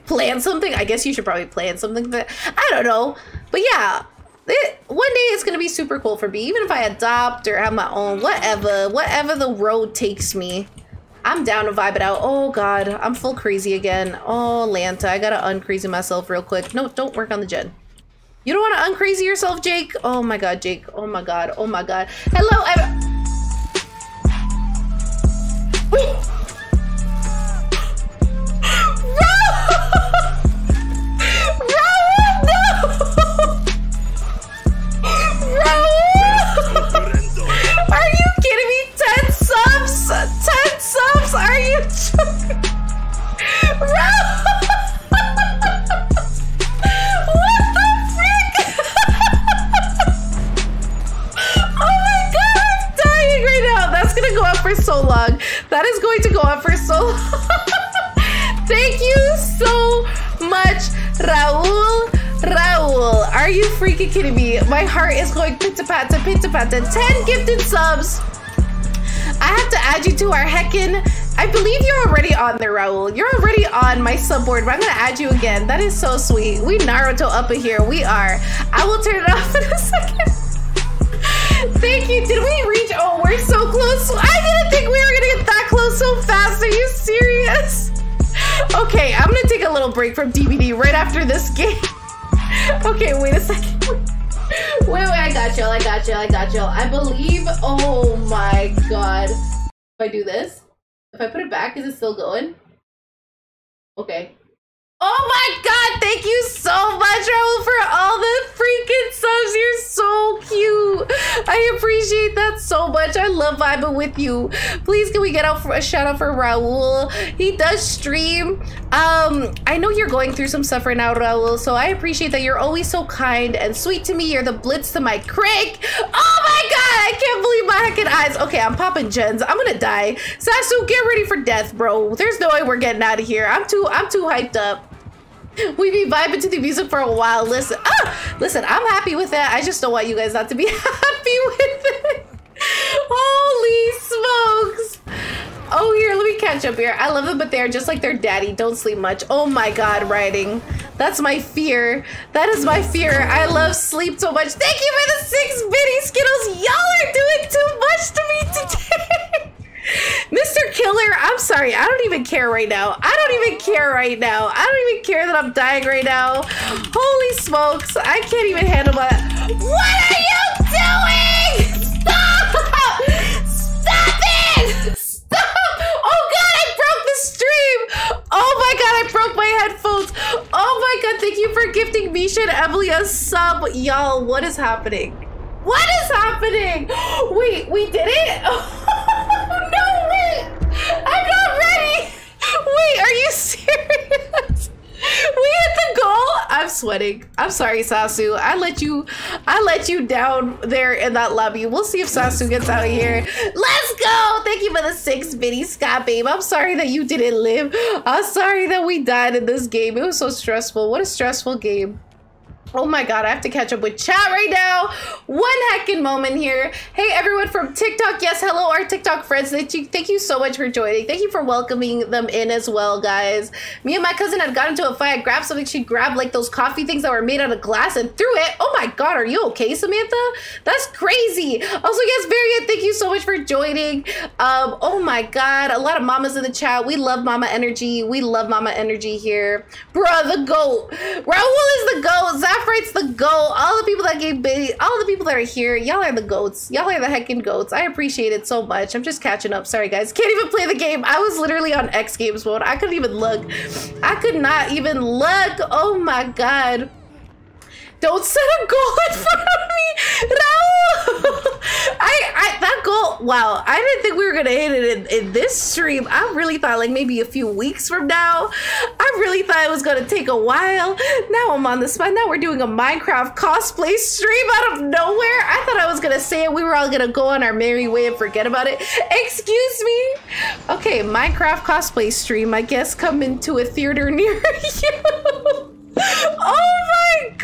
plan something. I guess you should probably plan something, but I don't know. But yeah, it, one day it's gonna be super cool for me, even if I adopt or have my own, whatever, whatever the road takes me. I'm down to vibe it out. Oh god, I'm full crazy again. Oh, Lanta, I gotta uncrazy myself real quick. No, don't work on the gen. You don't want to uncrazy yourself, Jake? Oh my god, Jake. Oh my god. Oh my god. Hello? *laughs* 10 subs? 10 subs? Are you joking? Go up for so long. That is going to go up for so long. *laughs* Thank you so much, Raul. Raul, are you freaking kidding me? My heart is going pitta patta, pitta patta. 10 gifted subs. I have to add you to our heckin' I believe you're already on there, Raul. You're already on my subboard, but I'm gonna add you again. That is so sweet. We Naruto up in here. We are. I will turn it off in a second. Thank you. Did we reach? Oh, we're so close. I didn't think we were gonna get that close so fast. Are you serious? Okay, I'm gonna take a little break from DBD right after this game. *laughs* okay, wait a second. *laughs* Wait, wait, I got you. I got you. I got you. I believe. Oh my god. If I do this, if I put it back, is it still going? Okay. Oh my god, thank you so much, Raul, for all the freaking subs. You're so cute. I appreciate that so much. I love vibing with you. Please, can we get out for a shout out for Raul? He does stream. Um, I know you're going through some stuff right now, Raul, so I appreciate that you're always so kind and sweet to me. You're the blitz to my crick. Oh my god, I can't believe my heckin' eyes. Okay, I'm popping gens. I'm gonna die. Sasu, get ready for death, bro. There's no way we're getting out of here. I'm too I'm too hyped up. *laughs* We be vibing to the music for a while. Listen, ah, listen, I'm happy with that. I just don't want you guys not to be *laughs* happy with it. Holy smokes. Oh, here, let me catch up here. I love them, but they're just like their daddy. Don't sleep much. Oh my god, writing. That's my fear. That is my fear. I love sleep so much. Thank you for the six bitty Skittles. Y'all are doing too much to me today. *laughs* Mr. Killer, I'm sorry. I don't even care right now. I don't even care right now. I don't even care that I'm dying right now. Holy smokes. I can't even handle that. What are you doing? Stop! Stop it! Stop! Oh god, I broke the stream! Oh my god, I broke my headphones. Oh my god, thank you for gifting Misha and Emily a sub. Y'all, what is happening? What is happening? Wait, we did it? *laughs* Oh, no, wait! I'm not ready! Wait, are you serious? We hit the goal. I'm sweating. I'm sorry, Sasu. I let you, I let you down there in that lobby. We'll see if Sasu gets out of here. Let's go. Thank you for the six bitty Scott, babe. I'm sorry that you didn't live. I'm sorry that we died in this game. It was so stressful. What a stressful game. Oh my god, I have to catch up with chat right now. One heckin' moment here. Hey, everyone from TikTok. Yes, hello, our TikTok friends. Thank you, thank you so much for joining. Thank you for welcoming them in as well, guys. Me and my cousin had gotten into a fight. I grabbed something. She grabbed like those coffee things that were made out of glass and threw it. Oh my god, are you okay, Samantha? That's crazy. Also, yes, Varian, thank you so much for joining. Um, oh my god, a lot of mamas in the chat. We love mama energy. We love mama energy here. Bruh, the goat. Raul is the goat. Zaphryte's the goat. All the people that gave baby, all the people that are here, y'all are the goats. Y'all are the heckin' goats. I appreciate it so much. I'm just catching up. Sorry, guys. Can't even play the game. I was literally on X Games mode. I couldn't even look. I could not even look. Oh my god. Don't set a goal in front of me. No. *laughs* I, I that goal. Wow. I didn't think we were gonna hit it in, in this stream. I really thought like maybe a few weeks from now. I really thought it was gonna take a while. Now I'm on the spot. Now we're doing a Minecraft cosplay stream out of nowhere. I thought I was gonna say it. We were all gonna go on our merry way and forget about it. Excuse me. Okay, Minecraft cosplay stream. I guess coming to a theater *laughs* near you.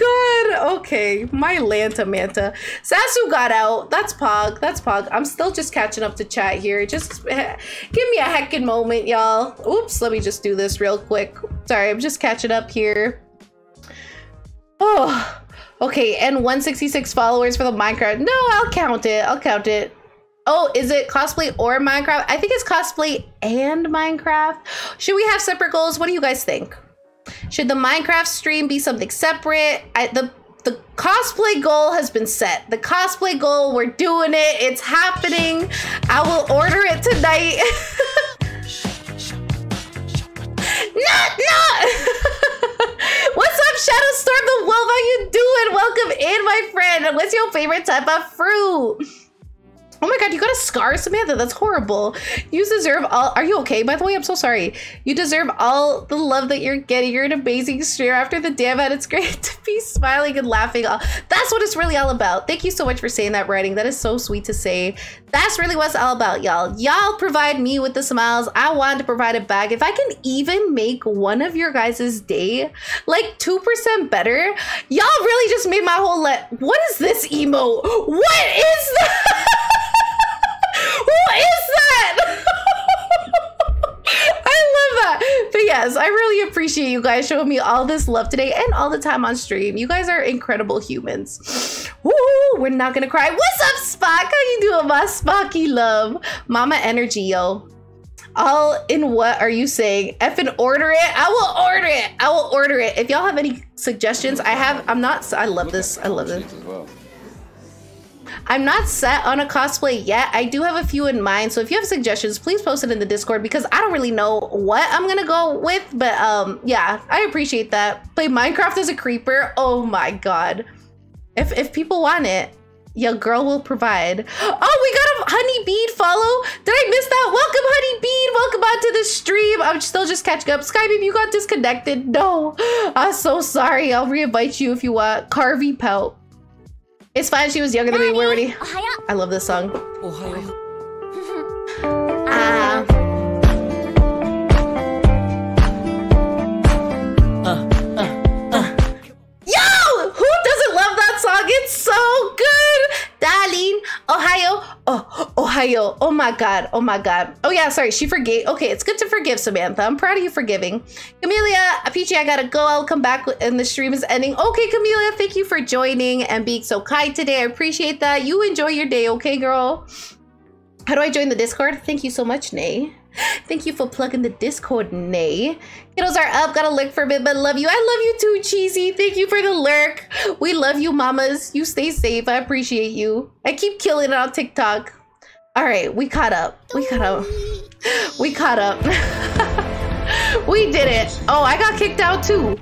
God. Okay, my Lanta Manta. Sasu got out. That's Pog. That's Pog. I'm still just catching up to chat here. Just give me a heckin' moment, y'all. Oops, let me just do this real quick. Sorry, I'm just catching up here. Oh, okay, and 166 followers for the Minecraft. No, I'll count it. I'll count it. Oh, is it cosplay or Minecraft? I think it's cosplay and Minecraft. Should we have separate goals? What do you guys think? Should the Minecraft stream be something separate? I, the the cosplay goal has been set. The cosplay goal, we're doing it. It's happening. I will order it tonight. *laughs* not, not. *laughs* What's up, Shadowstorm the Wolf? How you doing? Welcome in, my friend. What's your favorite type of fruit? Oh my god, you got a scar, Samantha. That's horrible. You deserve all. Are you okay, by the way? I'm so sorry. You deserve all the love that you're getting. You're an amazing streamer. After the damn ad, it's great *laughs* to be smiling and laughing. Uh, that's what it's really all about. Thank you so much for saying that, writing. That is so sweet to say. That's really what it's all about, y'all. Y'all provide me with the smiles. I want to provide it back. If I can even make one of your guys' day like 2% better, y'all really just made my whole let. What is this emote? What is *laughs* that? Who is *laughs* that? But yes, I really appreciate you guys showing me all this love today and all the time on stream. You guys are incredible humans. Woo! We're not gonna cry. What's up, Spock? How you doing, my Spocky love? Mama energy, yo. All in what are you saying? F and order it. I will order it. I will order it. If y'all have any suggestions, I have. I'm not. I love this. I love this. I'm not set on a cosplay yet. I do have a few in mind. So if you have suggestions, please post it in the Discord because I don't really know what I'm gonna go with. But um, yeah, I appreciate that. Play Minecraft as a creeper. Oh my god. If if people want it, your girl will provide. Oh, we got a honeybead follow. Did I miss that? Welcome, honeybead. Welcome on to the stream. I'm still just catching up. Skybeam, you got disconnected. No, I'm so sorry. I'll re-invite you if you want. Carvey Pelt. It's fine. She was younger than me. We're already. I love this song. Ah. Yo! Who doesn't love that song? It's so good! Darling, Ohio. Oh, Ohio. Oh my god. Oh my god. Oh yeah, sorry. She forgave. Okay, it's good to forgive, Samantha. I'm proud of you forgiving. Camelia, Peachy, I gotta go. I'll come back and the stream is ending. Okay, Camelia, thank you for joining and being so kind today. I appreciate that. You enjoy your day, okay, girl? How do I join the Discord? Thank you so much, Nay. Thank you for plugging the Discord, Nay. Kiddos are up, gotta lurk for a bit, but love you. I love you too, Cheesy. Thank you for the lurk. We love you, mamas. You stay safe. I appreciate you. I keep killing it on TikTok. All right, we caught up. We caught up. We caught up. *laughs* we did it. Oh, I got kicked out too.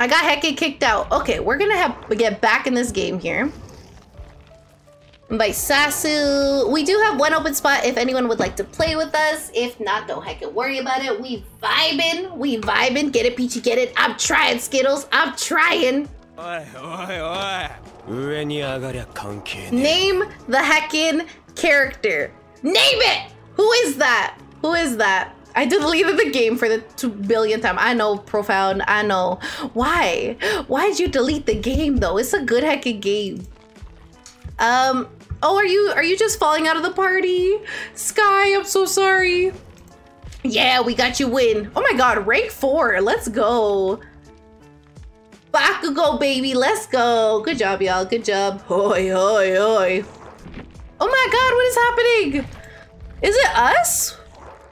I got heckin' kicked out. Okay, we're gonna have get back in this game here by Sasu. We do have one open spot if anyone would like to play with us. If not, don't heck it. worry about it. We vibing. We vibing. Get it, Peachy, get it. I'm trying, Skittles. I'm trying. Oi, oi, oi. Name the heckin' character. Name it! Who is that? Who is that? I deleted the game for the two billionth time. I know, profound. I know. Why? Why'd you delete the game though? It's a good heckin' game. Um. Oh, are you are you just falling out of the party? Sky, I'm so sorry. Yeah, we got you win. Oh my god, rank four. Let's go. Bakugo, baby. Let's go. Good job, y'all. Good job. Hoi, hoi, hoi. Oh my god, what is happening? Is it us?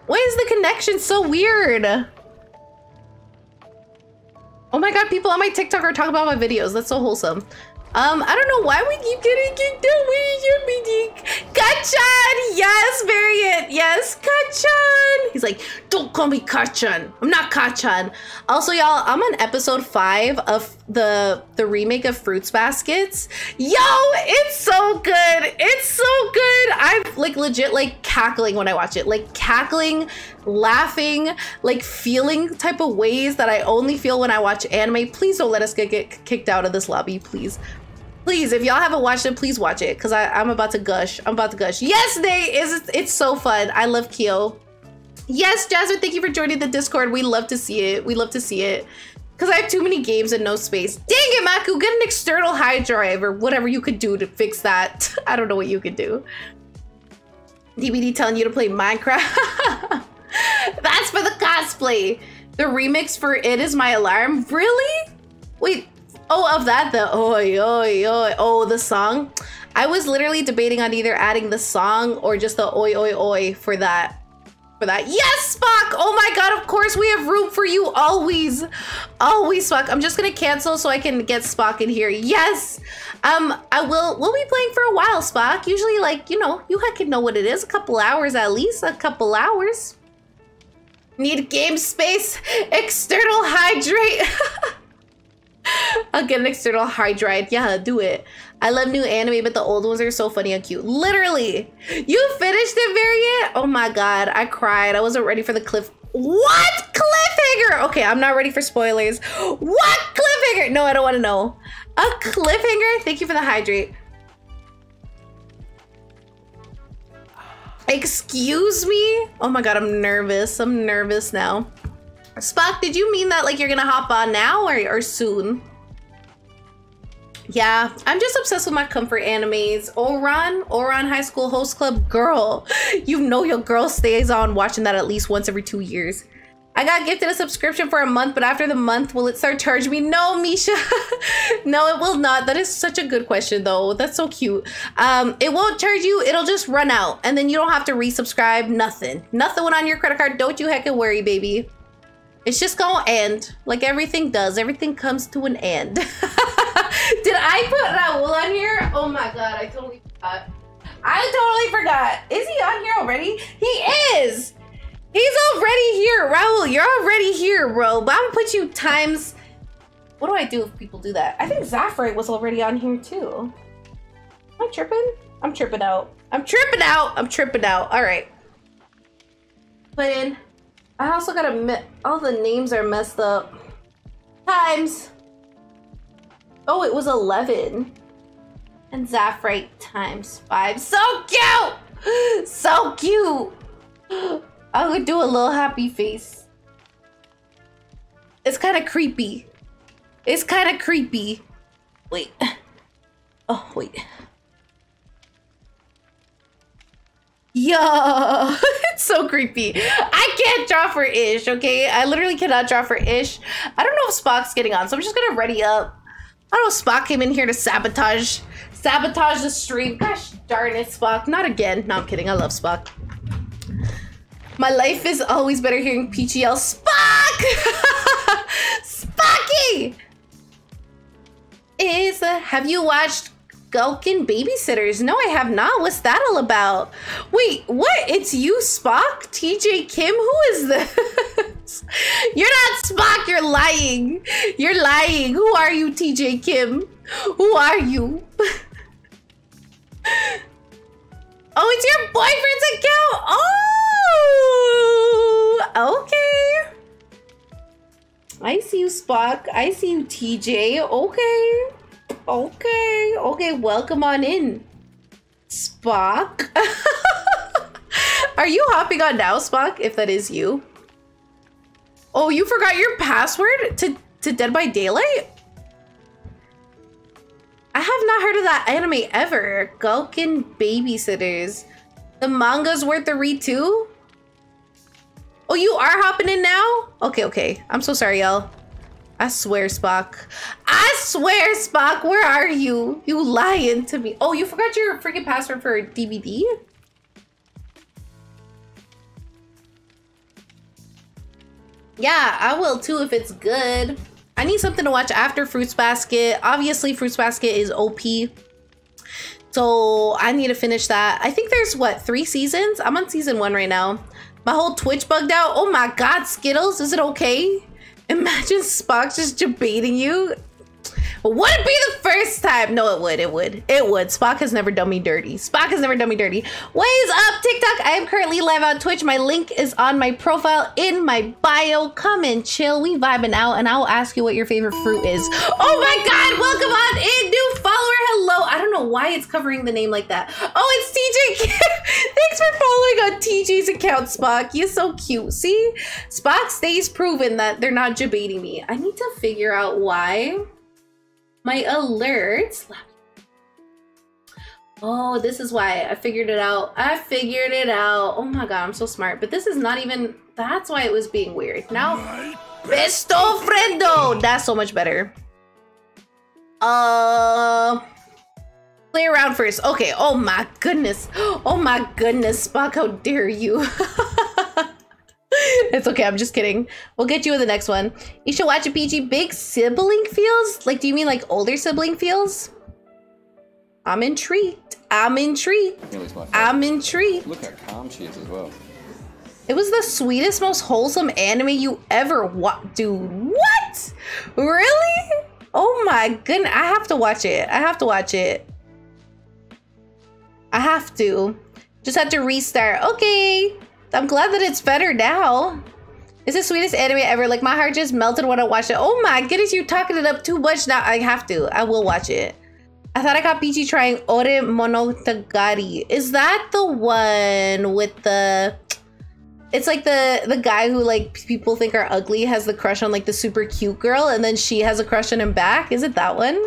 Why is the connection so weird? Oh my god, people on my TikTok are talking about my videos. That's so wholesome. Um, I don't know why we keep getting kicked out. We should be Kacchan! Yes, variant! Yes, Kacchan! He's like, don't call me Kacchan. I'm not Kacchan. Also, y'all, I'm on episode five of the the remake of Fruits Baskets. Yo, it's so good! It's so good! I'm like legit like cackling when I watch it. Like cackling, laughing, like feeling type of ways that I only feel when I watch anime. Please don't let us get, get kicked out of this lobby, please. Please, if y'all haven't watched it, please watch it because I'm about to gush. I'm about to gush. Yes, Nate, is it's so fun. I love Kyo. Yes, Jasmine, thank you for joining the Discord. We love to see it. We love to see it. Because I have too many games and no space. Dang it, Maku, get an external hard drive or whatever you could do to fix that. *laughs* I don't know what you could do. DBD telling you to play Minecraft. *laughs* That's for the cosplay. The remix for It Is My Alarm. Really? Wait, Oh, of that, the oi, oi, oi. Oh, the song. I was literally debating on either adding the song or just the oi, oi, oi for that. For that. Yes, Spock! Oh my god, of course we have room for you always. Always, Spock. I'm just gonna cancel so I can get Spock in here. Yes! Um, I will, we'll be playing for a while, Spock. Usually, like, you know, you can know what it is. A couple hours at least. A couple hours. Need game space. *laughs* External hydrate. *laughs* *laughs* I'll get an external hard drive. Yeah, do it. I love new anime, but the old ones are so funny and cute. Literally. You finished it, Variant? Oh my god, I cried. I wasn't ready for the cliff. What cliffhanger? Okay, I'm not ready for spoilers. What cliffhanger? No, I don't want to know. A cliffhanger? Thank you for the hydrate. Excuse me? Oh my god, I'm nervous. I'm nervous now. Spock, did you mean that like you're gonna hop on now or, or soon? Yeah, I'm just obsessed with my comfort animes. Ouran, Ouran High School Host Club, girl. *laughs* You know your girl stays on watching that at least once every two years. I got gifted a subscription for a month, but after the month, will it start charging me? No, Misha. *laughs* no, it will not. That is such a good question, though. That's so cute. Um, it won't charge you. It'll just run out, and then you don't have to resubscribe. Nothing. Nothing went on your credit card. Don't you heckin' worry, baby. It's just gonna end, like everything does. Everything comes to an end. *laughs* Did I put Raul on here? Oh my god, I totally forgot. I totally forgot. Is he on here already? He is. He's already here, Raul. You're already here, bro. But I'm gonna put you times. What do I do if people do that? I think Zaphray was already on here too. Am I tripping? I'm tripping out. I'm tripping out. I'm tripping out. All right. Put in. I also gotta. All the names are messed up. Times. Oh, it was 11. And Zaphray times five. So cute! So cute! *gasps* I would do a little happy face. It's kind of creepy. It's kind of creepy. Wait. *sighs* Oh, wait. Yo, *laughs* it's so creepy. I can't draw for Ish, okay? I literally cannot draw for Ish. I don't know if Spock's getting on, so I'm just gonna ready up. I don't know if Spock came in here to sabotage sabotage the stream. Gosh darn it, Spock. Not again. No, I'm kidding. I love Spock. My life is always better hearing yell, Spock! *laughs* Spocky! Is, uh, have you watched Gakuen Babysitters? No, I have not. What's that all about? Wait, what? It's you, Spock? TJ Kim? Who is this? *laughs* you're not Spock, you're lying. You're lying. Who are you, TJ Kim? Who are you? *laughs* oh, it's your boyfriend's account? Oh, okay. I see you, Spock. I see you, TJ. Okay. Okay. Okay, welcome on in, Spock. *laughs* Are you hopping on now, Spock, if that is you? Oh, you forgot your password to, to Dead by Daylight? I have not heard of that anime ever. Gakuen Babysitters. The manga's worth a read too? Oh, you are hopping in now? Okay, okay. I'm so sorry, y'all. I swear, Spock. I swear, Spock, where are you? You lying to me. Oh, you forgot your freaking password for DBD? Yeah, I will too if it's good. I need something to watch after Fruits Basket. Obviously, Fruits Basket is OP. So I need to finish that. I think there's what, three seasons? I'm on season one right now. My whole Twitch bugged out. Oh my God, Skittles, is it okay? Imagine Spock just debating you. Would it be the first time? No, it would. It would. It would. Spock has never done me dirty. Spock has never done me dirty. What is up, TikTok? I am currently live on Twitch. My link is on my profile in my bio. Come and chill. We vibing out, and I'll ask you what your favorite fruit is. Oh my God! Welcome on in, new follower. Hello. I don't know why it's covering the name like that. Oh, it's TJ. *laughs* Thanks for following on TJ's account, Spock. You're so cute. See, Spock stays proven that they're not debating me. I need to figure out why my alerts. Oh, this is why I figured it out. I figured it out. Oh my god, I'm so smart. But this is not even. That's why it was being weird. Now, besto friendo. That's so much better. Uh, play around first. Okay. Oh my goodness. *gasps* Oh my goodness, Spock. How dare you? *laughs* *laughs* it's okay. I'm just kidding. We'll get you in the next one. You should watch a PG big sibling feels. Like, do you mean like older sibling feels? I'm intrigued. I'm intrigued. I'm intrigued. Look how calm she is as well. It was the sweetest, most wholesome anime you ever watched. Dude, what? Really? Oh my goodness. I have to watch it. I have to watch it. I have to. Just have to restart. Okay. I'm glad that it's better now. It's the sweetest anime ever. Like my heart just melted when I watched it. Oh my goodness, you're talking it up too much now. I have to. I will watch it. I thought I got BG trying Ore Monogatari. Is that the one with the it's like the the guy who like people think are ugly has the crush on like the super cute girl and then she has a crush on him back? Is it that one?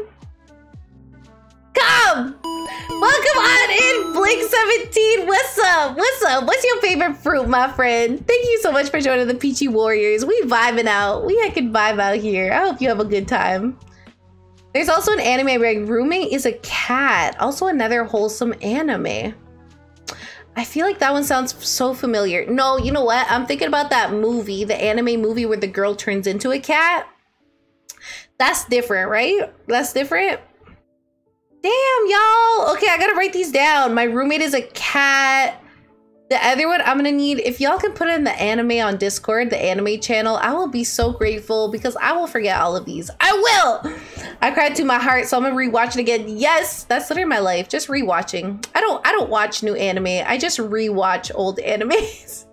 Come! Welcome on in, Blink17. What's up? What's up? What's your favorite fruit, my friend? Thank you so much for joining the Peachy Warriors. We vibing out. We can vibe out here. I hope you have a good time. There's also an anime where roommate is a cat. Also another wholesome anime. I feel like that one sounds so familiar. No, you know what? I'm thinking about that movie, the anime movie where the girl turns into a cat. That's different, right? That's different. Damn, y'all. Okay, I gotta write these down. My roommate is a cat. The other one I'm gonna need, if y'all can put in the anime on Discord, the anime channel, I will be so grateful because I will forget all of these. I will! I cried to my heart, so I'm gonna rewatch it again. Yes, that's literally my life. Just rewatching. I don't I don't watch new anime. I just rewatch old animes.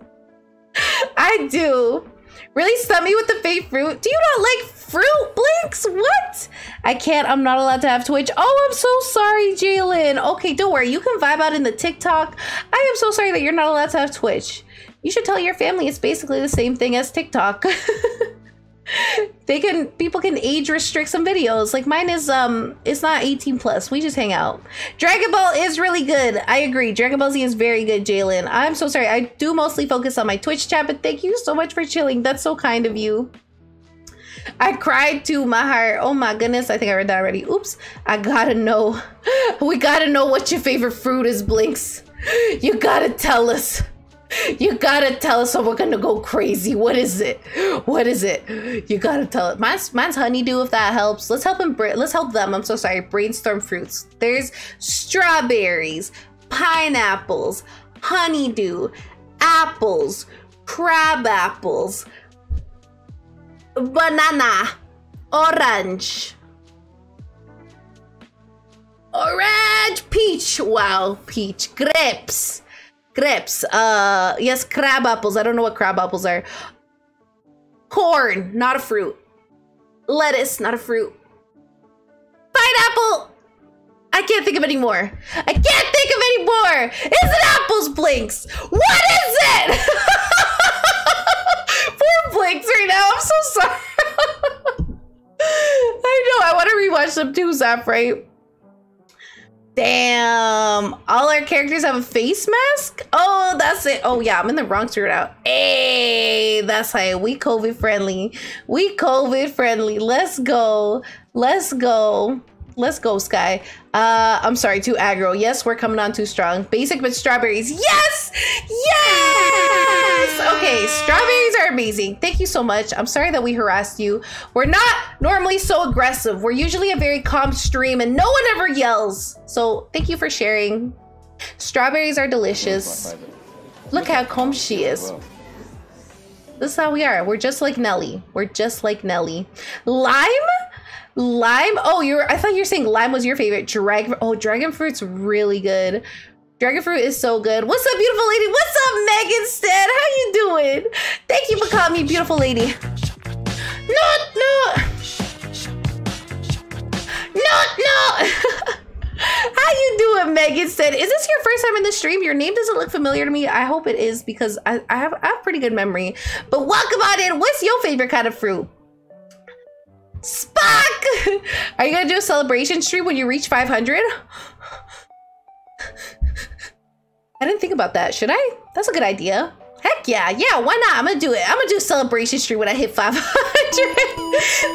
*laughs* I do. Really stun me with the fake fruit. Do you not like fruit, Blinks? What? I can't. I'm not allowed to have Twitch. Oh, I'm so sorry, Jalen. Okay, don't worry. You can vibe out in the TikTok. I am so sorry that you're not allowed to have Twitch. You should tell your family it's basically the same thing as TikTok. *laughs* they can people can age restrict some videos like mine is um it's not 18 plus we just hang out dragon ball is really good i agree dragon ball z is very good jalen i'm so sorry i do mostly focus on my twitch chat but thank you so much for chilling that's so kind of you I cried to my heart. Oh my goodness. I think I read that already. Oops. I gotta know. We gotta know what your favorite fruit is, Blinks. You gotta tell us. You gotta tell us or we're gonna go crazy. What is it? What is it? You gotta tell it. Mine's mine's honeydew if that helps. Let's help them let's help them. I'm so sorry. Brainstorm fruits. There's strawberries, pineapples, honeydew, apples, crab apples, banana, orange. Orange, peach, wow, peach, grapes, grapes, uh, yes, crab apples. I don't know what crab apples are. Corn, not a fruit. Lettuce, not a fruit. Pineapple. I can't think of any more. I can't think of any more. Is it apples, Blinks? What is it? *laughs* Blinks right now. I'm so sorry. *laughs* I know. I want to rewatch them too, Zap, right? Damn. All our characters have a face mask? Oh, that's it. Oh, yeah. I'm in the wrong shirt out. Hey, that's how we COVID friendly. We COVID friendly. Let's go. Let's go. Let's go, Sky. Uh, I'm sorry, too aggro. Yes, we're coming on too strong. Basic but strawberries. Yes! Yes! Okay, strawberries are amazing. Thank you so much. I'm sorry that we harassed you. We're not normally so aggressive. We're usually a very calm stream and no one ever yells. So thank you for sharing. Strawberries are delicious. Look how calm she is. This is how we are. We're just like Nelly. We're just like Nelly. Lime? Lime? Oh, you're I thought you were saying lime was your favorite. Dragon Oh, dragon fruit's really good. Dragon fruit is so good. What's up, beautiful lady? What's up, Megan Stead? How you doing? Thank you for calling me beautiful lady. No, no. No, *laughs* no. How you doing, Megan said, is this your first time in the stream? Your name doesn't look familiar to me. I hope it is because I, I, have, I have pretty good memory. But welcome on in. What's your favorite kind of fruit? Spock! *laughs* Are you gonna do a celebration stream when you reach 500? I didn't think about that. Should I? That's a good idea. Heck yeah, yeah, why not? I'm gonna do it. I'm gonna do a celebration stream when I hit 500. *laughs*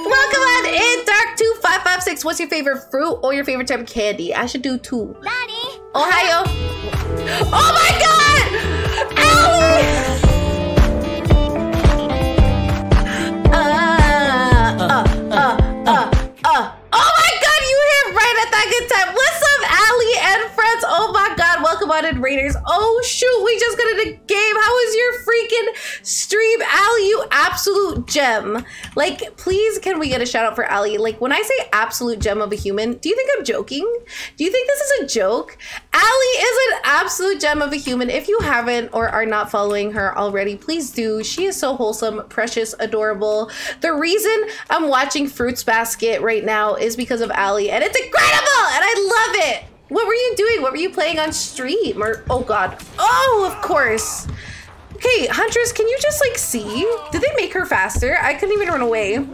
Welcome on in, Dark2556. What's your favorite fruit or your favorite type of candy? I should do two. Daddy. Ohio. Oh my god! Allie! Good time. Allie and friends? Oh my god, welcome on in Raiders. Oh shoot, we just got in a game. How was your freaking stream, Allie? You absolute gem. Like, please, can we get a shout out for Allie? Like, when I say absolute gem of a human, do you think I'm joking? Do you think this is a joke? Allie is an absolute gem of a human. If you haven't or are not following her already, please do. She is so wholesome, precious, adorable. The reason I'm watching Fruits Basket right now is because of Allie, and it's incredible, and I love it. What were you doing? What were you playing on stream? Or oh god. Oh, of course. Okay, Huntress, can you just like see? Did they make her faster? I couldn't even run away.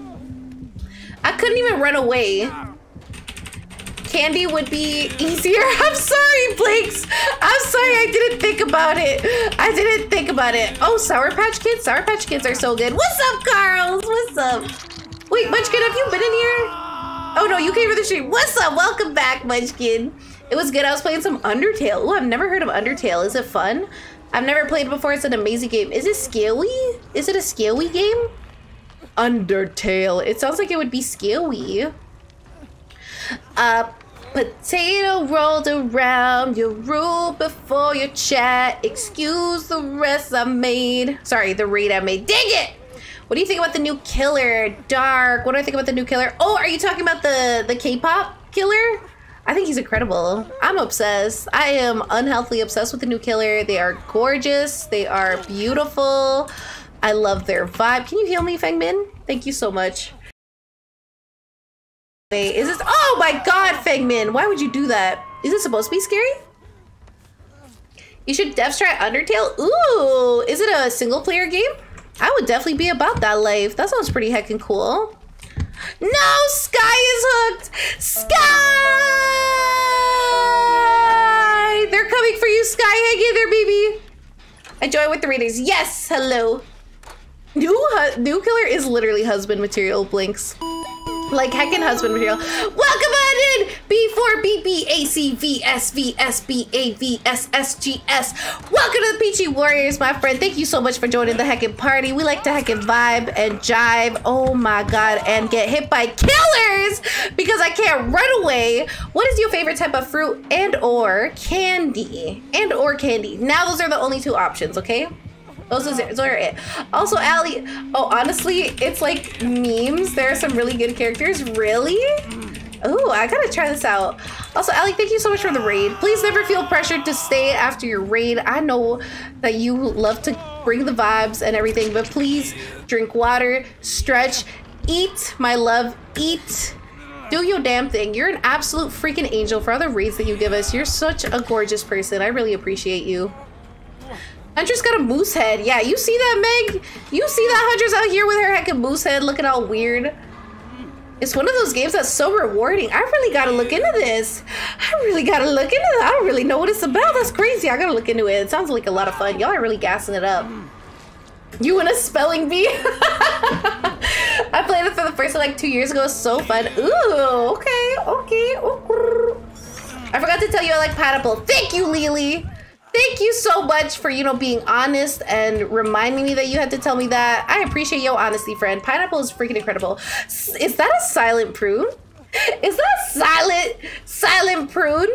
I couldn't even run away. candy would be easier. *laughs* I'm sorry, Blinks. I'm sorry, I didn't think about it. I didn't think about it. Oh, Sour Patch Kids? Sour Patch Kids are so good. What's up, Carls? What's up? Wait, Munchkin, have you been in here? Oh no, you came for the stream. What's up? Welcome back, Munchkin. It was good. I was playing some Undertale. Oh, I've never heard of Undertale. Is it fun? I've never played before. It's an amazing game. Is it scary? Is it a scary game? Undertale. It sounds like it would be scary. A potato rolled around your room before your chat. Excuse the rest I made. Sorry, the raid I made. Dig it! What do you think about the new killer? Dark. What do I think about the new killer? Oh, are you talking about the the K-pop killer? I think he's incredible. I'm obsessed. I am unhealthily obsessed with the new killer. They are gorgeous. They are beautiful. I love their vibe. Can you heal me, Feng Min? Thank you so much. Wait, is this? Oh my God, Feng Min! Why would you do that? Is this supposed to be scary? You should def try Undertale. Ooh, is it a single player game? I would definitely be about that life. That sounds pretty heckin' cool. No, Sky is hooked. Sky! They're coming for you, Sky. Hang in there, baby. Join with the readers. Yes, hello. New new killer is literally husband material. Blinks. Like heckin' husband material. Welcome on in! B4BBACVSBAVSSGS. Welcome to the Peachy Warriors, my friend. Thank you so much for joining the heckin' party. We like to heckin' vibe and jive. Oh my god, and get hit by killers because I can't run away. What is your favorite type of fruit and or candy? And or candy. Now those are the only two options, okay? Those are, those are eh. it. Also, Allie, oh, honestly, it's like memes. There are some really good characters. Really? Oh, I gotta try this out. Also, Allie, thank you so much for the raid. Please never feel pressured to stay after your raid. I know that you love to bring the vibes and everything, but please drink water, stretch, eat, my love, eat. Do your damn thing. You're an absolute freaking angel for all the raids that you give us. You're such a gorgeous person. I really appreciate you. Huntress got a moose head. Yeah, you see that, Meg? You see that Huntress out here with her heckin' moose head looking all weird? It's one of those games that's so rewarding. I really gotta look into this. I really gotta look into it. I don't really know what it's about. That's crazy. I gotta look into it. It sounds like a lot of fun. Y'all are really gassing it up. You in a spelling bee? *laughs* I played it for the first like two years ago. So fun. Ooh, okay, okay. I forgot to tell you I like pineapple. Thank you, Lily. Thank you so much for, you know, being honest and reminding me that you had to tell me that. I appreciate your honesty, friend. Pineapple is freaking incredible. Is that a silent prune? Is that silent, silent prune?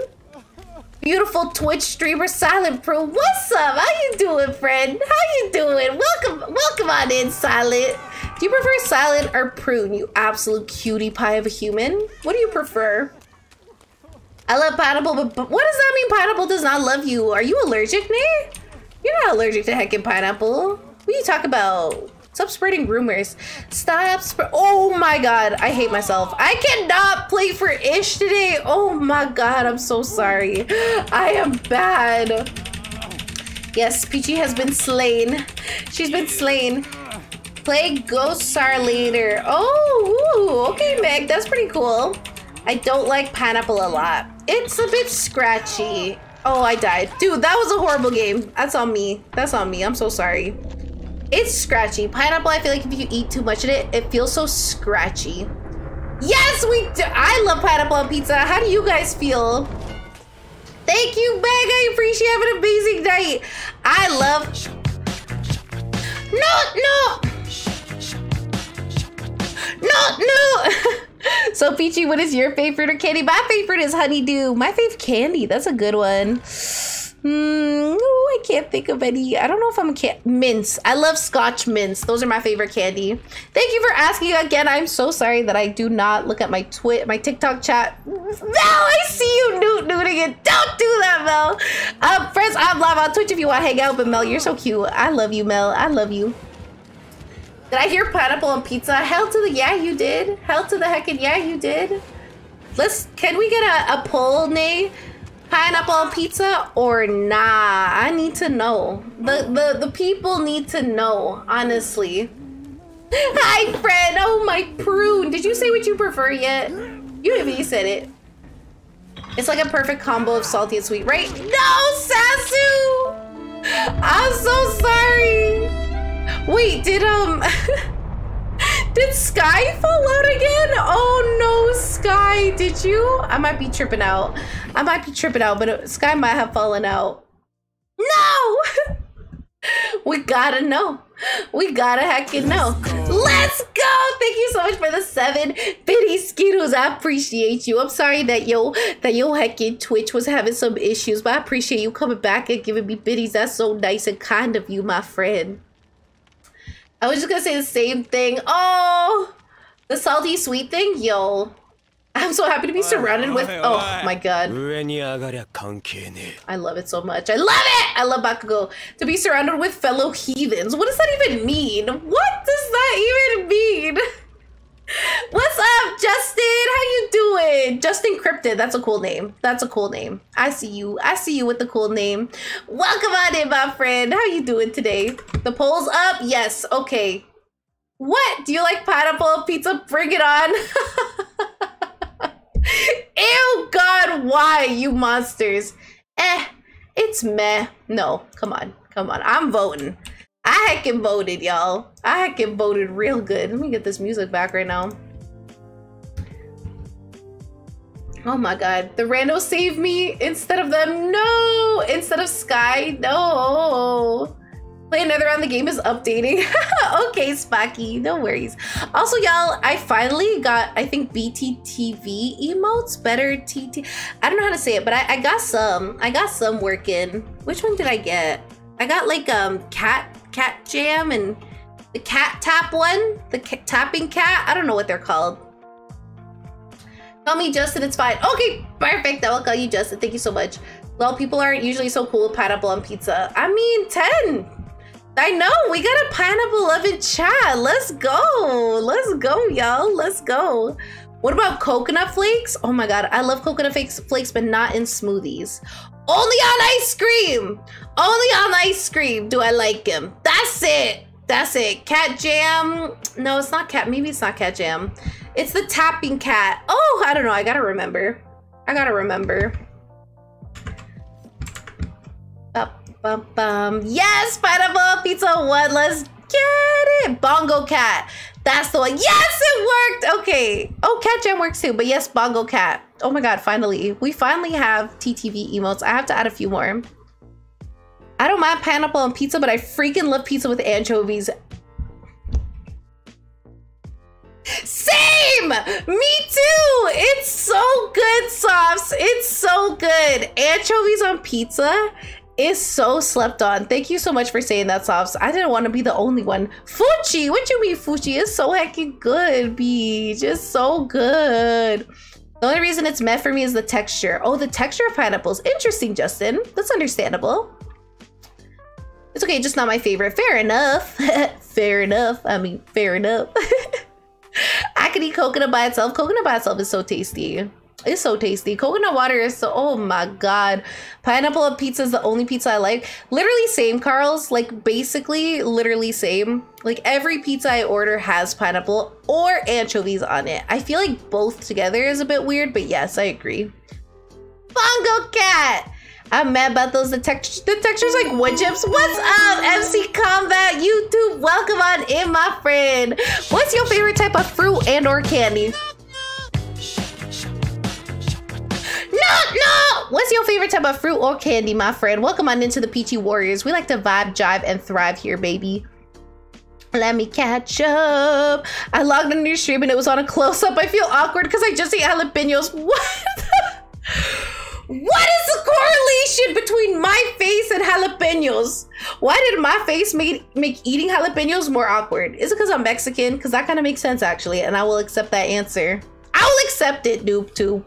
Beautiful Twitch streamer, Silent Prune. What's up? How you doing, friend? How you doing? Welcome, welcome on in, Silent. Do you prefer Silent or Prune, you absolute cutie pie of a human? What do you prefer? I love pineapple, but, but what does that mean pineapple does not love you? Are you allergic, Nay? You're not allergic to heckin' pineapple. What you talk about? Stop spreading rumors. Stop spread. Oh my god, I hate myself. I cannot play for Ish today. Oh my god, I'm so sorry. I am bad. Yes, Peachy has been slain. She's been slain. Play Ghost Star later. Oh, ooh, okay, Meg, that's pretty cool. I don't like pineapple a lot. It's a bit scratchy. Oh, I died. Dude, that was a horrible game. That's on me. That's on me. I'm so sorry. It's scratchy. Pineapple, I feel like if you eat too much of it, it feels so scratchy. Yes, we do. I love pineapple on pizza. How do you guys feel? Thank you, Meg. I appreciate have an amazing night. I love... No, no. No, no. *laughs* so Peachy, what is your favorite or candy? My favorite is honeydew. My favorite candy. That's a good one. Mm, oh, I can't think of any. I don't know if I'm can mints. I love Scotch mints. Those are my favorite candy. Thank you for asking again. I'm so sorry that I do not look at my twit, my TikTok chat. Mel, I see you newt newting it. Don't do that, Mel. Um, friends, I'm live on Twitch if you want to hang out. But Mel, you're so cute. I love you, Mel. I love you. Did I hear pineapple on pizza? Hell to the yeah, you did. Hell to the heckin' yeah, you did. Let's. Can we get a, a poll, Nay? Pineapple pizza or nah? I need to know. The the the people need to know. Honestly. *laughs* Hi, friend. Oh my prune. Did you say what you prefer yet? You haven't said it. It's like a perfect combo of salty and sweet, right? No, Sasu! I'm so sorry. Wait, did um *laughs* Did Sky fall out again? Oh no, Sky, did you? I might be tripping out. I might be tripping out, but Sky might have fallen out. No! *laughs* we gotta know. We gotta heckin' know. Let's go! Thank you so much for the seven bitty skittles. I appreciate you. I'm sorry that yo that yo heckin' Twitch was having some issues, but I appreciate you coming back and giving me biddies. That's so nice and kind of you, my friend. I was just gonna say the same thing. Oh, the salty sweet thing, yo. I'm so happy to be surrounded with. Oh my god. I love it so much. I love it. I love Bakugo. To be surrounded with fellow heathens. What does that even mean? What does that even mean? *laughs* What's up, Justin? How you doing? Justin Cryptid. That's a cool name. That's a cool name. I see you. I see you with the cool name. Welcome on in, my friend. How you doing today? The poll's up? Yes. Okay. What? Do you like pineapple pizza? Bring it on. *laughs* Ew, God, why, you monsters? Eh, it's meh. No, come on, come on. I'm voting. I heckin' voted, y'all. I heckin' voted real good. Let me get this music back right now. Oh my god. The rando saved me instead of them. No! Instead of Sky. No. Play another round. The game is updating. *laughs* okay, Spocky. No worries. Also, y'all, I finally got, I think, BTTV emotes. Better TT. I don't know how to say it, but I, I got some. I got some working. Which one did I get? I got like um cat cat jam and the cat tap one. The ca- tapping cat. I don't know what they're called. Call me Justin, it's fine. Okay, perfect. I will call you Justin. Thank you so much. Well, people aren't usually so cool with pineapple on pizza. I mean, 10. I know, we got a pineapple loving chat. Let's go. Let's go, y'all. Let's go. What about coconut flakes? Oh my god, I love coconut flakes, flakes, but not in smoothies. Only on ice cream. Only on ice cream do I like him. That's it. That's it. Cat jam. No, it's not cat. Maybe it's not cat jam. It's the tapping cat. Oh, I don't know. I gotta remember. I gotta remember. Bum, bum, bum. Yes, pineapple pizza one. Let's get it. Bongo cat. That's the one. Yes, it worked. Okay. Oh, cat jam works too. But yes, bongo cat. Oh my god, finally. We finally have TTV emotes. I have to add a few more. I don't mind pineapple on pizza, but I freaking love pizza with anchovies. Same! Me too! It's so good, Softs. It's so good. Anchovies on pizza is so slept on. Thank you so much for saying that, Softs. I didn't want to be the only one. Fuchi! What you mean, Fuchi? It's so heckin' good, B. Just so good. The only reason it's met for me is the texture. Oh, the texture of pineapples. Interesting, Justin. That's understandable. It's okay, just not my favorite. Fair enough. *laughs* fair enough. I mean, fair enough. *laughs* I could eat coconut by itself. Coconut by itself is so tasty. It's so tasty. Coconut water is so, oh my God. Pineapple pizza is the only pizza I like. Literally same, Carl's. Like basically, literally same. Like every pizza I order has pineapple or anchovies on it. I feel like both together is a bit weird, but yes, I agree. Bongo Cat! I'm mad about those. The, text- the textures like wood chips. What's up, MC Combat YouTube? Welcome on in, my friend. What's your favorite type of fruit and or candy? No, no! What's your favorite type of fruit or candy, my friend? Welcome on into the Peachy Warriors. We like to vibe, jive, and thrive here, baby. Let me catch up. I logged into your stream and it was on a close up. I feel awkward because I just ate jalapenos. *laughs* What? What is the correlation between my face and jalapenos? Why did my face make, make eating jalapenos more awkward? Is it because I'm Mexican? Because that kind of makes sense, actually, and I will accept that answer. I will accept it, noob too.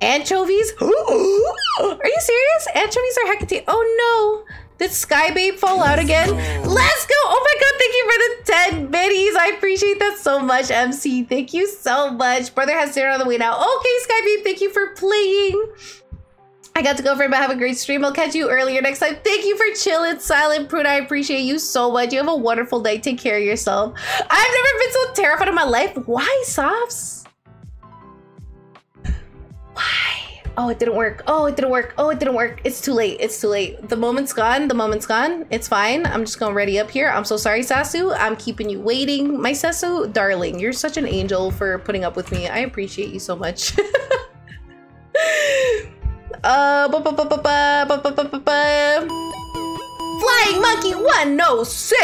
Anchovies? *gasps* Are you serious? Anchovies are heckin' Oh no! Did Sky Babe fall out again? Let's go! Oh my god, thank you for the 10 biddies. I appreciate that so much, MC. Thank you so much. Brother has dinner on the way now. Okay, Sky Babe, thank you for playing. I got to go for it, but have a great stream. I'll catch you earlier next time. Thank you for chilling, Silent Prune. I appreciate you so much. You have a wonderful day. Take care of yourself. I've never been so terrified in my life. Why, Softs? Why? Oh, it didn't work. Oh, it didn't work. Oh, it didn't work. It's too late. It's too late. The moment's gone. The moment's gone. It's fine. I'm just gonna ready up here. I'm so sorry, Sasu. I'm keeping you waiting. My Sasu, darling, you're such an angel for putting up with me. I appreciate you so much. uh, Flying Monkey 106!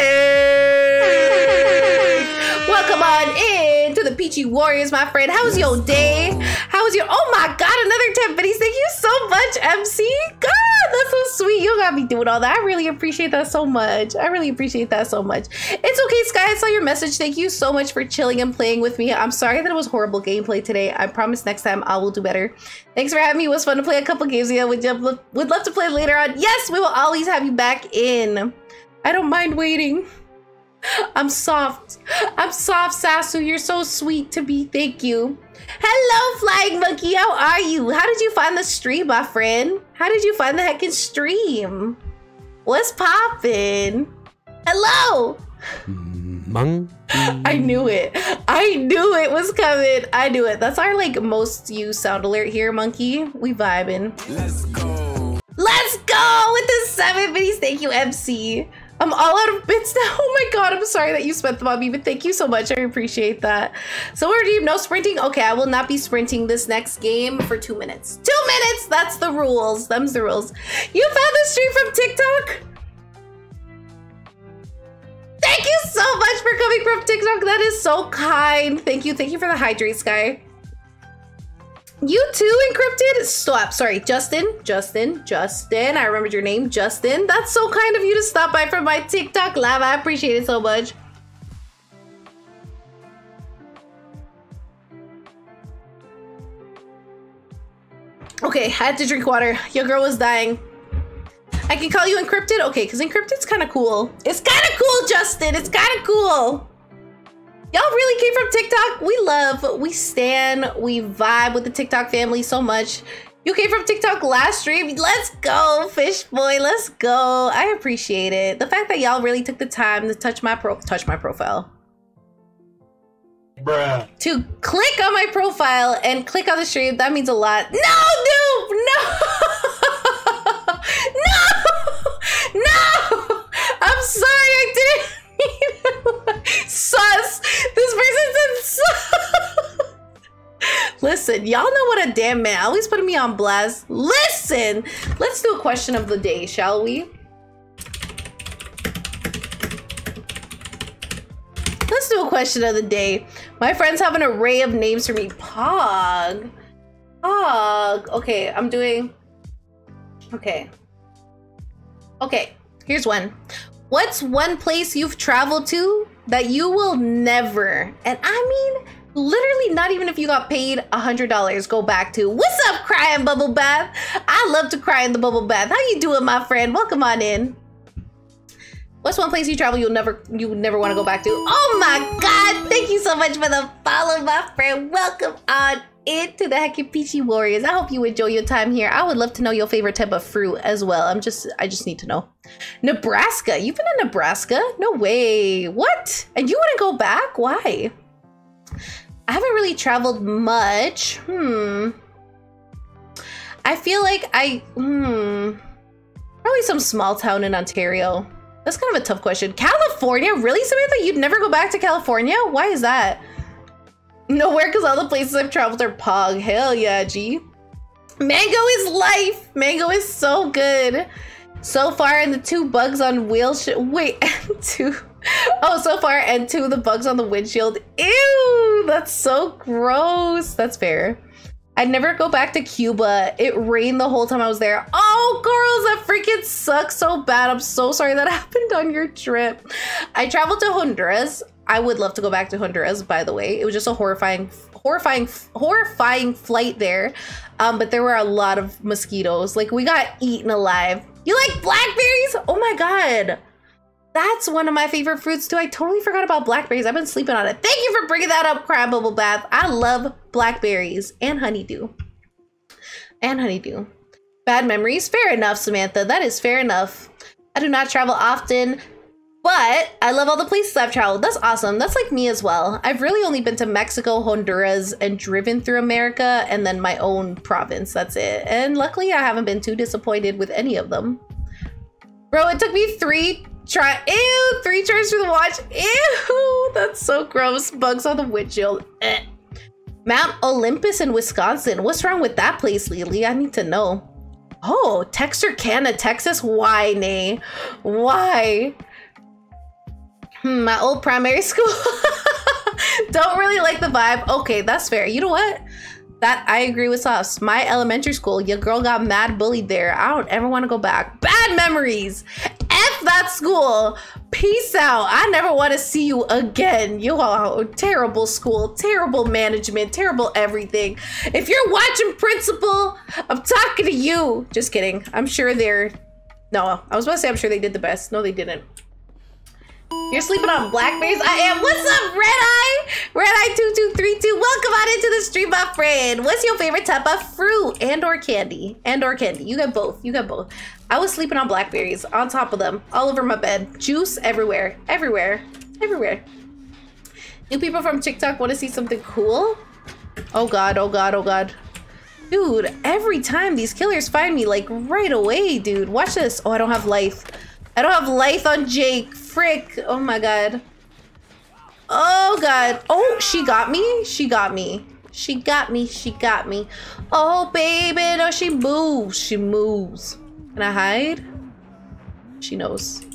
Welcome on in to the Peachy Warriors, my friend. How's your day? How's your oh my god, another 10 bitties. Thank you so much, MC. God, that's so sweet. You got me doing all that. I really appreciate that so much. I really appreciate that so much. It's okay, Sky. I saw your message. Thank you so much for chilling and playing with me. I'm sorry that it was horrible gameplay today. I promise next time I will do better. Thanks for having me. It was fun to play a couple games. Yeah, would would love to play later on. Yes, we will always have you back in. I don't mind waiting. I'm soft. I'm soft, Sasu. You're so sweet to me. Thank you. Hello, Flying Monkey. How are you? How did you find the stream, my friend? How did you find the heckin' stream? What's poppin'? Hello. Hmm. Monkey. I knew it. I knew it was coming. I knew it. That's our like most used sound alert here, Monkey. We vibing. Let's go. Let's go with the seven bitties. Thank you, MC. I'm all out of bits now. *laughs* Oh my god, I'm sorry that you spent them on me, but thank you so much. I appreciate that. So we're deep, no sprinting. Okay, I will not be sprinting this next game for two minutes. Two minutes! That's the rules. Them's the rules. You found the stream from TikTok? Thank you so much for coming from TikTok. That is so kind. Thank you. Thank you for the hydrate, Sky. You too, encrypted? Stop. Sorry, Justin. Justin. Justin. I remembered your name, Justin. That's so kind of you to stop by for my TikTok live. I appreciate it so much. Okay, I had to drink water. Your girl was dying. I can call you encrypted? Okay, because encrypted's kind of cool. It's kind of cool, Justin. It's kind of cool. Y'all really came from TikTok. We love, we stand, we vibe with the TikTok family so much. You came from TikTok last stream. Let's go, fish boy. Let's go. I appreciate it. The fact that y'all really took the time to touch my pro touch my profile. Bruh. To click on my profile and click on the stream, that means a lot. No, noob! No! *laughs* no! *laughs* I'm sorry, I didn't *laughs* sus. This person said sus. *laughs* Listen, y'all know what a damn man. Always putting me on blast. Listen, let's do a question of the day, shall we? Let's do a question of the day. My friends have an array of names for me. Pog. Pog. Okay, I'm doing. Okay. Okay, here's one. What's one place you've traveled to that you will never, and I mean literally not even if you got paid a hundred dollars go back to what's up crying bubble bath? I love to cry in the bubble bath. How you doing my friend? Welcome on in. What's one place you travel you'll never you would never want to go back to? Oh my god thank you so much for the follow my friend. Welcome on into the Heckin' Peachy Warriors. I hope you enjoy your time here. I would love to know your favorite type of fruit as well. I'm just, I just need to know. Nebraska. You've been in Nebraska? No way. What? And you wouldn't go back? Why? I haven't really traveled much. Hmm. I feel like I, hmm. Probably some small town in Ontario. That's kind of a tough question. California? Really, Samantha? You'd never go back to California? Why is that? Nowhere, because all the places I've traveled are pog. Hell yeah, G. Mango is life. Mango is so good. So far, and the two bugs on wheelship. Wait, *laughs* two. Oh, so far, and two of the bugs on the windshield. Ew, that's so gross. That's fair. I'd never go back to Cuba. It rained the whole time I was there. Oh, girls, that freaking sucks so bad. I'm so sorry that *laughs* happened on your trip. I traveled to Honduras. I would love to go back to Honduras, by the way. It was just a horrifying, horrifying, horrifying flight there. Um, but there were a lot of mosquitoes. Like we got eaten alive. You like blackberries? Oh my God. That's one of my favorite fruits too. I totally forgot about blackberries. I've been sleeping on it. Thank you for bringing that up, Crab Bubble Bath. I love blackberries and honeydew. And honeydew. Bad memories? Fair enough, Samantha. That is fair enough. I do not travel often. But I love all the places I've traveled. That's awesome. That's like me as well. I've really only been to Mexico, Honduras, and driven through America, and then my own province. That's it. And luckily, I haven't been too disappointed with any of them. Bro, it took me three try. Ew, three tries for the watch. Ew, *laughs* that's so gross. Bugs on the windshield. Eh. Mount Olympus in Wisconsin. What's wrong with that place, Lily? I need to know. Oh, Texarkana, Texas. Why, Nay? Why? Hmm, my old primary *laughs* school. Don't really like the vibe. Okay, that's fair. You know what? That I agree with Sauce. My elementary school, your girl got mad bullied there. I don't ever want to go back. Bad memories. F that school. Peace out. I never want to see you again. You are terrible school, terrible management, terrible everything. If you're watching Principal, I'm talking to you. Just kidding. I'm sure they're. No, I was about to say I'm sure they did the best. No, they didn't. You're sleeping on blackberries? I am. What's up, Red Eye? Red Eye 2232. Welcome on into the stream, my friend. What's your favorite type of fruit and or candy? And or candy. You got both. You got both. I was sleeping on blackberries on top of them, all over my bed. Juice everywhere. Everywhere. Everywhere. New people from TikTok want to see something cool? Oh god, oh god, oh god. Dude, every time these killers find me, like right away, dude. Watch this. Oh, I don't have life. I don't have life on Jake. Frick. Oh my god. Oh god. Oh, she got me. She got me. She got me. She got me. Oh, baby. No, she moves. She moves. Can I hide? She knows.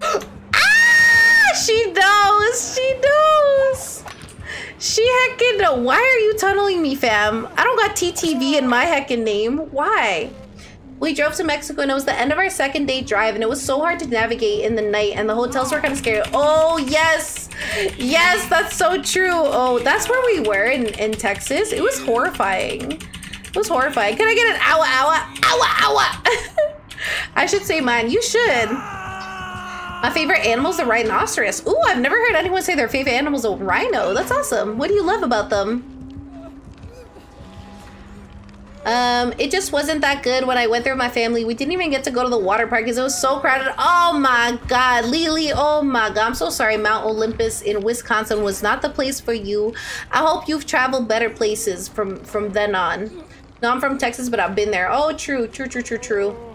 *gasps* ah! She knows. She knows. She heckin' Why are you tunneling me, fam? I don't got TTV in my heckin' name. Why? We drove to Mexico and it was the end of our second day drive and it was so hard to navigate in the night and the hotels were kind of scary. Oh, yes. Yes, that's so true. Oh, that's where we were in, in Texas. It was horrifying. It was horrifying. Can I get an owa owa owa owa? *laughs* I should say mine. You should. My favorite animal is the rhinoceros. Ooh, I've never heard anyone say their favorite animal is a rhino. That's awesome. What do you love about them? Um, it just wasn't that good when I went there with my family. We didn't even get to go to the water park because it was so crowded. Oh my god, Lily, oh my god. I'm so sorry. Mount Olympus in Wisconsin was not the place for you. I hope you've traveled better places from from then on. No, I'm from Texas, but I've been there. Oh, true, true, true, true, true.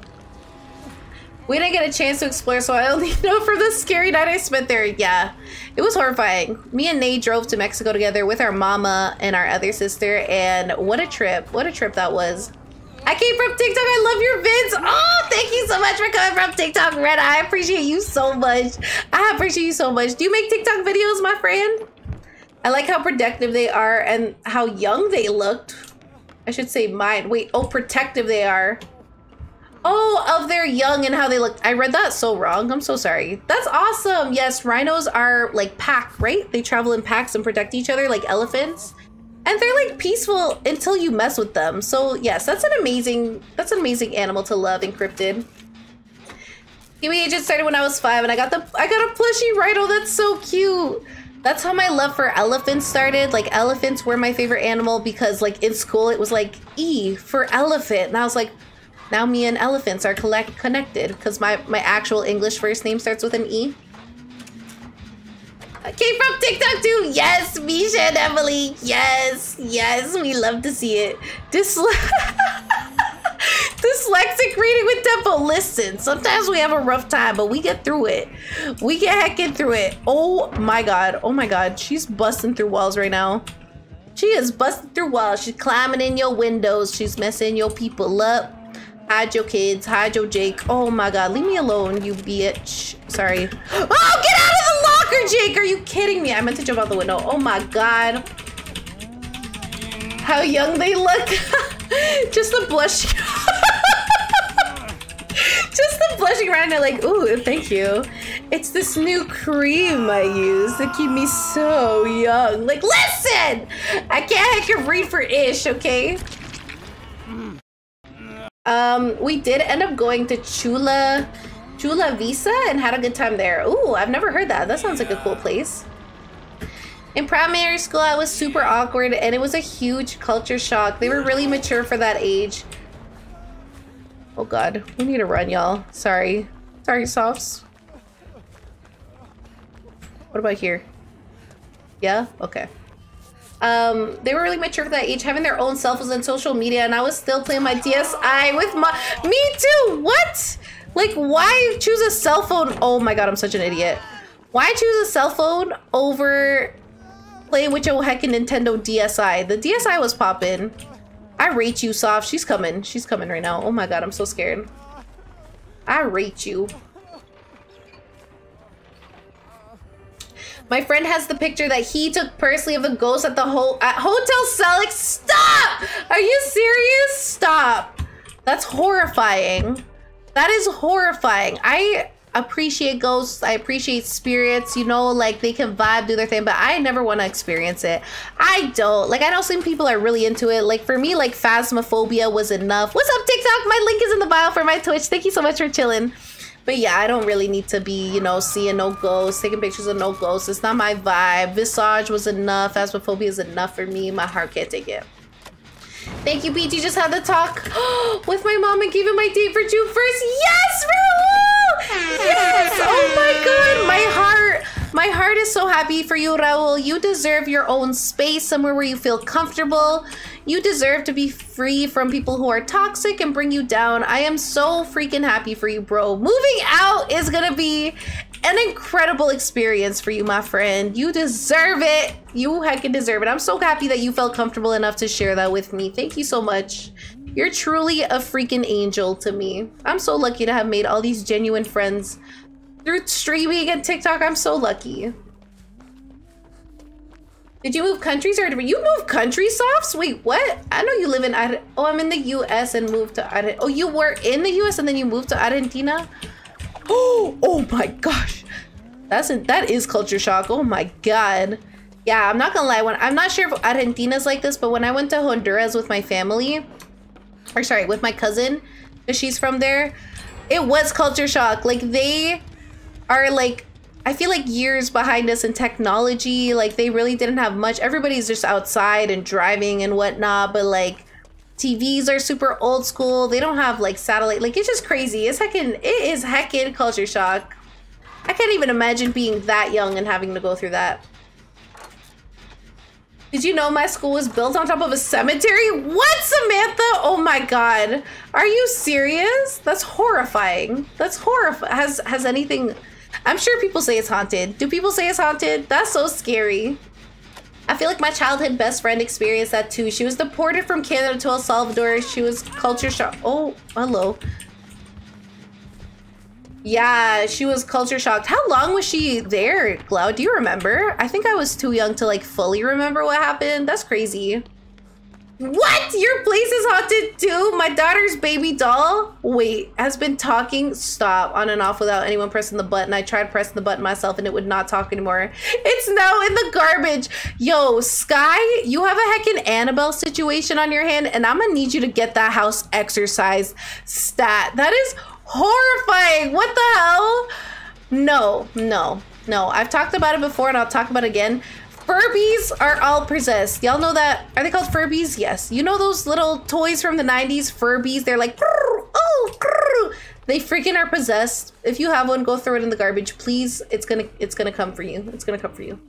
We didn't get a chance to explore, so I only *laughs* know from the scary night I spent there. Yeah, it was horrifying. Me and Nate drove to Mexico together with our mama and our other sister, and what a trip. What a trip that was. I came from TikTok. I love your vids. Oh, thank you so much for coming from TikTok, Red. I appreciate you so much. I appreciate you so much. Do you make TikTok videos, my friend? I like how protective they are and how young they looked. I should say mine. Wait, oh, protective they are. Oh, of their young and how they look. I read that so wrong. I'm so sorry. That's awesome. Yes, rhinos are like pack, right? They travel in packs and protect each other like elephants. And they're like peaceful until you mess with them. So yes, that's an amazing, that's an amazing animal to love, encrypted. Agent started when I was five and I got the, I got a plushie rhino. That's so cute. That's how my love for elephants started. Like elephants were my favorite animal because like in school it was like E for elephant. And I was like, now me and elephants are collect connected because my, my actual English first name starts with an E. I came from TikTok too. Yes, Misha and Emily. Yes, yes, we love to see it. Dysle *laughs* Dyslexic reading with tempo. Listen, sometimes we have a rough time, but we get through it. We get hecking through it. Oh my god. Oh my god. She's busting through walls right now. She is busting through walls. She's climbing in your windows. She's messing your people up. Hide your kids. Hide your Jake. Oh my god. Leave me alone, you bitch. Sorry. *gasps* Oh, get out of the locker, Jake. Are you kidding me? I meant to jump out the window. Oh my god. How young they look. *laughs* Just the blush. *laughs* Just the blushing around and like, ooh, thank you. It's this new cream I use to keep me so young. Like, listen! I can't I can read for ish, okay? Um, we did end up going to Chula, Chula Vista and had a good time there. Ooh, I've never heard that. That sounds like a cool place. In primary school, I was super awkward and it was a huge culture shock. They were really mature for that age. Oh god, we need to run, y'all. Sorry. Sorry, softs. What about here? Yeah? Okay. Um, they were really mature for that age, having their own cell phones and social media, and I was still playing my DSi with my- Me too! What? Like, why choose a cell phone? Oh my god, I'm such an idiot. Why choose a cell phone over playing with your heckin' Nintendo DSi? The DSi was popping. I rate you, Soft. She's coming. She's coming right now. Oh my god, I'm so scared. I rate you. My friend has the picture that he took personally of the ghost at the whole at Hotel Selleck. Stop! Are you serious? Stop. That's horrifying. That is horrifying. I appreciate ghosts. I appreciate spirits. You know, like they can vibe, do their thing, but I never want to experience it. I don't. Like I know some people are really into it. Like for me, like phasmophobia was enough. What's up, TikTok? My link is in the bio for my Twitch. Thank you so much for chilling. But yeah, I don't really need to be, you know, seeing no ghosts, taking pictures of no ghosts. It's not my vibe. Visage was enough. Phasmophobia is enough for me. My heart can't take it. Thank you, Peachy. Just had the talk *gasps* with my mom and gave him my date for June 1st. Yes, Raul! Yes! Oh my god, my heart. My heart is so happy for you, Raul. You deserve your own space, somewhere where you feel comfortable. You deserve to be free from people who are toxic and bring you down. I am so freaking happy for you, bro. Moving out is gonna be an incredible experience for you, my friend. You deserve it. You heckin' deserve it. I'm so happy that you felt comfortable enough to share that with me. Thank you so much. You're truly a freaking angel to me. I'm so lucky to have made all these genuine friends through streaming and TikTok. I'm so lucky. Did you move countries or you move country softs? Wait, what? I know you live in Ar Oh, I'm in the US and moved to Ar Oh, you were in the US and then you moved to Argentina? Oh, *gasps* oh my gosh. That's a, that is culture shock. Oh my god. Yeah, I'm not gonna lie. When I'm not sure if Argentina's like this, but when I went to Honduras with my family, or sorry, with my cousin, because she's from there, it was culture shock. Like they are like I feel like years behind us in technology. Like they really didn't have much. Everybody's just outside and driving and whatnot, but like TVs are super old school. They don't have like satellite. Like it's just crazy. It's heckin' it is heckin' culture shock. I can't even imagine being that young and having to go through that. Did you know my school was built on top of a cemetery? What, Samantha? Oh my god. Are you serious? That's horrifying. That's horrifying. Has has anything I'm sure people say it's haunted. Do people say it's haunted? That's so scary. I feel like my childhood best friend experienced that too. She was deported from Canada to El Salvador. She was culture shocked. Oh, hello. Yeah, she was culture shocked. How long was she there, Glau? Do you remember? I think I was too young to like fully remember what happened. That's crazy. What? Your place is haunted too? My daughter's baby doll, wait, has been talking, stop, on and off without anyone pressing the button. I tried pressing the button myself and it would not talk anymore. It's now in the garbage. Yo, Sky, you have a heckin' Annabelle situation on your hand and I'm gonna need you to get that house exercise stat. That is horrifying. What the hell? No, no, no. I've talked about it before and I'll talk about it again. Furbies are all possessed. Y'all know that? Are they called Furbies? Yes. You know those little toys from the 90s? Furbies. They're like, oh, they freaking are possessed. If you have one, go throw it in the garbage, please. It's gonna, it's gonna come for you. It's gonna come for you.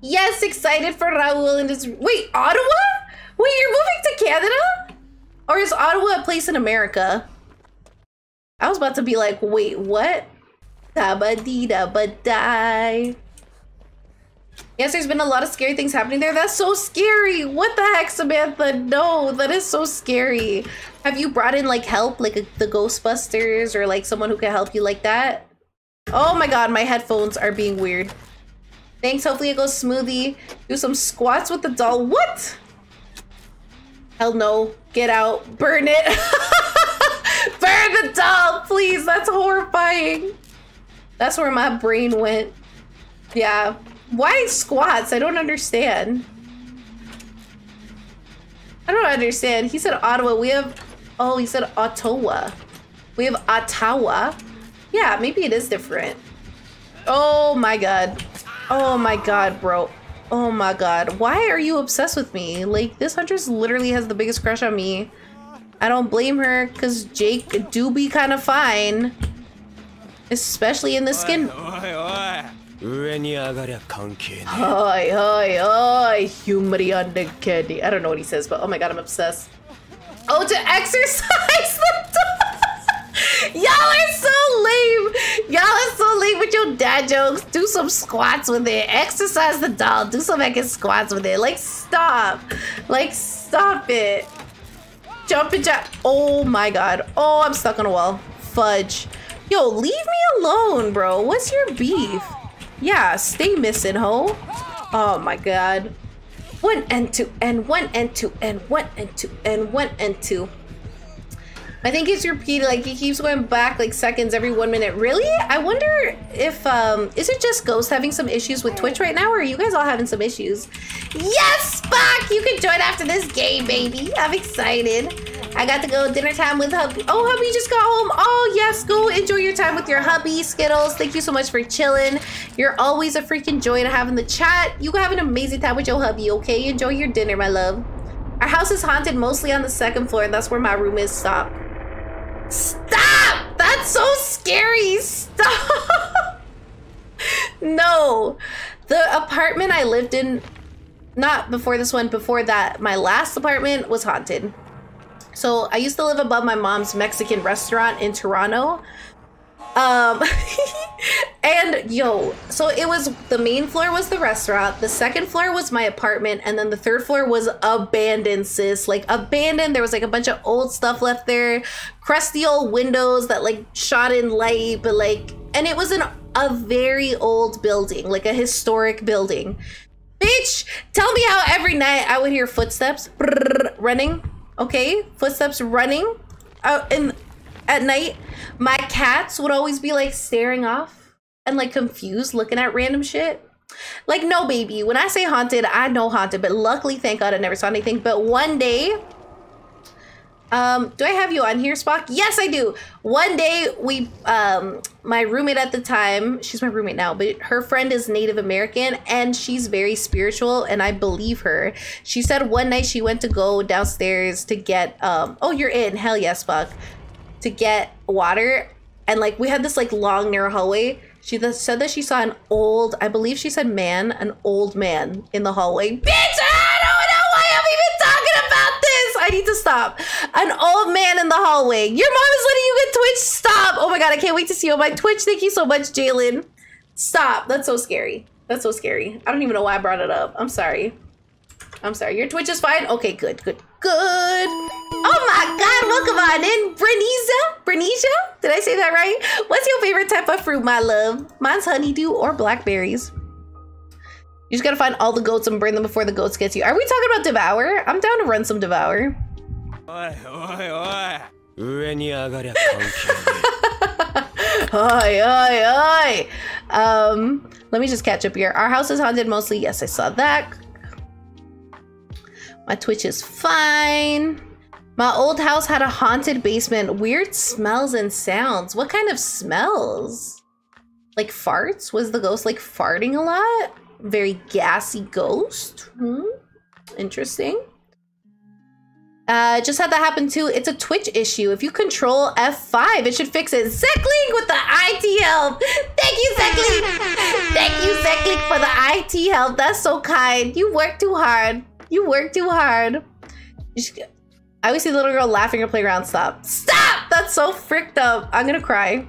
Yes, excited for Raul and his. Wait, Ottawa? Wait, you're moving to Canada? Or is Ottawa a place in America? I was about to be like, wait, what? Tabadida badai. Yes, there's been a lot of scary things happening there. That's so scary. What the heck, Samantha? No, that is so scary. Have you brought in like help, like a, the Ghostbusters or like someone who can help you like that? Oh my god, my headphones are being weird. Thanks, hopefully it goes smoothly. Do some squats with the doll. What? Hell no. Get out. Burn it. *laughs* Burn the doll, please. That's horrifying. That's where my brain went. Yeah. Why squats? I don't understand. I don't understand. He said Ottawa. We have... Oh, he said Ottawa. We have Ottawa. Yeah, maybe it is different. Oh my god. Oh my god, bro. Oh my god. Why are you obsessed with me? Like, this Huntress literally has the biggest crush on me. I don't blame her, because Jake do be kind of fine. Especially in the skin. 上に上がりゃ関係ね Hi, hi, hi, humidity on the candy. I don't know what he says, but oh my god, I'm obsessed. Oh, to exercise the dog. Y'all *laughs* are so lame. Y'all are so lame with your dad jokes. Do some squats with it. Exercise the doll. Do some heckin' squats with it. Like, stop. Like, stop it. Jump and jack. Oh my god. Oh, I'm stuck on a wall. Fudge. Yo, leave me alone, bro. What's your beef? Yeah, stay missing, ho. Oh my god. One and two and one and two and one and two and one and two. I think it's repeated, like he keeps going back like seconds every one minute. Really? I wonder if um is it just Ghost having some issues with Twitch right now, or are you guys all having some issues? Yes, Spock! You can join after this game, baby. I'm excited. I got to go dinner time with hubby. Oh, hubby just got home. Oh, yes, go enjoy your time with your hubby, Skittles. Thank you so much for chilling. You're always a freaking joy to have in the chat. You have an amazing time with your hubby, okay? Enjoy your dinner, my love. Our house is haunted mostly on the second floor, and that's where my room is. Stop. Stop! That's so scary. Stop. *laughs* no. The apartment I lived in, not before this one, before that, my last apartment was haunted. So I used to live above my mom's Mexican restaurant in Toronto. Um, *laughs* and yo, so it was the main floor was the restaurant, the second floor was my apartment, and then the third floor was abandoned, sis. Like abandoned. There was like a bunch of old stuff left there, crusty old windows that like shot in light, but like, and it was an a very old building, like a historic building. Bitch, tell me how every night I would hear footsteps running. Okay, footsteps running out in at night. My cats would always be like staring off and like confused, looking at random shit. Like, no, baby. When I say haunted, I know haunted, but luckily, thank God, I never saw anything. But one day, um, do I have you on here, Spock? Yes, I do. One day, we, um, my roommate at the time, she's my roommate now, but her friend is Native American and she's very spiritual, and I believe her. She said one night she went to go downstairs to get, um, oh, you're in. Hell yes, Spock. To get water, and like we had this like long narrow hallway. She th- said that she saw an old, I believe she said man, an old man in the hallway. Bitch, I don't know why I'm even talking about this. I need to stop. An old man in the hallway. Your mom is letting you get Twitch. Stop. Oh my god, I can't wait to see you on my Twitch. Thank you so much, Jalen. Stop. That's so scary. That's so scary. I don't even know why I brought it up. I'm sorry. I'm sorry. Your Twitch is fine? Okay, good, good, good. Oh my god, welcome on in, Breniza. Brenesia? Did I say that right? What's your favorite type of fruit, my love? Mine's honeydew or blackberries. You just gotta find all the goats and burn them before the goats gets you. Are we talking about Devour? I'm down to run some Devour. Oi, oi, oi. *laughs* oi, oi, oi. Um, let me just catch up here. Our house is haunted mostly. Yes, I saw that. My Twitch is fine. My old house had a haunted basement. Weird smells and sounds. What kind of smells? Like farts? Was the ghost like farting a lot? Very gassy ghost. Hmm. Interesting. Uh, just had that happen too. It's a Twitch issue. If you control F5, it should fix it. Zeklink with the IT help. Thank you, Zeklink. Thank you, Zeklink, for the IT help. That's so kind. You work too hard. You work too hard. I always see the little girl laughing at playground. Stop. Stop! That's so fricked up. I'm gonna cry.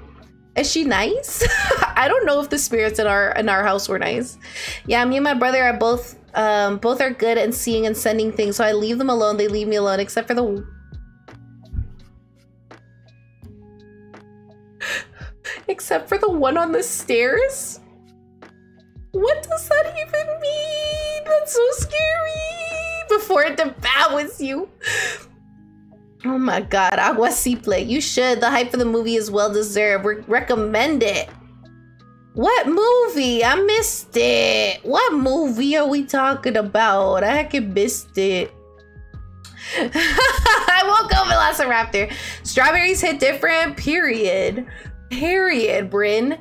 Is she nice? *laughs* I don't know if the spirits in our in our house were nice. Yeah, me and my brother are both um both are good at seeing and sending things, so I leave them alone. They leave me alone, except for the *laughs* except for the one on the stairs. What does that even mean? That's so scary. *laughs* Before it devours you. Oh my god, Agua Simple. You should. The hype for the movie is well deserved. We recommend it. What movie? I missed it. What movie are we talking about? I heck missed it. *laughs* I won't go Velociraptor. Strawberries hit different, period. Period, Bryn.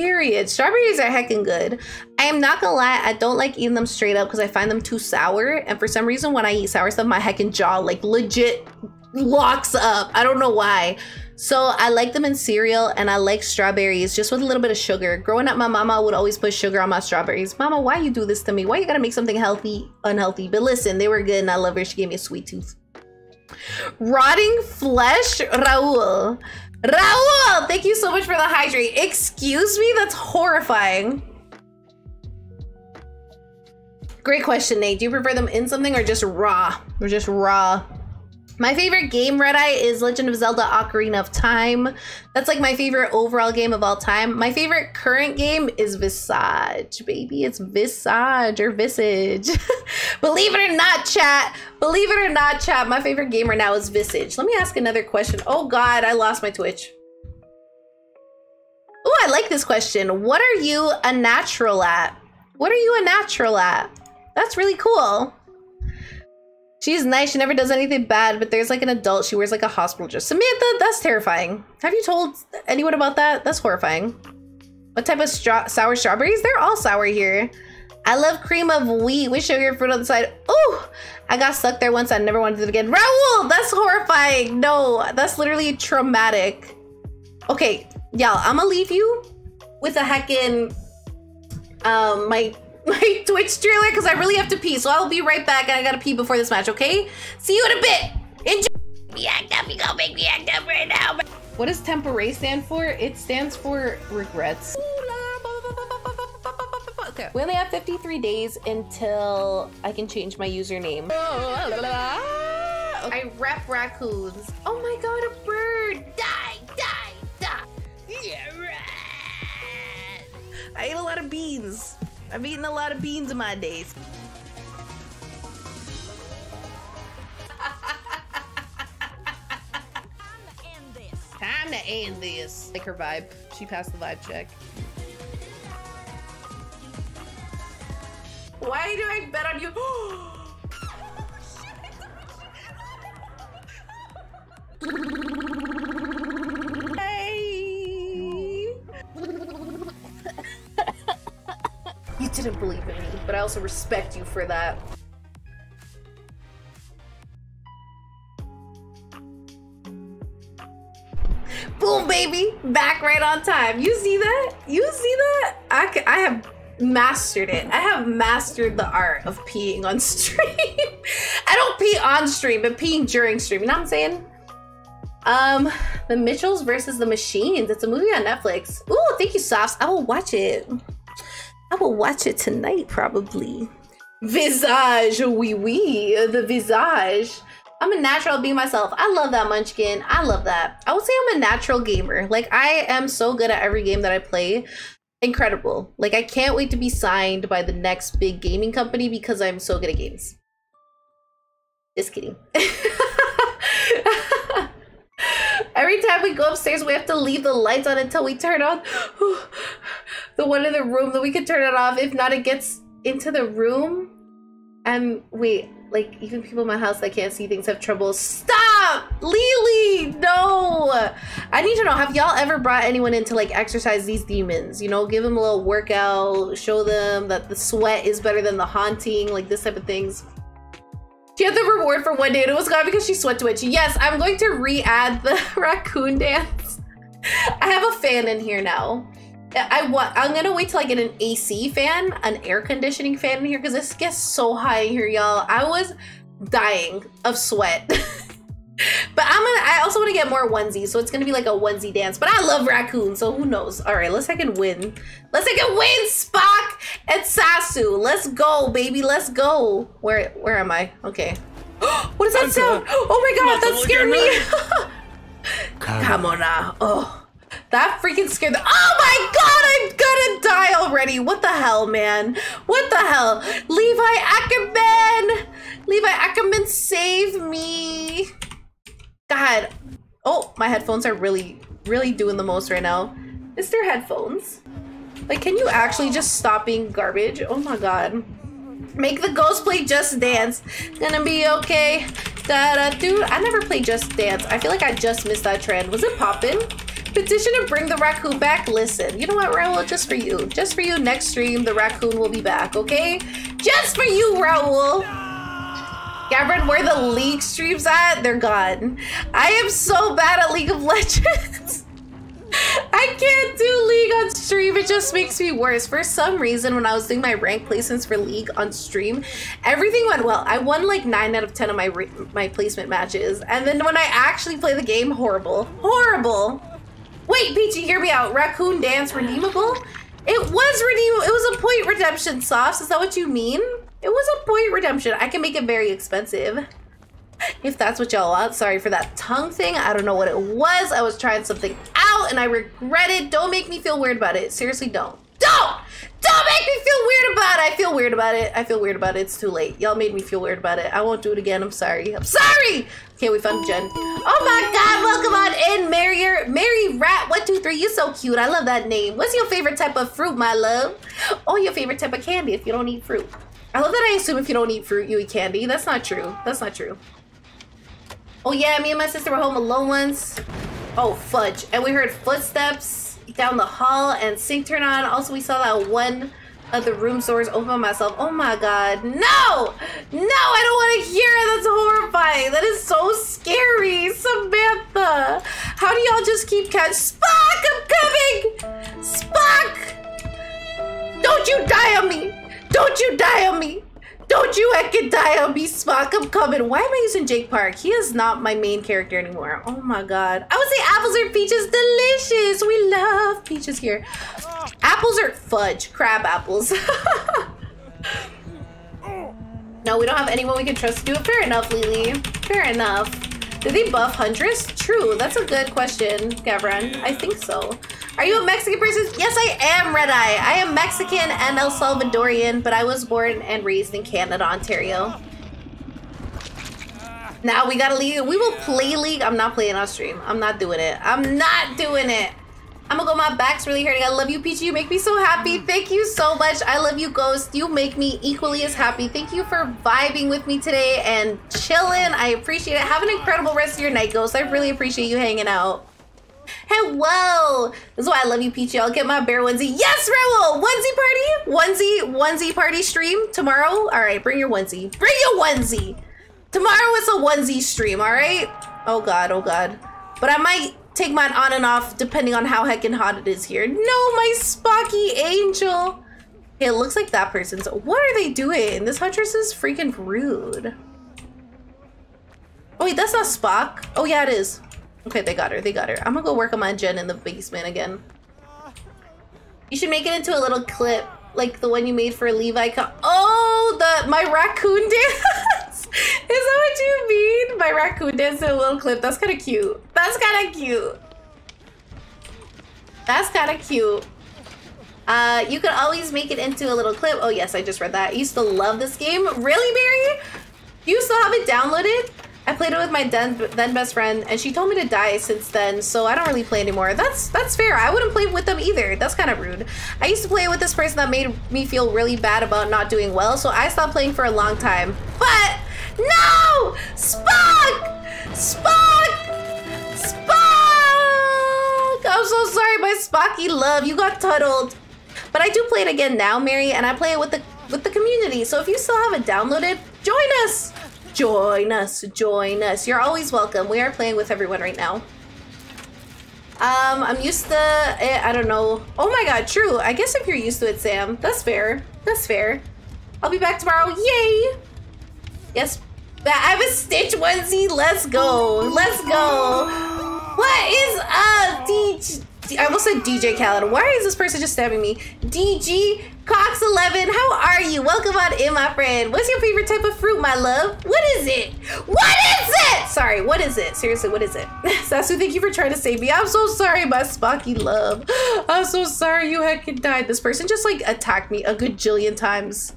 Period. Strawberries are heckin' good. I am not gonna lie, I don't like eating them straight up because I find them too sour. And for some reason, when I eat sour stuff, my heckin' jaw like legit locks up. I don't know why. So I like them in cereal and I like strawberries just with a little bit of sugar. Growing up, my mama would always put sugar on my strawberries. Mama, why you do this to me? Why you gotta make something healthy unhealthy? But listen, they were good and I love her. She gave me a sweet tooth. Rotting flesh, Raul. Raul, thank you so much for the hydrate. Excuse me, that's horrifying. Great question, Nate. Do you prefer them in something or just raw? Or just raw? My favorite game, Red Eye, is Legend of Zelda Ocarina of Time. That's like my favorite overall game of all time. My favorite current game is Visage, baby. It's Visage or Visage. *laughs* Believe it or not, chat. Believe it or not, chat. My favorite game right now is Visage. Let me ask another question. Oh God, I lost my Twitch. Oh, I like this question. What are you a natural at? What are you a natural at? That's really cool. She's nice. She never does anything bad, but there's like an adult. She wears like a hospital dress. Samantha, that's terrifying. Have you told anyone about that? That's horrifying. What type of stra sour strawberries? They're all sour here. I love cream of wheat with sugar fruit on the side. Oh, I got stuck there once. I never wanted it again. Raul, that's horrifying. No, that's literally traumatic. Okay, y'all, I'm gonna leave you with a heckin' um my my *laughs* Twitch trailer because I really have to pee. So I'll be right back and I gotta pee before this match, okay? See you in a bit. Enjoy. Me act up. You gonna make me act up right now. What does tempore stand for? It stands for regrets. Okay. We only have 53 days until I can change my username. Oh, I rep raccoons. Oh my god, a bird! Die, die, die! Yeah, right. I ate a lot of beans. I've eaten a lot of beans in my days. Time to end this. Like her vibe. She passed the vibe check. Why do I bet on you? *gasps* Hey. *laughs* You didn't believe in me, but I also respect you for that. Boom, baby! Back right on time. You see that? You see that? I, I have mastered it. I have mastered the art of peeing on *laughs* stream. I don't pee on stream, but peeing during stream. You know what I'm saying? Um, The Mitchells versus the Machines. It's a movie on Netflix. Ooh, thank you, Softs. I will watch it. I will watch it tonight, probably. Visage, oui, oui, the visage. I'm a natural being myself. I love that munchkin. I love that. I would say I'm a natural gamer. Like, I am so good at every game that I play. Incredible. Like, I can't wait to be signed by the next big gaming company because I'm so good at games. Just kidding. *laughs* Every time we go upstairs, we have to leave the lights on until we turn on *sighs* the one in the room. that we can turn it off. If not, it gets into the room. And wait, like even people in my house that can't see things have trouble. Stop, Lily. No, I need to know. Have y'all ever brought anyone in to like exercise these demons? You know, give them a little workout, show them that the sweat is better than the haunting, like this type of things. She had the reward for one day and it was gone because she sweat twitch. Yes, I'm going to re-add the *laughs* raccoon dance. I have a fan in here now. I want. I'm gonna wait till I get an AC fan, an air conditioning fan in here because this gets so high in here, y'all. I was dying of sweat. *laughs* but I'm gonna. I also want to get more onesies, so it's gonna be like a onesie dance. But I love raccoons, so who knows? All right, let's I can win. Let's I can win, Spock and Sasu. Let's go, baby. Let's go. Where Where am I? Okay. *gasps* what does that sound? Oh my god, that scared me. *laughs* Come on now. Ah, oh, that freaking scared the. Oh my god, I'm gonna die already. What the hell, man? What the hell? Levi Ackerman! Levi Ackerman, save me. God. Oh, my headphones are really, really doing the most right now. Mr. Headphones. Like, can you actually just stop being garbage? Oh my god. Make the ghost play Just Dance. Gonna be okay. Da da do. I never played Just Dance. I feel like I just missed that trend. Was it poppin'? Petition to bring the raccoon back. Listen, you know what, Raul? Just for you. Just for you next stream, the raccoon will be back, okay? Just for you, Raul. Gavin, where the League streams at? They're gone. I am so bad at League of Legends. *laughs* I can't do League on stream. It just makes me worse. For some reason, when I was doing my rank placements for League on stream, everything went well. I won like 9 out of 10 of my my placement matches. And then when I actually play the game, horrible. Horrible. Wait, Peachy, hear me out. Raccoon Dance redeemable? It was redeemable. It was a point redemption, Sauce. Is that what you mean? It was a point redemption. I can make it very expensive. If that's what y'all want. Sorry for that tongue thing. I don't know what it was. I was trying something out and I regret it. Don't make me feel weird about it. Seriously, don't. Don't! Don't make me feel weird about it. I feel weird about it. I feel weird about it. It's too late. Y'all made me feel weird about it. I won't do it again. I'm sorry. I'm sorry. Okay, we found Jen. Oh my God! Welcome on in, Mary. Mary Rat. One, two, three. You so cute. I love that name. What's your favorite type of fruit, my love? Oh, your favorite type of candy if you don't eat fruit. I love that I assume if you don't eat fruit, you eat candy. That's not true. That's not true. Oh yeah, me and my sister were home alone once. Oh, fudge. And we heard footsteps down the hall and sink turn on. Also, we saw that one of the room doors open myself. Oh my god. No! No, I don't want to hear it. That's horrifying. That is so scary. Samantha. How do y'all just keep catch Spock, I'm coming! Spock! Don't you die on me! Don't you die on me! Don't you heckin' die on me, Spock. I'm coming. Why am I using Jake Park? He is not my main character anymore. Oh my god. I would say apples are peaches delicious. We love peaches here. Apples are fudge. Crab apples. *laughs* no, we don't have anyone we can trust to do it. Fair enough, Lily. Fair enough. Did they buff Huntress? True. That's a good question, Gavran. I think so. Are you a Mexican person? Yes, I am, Red Eye. I am Mexican and El Salvadorian, but I was born and raised in Canada, Ontario. Now we gotta leave. We will play League. I'm not playing on stream. I'm not doing it. I'm not doing it. I'm gonna go. My back's really hurting. I love you, Peachy. You make me so happy. Mm. Thank you so much. I love you, Ghost. You make me equally as happy. Thank you for vibing with me today and chilling. I appreciate it. Have an incredible rest of your night, Ghost. I really appreciate you hanging out. Hello. This is why I love you, Peachy. I'll get my bear onesie. Yes, Raul. Onesie party. Onesie, onesie party stream tomorrow. All right, bring your onesie. Bring your onesie. Tomorrow is a onesie stream, all right? Oh, God. Oh, God. But I might take mine on and off depending on how heckin' hot it is here. No, my Spocky angel. It looks like that person's. What are they doing? This Huntress is freaking rude. Oh, wait, that's not Spock. Oh, yeah, it is. Okay, they got her. They got her. I'm gonna go work on my gen in the basement again. You should make it into a little clip, like the one you made for Levi. oh, the my raccoon dance. *laughs* *laughs* Is that what you mean? My raccoon dance in a little clip. That's kind of cute. That's kind of cute. That's kind of cute. Uh, you could always make it into a little clip. Oh yes, I just read that. I used to love this game. Really, Mary? You still have it downloaded? I played it with my then, then best friend, and she told me to die since then, so I don't really play anymore. That's that's fair. I wouldn't play with them either. That's kind of rude. I used to play with this person that made me feel really bad about not doing well, so I stopped playing for a long time. But no! Spock! Spock! Spock! I'm so sorry, my Spocky love. You got tuddled. But I do play it again now, Mary, and I play it with the with the community. So if you still haven't downloaded, join us. Join us, join us. You're always welcome. We are playing with everyone right now. Um, I'm used to it. I don't know. Oh my god, true. I guess if you're used to it, Sam, that's fair. That's fair. I'll be back tomorrow. Yay! Yes, I have a Stitch onesie. Let's go. Let's go. What is up, DJ? I almost said DJ Khaled. Why is this person just stabbing me? DG Cox11, how are you? Welcome on in, my friend. What's your favorite type of fruit, my love? What is it? What is it? Sorry, what is it? Seriously, what is it? *laughs* Sasu, thank you for trying to save me. I'm so sorry, my Spocky love. *gasps* I'm so sorry you heckin' died. This person just like attacked me a gajillion times.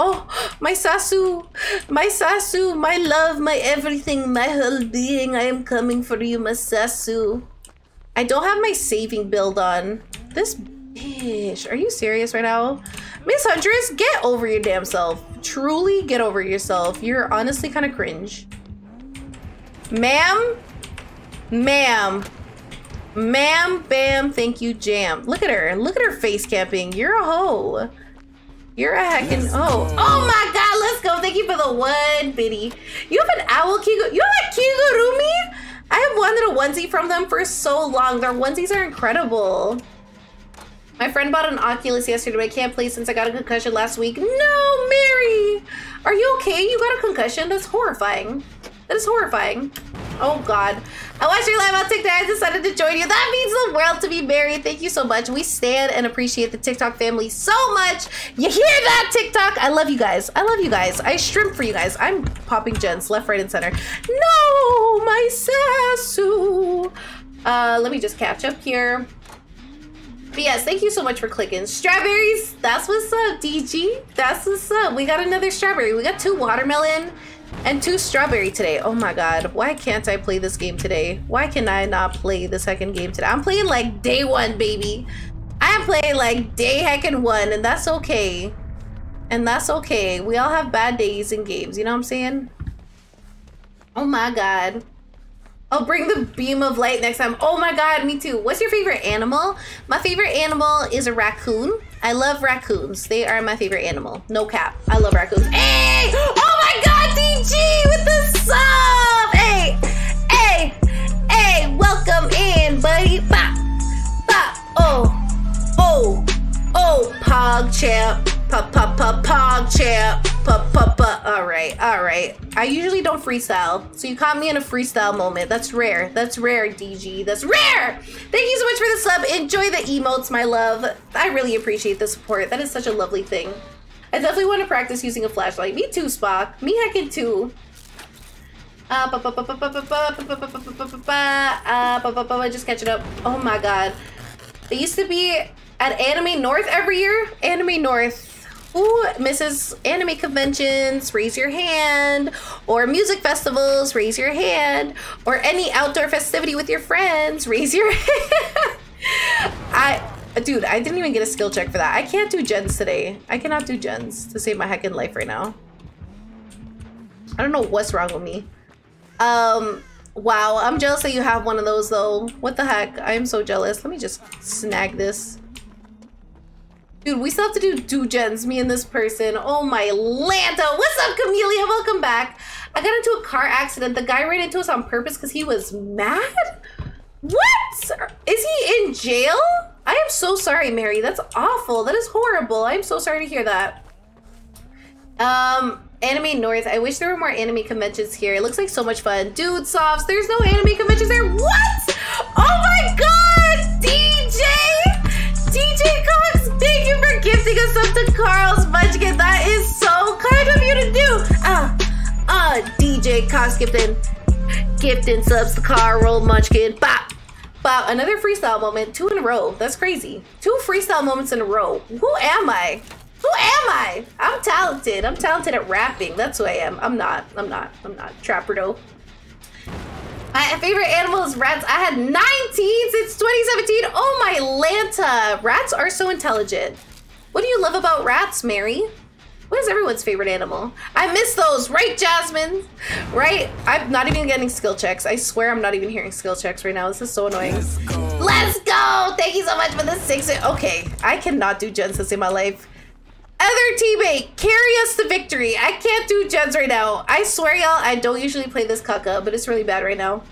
Oh, my Sasu, my Sasu, my love, my everything, my whole being. I am coming for you, my Sasu. I don't have my saving build on. This bitch, are you serious right now? Miss Huntress, get over your damn self. Truly get over yourself. You're honestly kind of cringe. Ma'am? Ma'am. Ma'am, bam, thank you, jam. Look at her. Look at her face camping. You're a hoe. You're a heckin' oh. Oh my god, let's go. Thank you for the one biddy. You have an owl Kigo. You have a Kigurumi? I have wanted a onesie from them for so long. Their onesies are incredible. My friend bought an Oculus yesterday, but I can't play since I got a concussion last week. No, Mary! Are you okay? You got a concussion? That's horrifying. That is horrifying. Oh God. I watched your live on TikTok. I decided to join you. That means the world to be married. Thank you so much. We stand and appreciate the TikTok family so much. You hear that, TikTok? I love you guys. I love you guys. I shrimp for you guys. I'm popping gents left, right, and center. No, my Sasu. Uh, let me just catch up here. But yes, thank you so much for clicking. Strawberries, that's what's up, DG. That's what's up. We got another strawberry. We got two watermelon and two strawberry today. Oh my god, why can't I play this game today? Why can I not play the second game today? I'm playing like day one, baby. I playing like day heckin' one, and that's okay. And that's okay. We all have bad days in games, you know what I'm saying? Oh my god. I'll bring the beam of light next time. Oh my god, me too. What's your favorite animal? My favorite animal is a raccoon. I love raccoons. They are my favorite animal. No cap. I love raccoons. Hey! Oh my god, DG with the sub! Hey! Hey! Hey! Welcome in, buddy. Bop! Bop! Oh! Oh! Oh! Pog champ. Pop, pop, pop, pog champ. Pop, pop, pop. All right, all right. I usually don't freestyle, so you caught me in a freestyle moment. That's rare. That's rare, DG. That's rare. Thank you so much for the sub. Enjoy the emotes, my love. I really appreciate the support. That is such a lovely thing. I definitely want to practice using a flashlight. Me too, Spock. Me heckin' too. Uh, just catching up. Oh my god. It used to be at Anime North every year. Anime North. Ooh, misses anime conventions, raise your hand. Or music festivals, raise your hand. Or any outdoor festivity with your friends, raise your hand. I dude, I didn't even get a skill check for that. I can't do gens today. I cannot do gens to save my heckin' life right now. I don't know what's wrong with me. Um, wow, I'm jealous that you have one of those though. What the heck? I am so jealous. Let me just snag this. Dude, we still have to do do gens, me and this person. Oh my Lanta. What's up, Camellia? Welcome back. I got into a car accident. The guy ran into us on purpose because he was mad? What? Is he in jail? I am so sorry, Mary. That's awful. That is horrible. I'm so sorry to hear that. Um, Anime North. I wish there were more anime conventions here. It looks like so much fun. Dude, Softs, there's no anime conventions there. What? Oh my god! DJ! DJ Cox, thank you for gifting us up to Carl's Munchkin. That is so kind of you to do. Ah, ah, DJ Cox gifting, gifting subs to Carl Munchkin. Bop. Bop. Another freestyle moment. Two in a row. That's crazy. Two freestyle moments in a row. Who am I? Who am I? I'm talented. I'm talented at rapping. That's who I am. I'm not. I'm not. I'm not. Trapper though. My favorite animal is rats. I had 19 since 2017. Oh my Lanta. Rats are so intelligent. What do you love about rats, Mary? What is everyone's favorite animal? I miss those, right, Jasmine? Right? I'm not even getting skill checks. I swear I'm not even hearing skill checks right now. This is so annoying. Let's go. Let's go. Thank you so much for the six. Okay, I cannot do gens in my life. Other teammate, carry us to victory. I can't do gens right now. I swear, y'all, I don't usually play this caca, but it's really bad right now.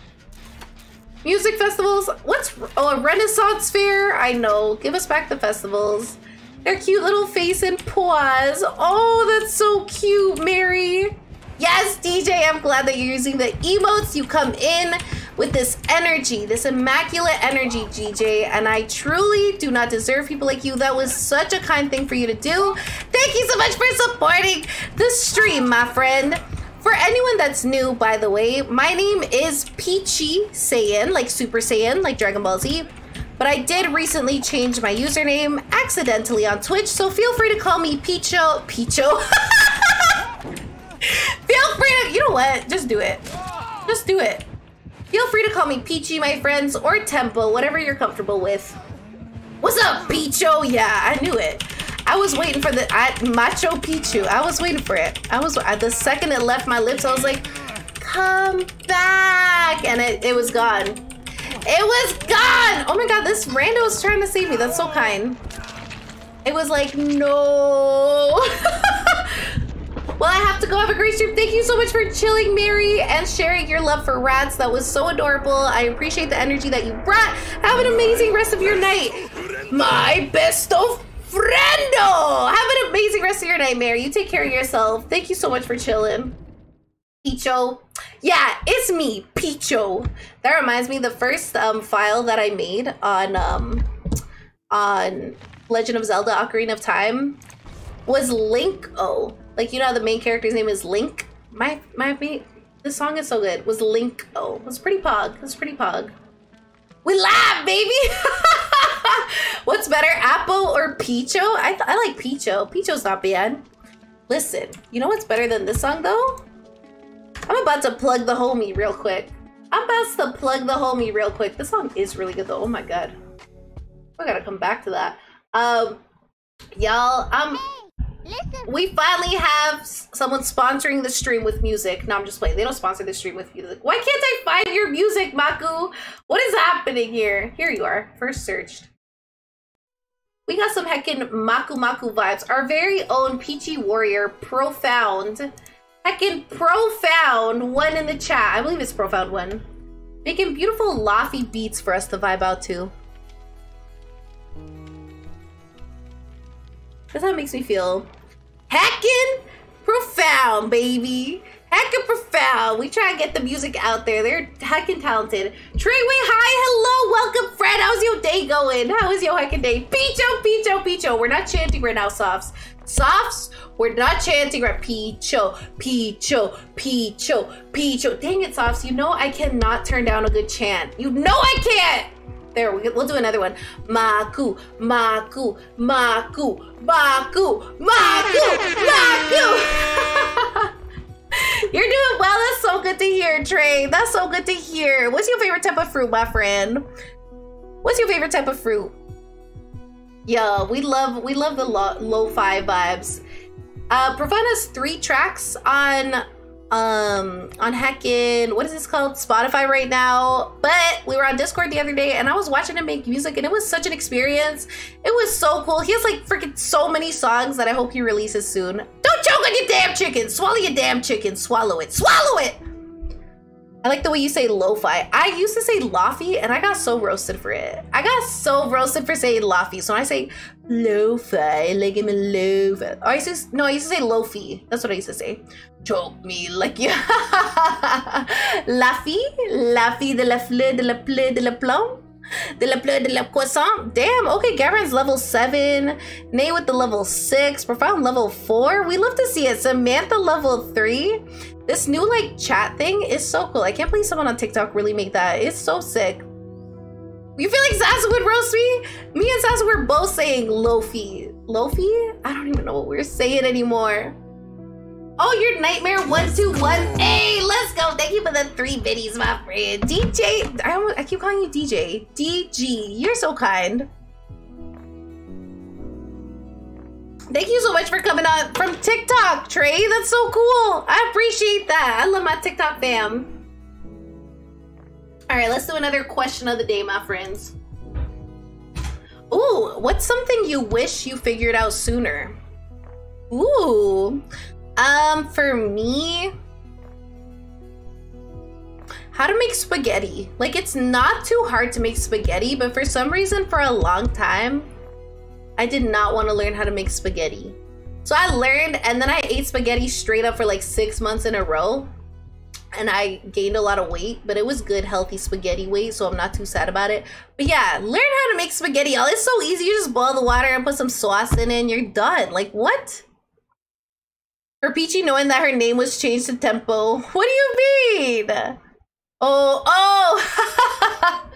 Music festivals. What's oh a Renaissance fair? I know. Give us back the festivals. Their cute little face and paws. Oh, that's so cute, Mary. Yes, DJ, I'm glad that you're using the emotes. You come in with this energy, this immaculate energy, GJ, and I truly do not deserve people like you. That was such a kind thing for you to do. Thank you so much for supporting the stream, my friend. For anyone that's new, by the way, my name is Peachy Saiyan, like Super Saiyan, like Dragon Ball Z. But I did recently change my username accidentally on Twitch, so feel free to call me Picho. Picho? *laughs* feel free to, you know what? Just do it. Just do it. Feel free to call me Peachy, my friends, or Tempo, whatever you're comfortable with. What's up, Picho? Yeah, I knew it. I was waiting for the I, Macho Pichu. I was waiting for it. I was at the second it left my lips, I was like, come back. And it, it was gone. It was gone. Oh my God, this rando is trying to save me. That's so kind. It was like, no. *laughs* well, I have to go. Have a great stream. Thank you so much for chilling, Mary, and sharing your love for rats. That was so adorable. I appreciate the energy that you brought. Have an amazing rest of your night. My best of friendo. Have an amazing rest of your night, Mary. You take care of yourself. Thank you so much for chilling. Picho. Yeah, it's me, Picho. That reminds me, the first um, file that I made on um, on Legend of Zelda Ocarina of Time was Link Oh, Like you know the main character's name is Link? My my main this song is so good. Was Link Oh, was pretty pog. Was pretty pog. We laugh, baby! *laughs* What's better, Apple or Picho? I, I like Picho. Picho's not bad. Listen, you know what's better than this song though? I'm about to plug the homie real quick. I'm about to plug the homie real quick. This song is really good though. Oh my god. We gotta come back to that. Um, y'all, um, we finally have someone sponsoring the stream with music. No, I'm just playing. They don't sponsor the stream with music. Why can't I find your music, Maku? What is happening here? Here you are. First searched. We got some heckin' Maku Maku vibes. Our very own Peachy Warrior, Profound. Heckin' Profound one in the chat. I believe it's Profound one. Making beautiful lofty beats for us to vibe out to. That's how it makes me feel. Heckin' profound, baby. Heckin' profound. We try to get the music out there. They're heckin' talented. Treyway, hi, hello, welcome, Fred. How's your day going? How is your heckin' day? Picho, Picho, Picho. We're not chanting right now, Softs. Softs, we're not chanting right. Picho, Picho, Picho, Picho. Dang it, Softs. You know I cannot turn down a good chant. You know I can't. There, we- we'll do another one. Maku, Maku, Maku, Maku, Maku, Maku. *laughs* You're doing well. That's so good to hear, Trey. That's so good to hear. What's your favorite type of fruit, my friend? What's your favorite type of fruit? Yeah, we love we love the lo- lo-fi vibes. Uh, three tracks on um on heckin what is this called? Spotify right now. But we were on discord the other day and i was watching him make music and it was such an experience. It was so cool. He has like freaking so many songs that i hope he releases soon. Don't choke on your damn chicken. Swallow your damn chicken. Swallow it. Swallow it I like the way you say lo-fi. I used to say lofi and I got so roasted for it. I got so roasted for saying lofi. So when I say lo-fi, like I'm a lo-fi. Or I used to, no, I used to say lofi. That's what I used to say. Choke me like you. Laffy, laffy de la fleur de la pleur de la plum. De la pleur de la croissant. Damn, okay, Gavin's level 7. Nay with the level 6. Profound level 4. We love to see it. Samantha level 3. This new like chat thing is so cool. I can't believe someone on TikTok really made that. It's so sick. You feel like Sasa would roast me? Me and Sasa were both saying Lofi. Lofi? I don't even know what we're saying anymore. Oh, your nightmare one two one. Hey, let's go. Thank you for the three biddies, my friend. DJ, I almost, I keep calling you DJ. DG, you're so kind. Thank you so much for coming on from TikTok, Trey. That's so cool. I appreciate that. I love my TikTok fam. All right, let's do another question of the day, my friends. Ooh, what's something you wish you figured out sooner? Ooh, um, for me, how to make spaghetti. Like, it's not too hard to make spaghetti, but for some reason, for a long time, I did not want to learn how to make spaghetti. So I learned, and then I ate spaghetti straight up for like six months in a row. And I gained a lot of weight, but it was good, healthy spaghetti weight, so I'm not too sad about it. But yeah, learn how to make spaghetti, y'all. It's so easy. You just boil the water and put some sauce in it, and you're done. Like, what? For Peachy knowing that her name was changed to Tempo. What do you mean? Oh, oh! *laughs*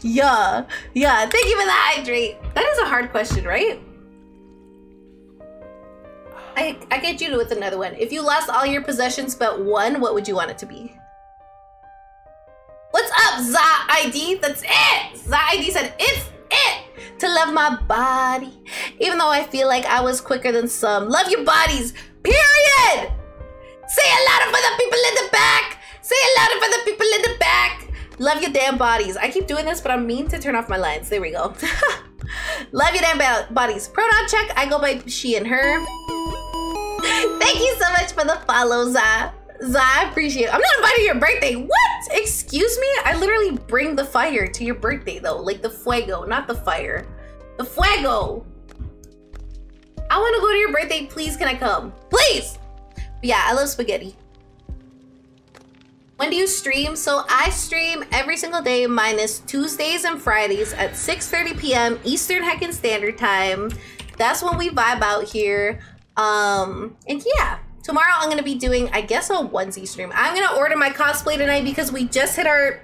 yeah, yeah. Thank you for the hydrate. That is a hard question, right? I I get you with another one. If you lost all your possessions but one, what would you want it to be? What's up, Za ID? That's it. Za ID said it's it to love my body, even though I feel like I was quicker than some. Love your bodies. Period. Say it louder for the people in the back. Say it louder for the people in the back. Love your damn bodies. I keep doing this, but I'm mean to turn off my lines. There we go. *laughs* Love your damn bodies. Pronoun check. I go by she and her. Thank Thank you so much for the follow, Za. Za, I appreciate it. I'm not inviting your birthday. What? Excuse me? I literally bring the fire to your birthday, though. Like the fuego, not the fire. The fuego. I want to go to your birthday. Please, can I come? Please. But yeah, I love spaghetti. When do you stream? So I stream every single day minus Tuesdays and Fridays at 6.30 p.m. Eastern Heckin Standard Time. That's when we vibe out here. Um, and yeah, tomorrow I'm gonna be doing, I guess, a onesie stream. I'm gonna order my cosplay tonight because we just hit our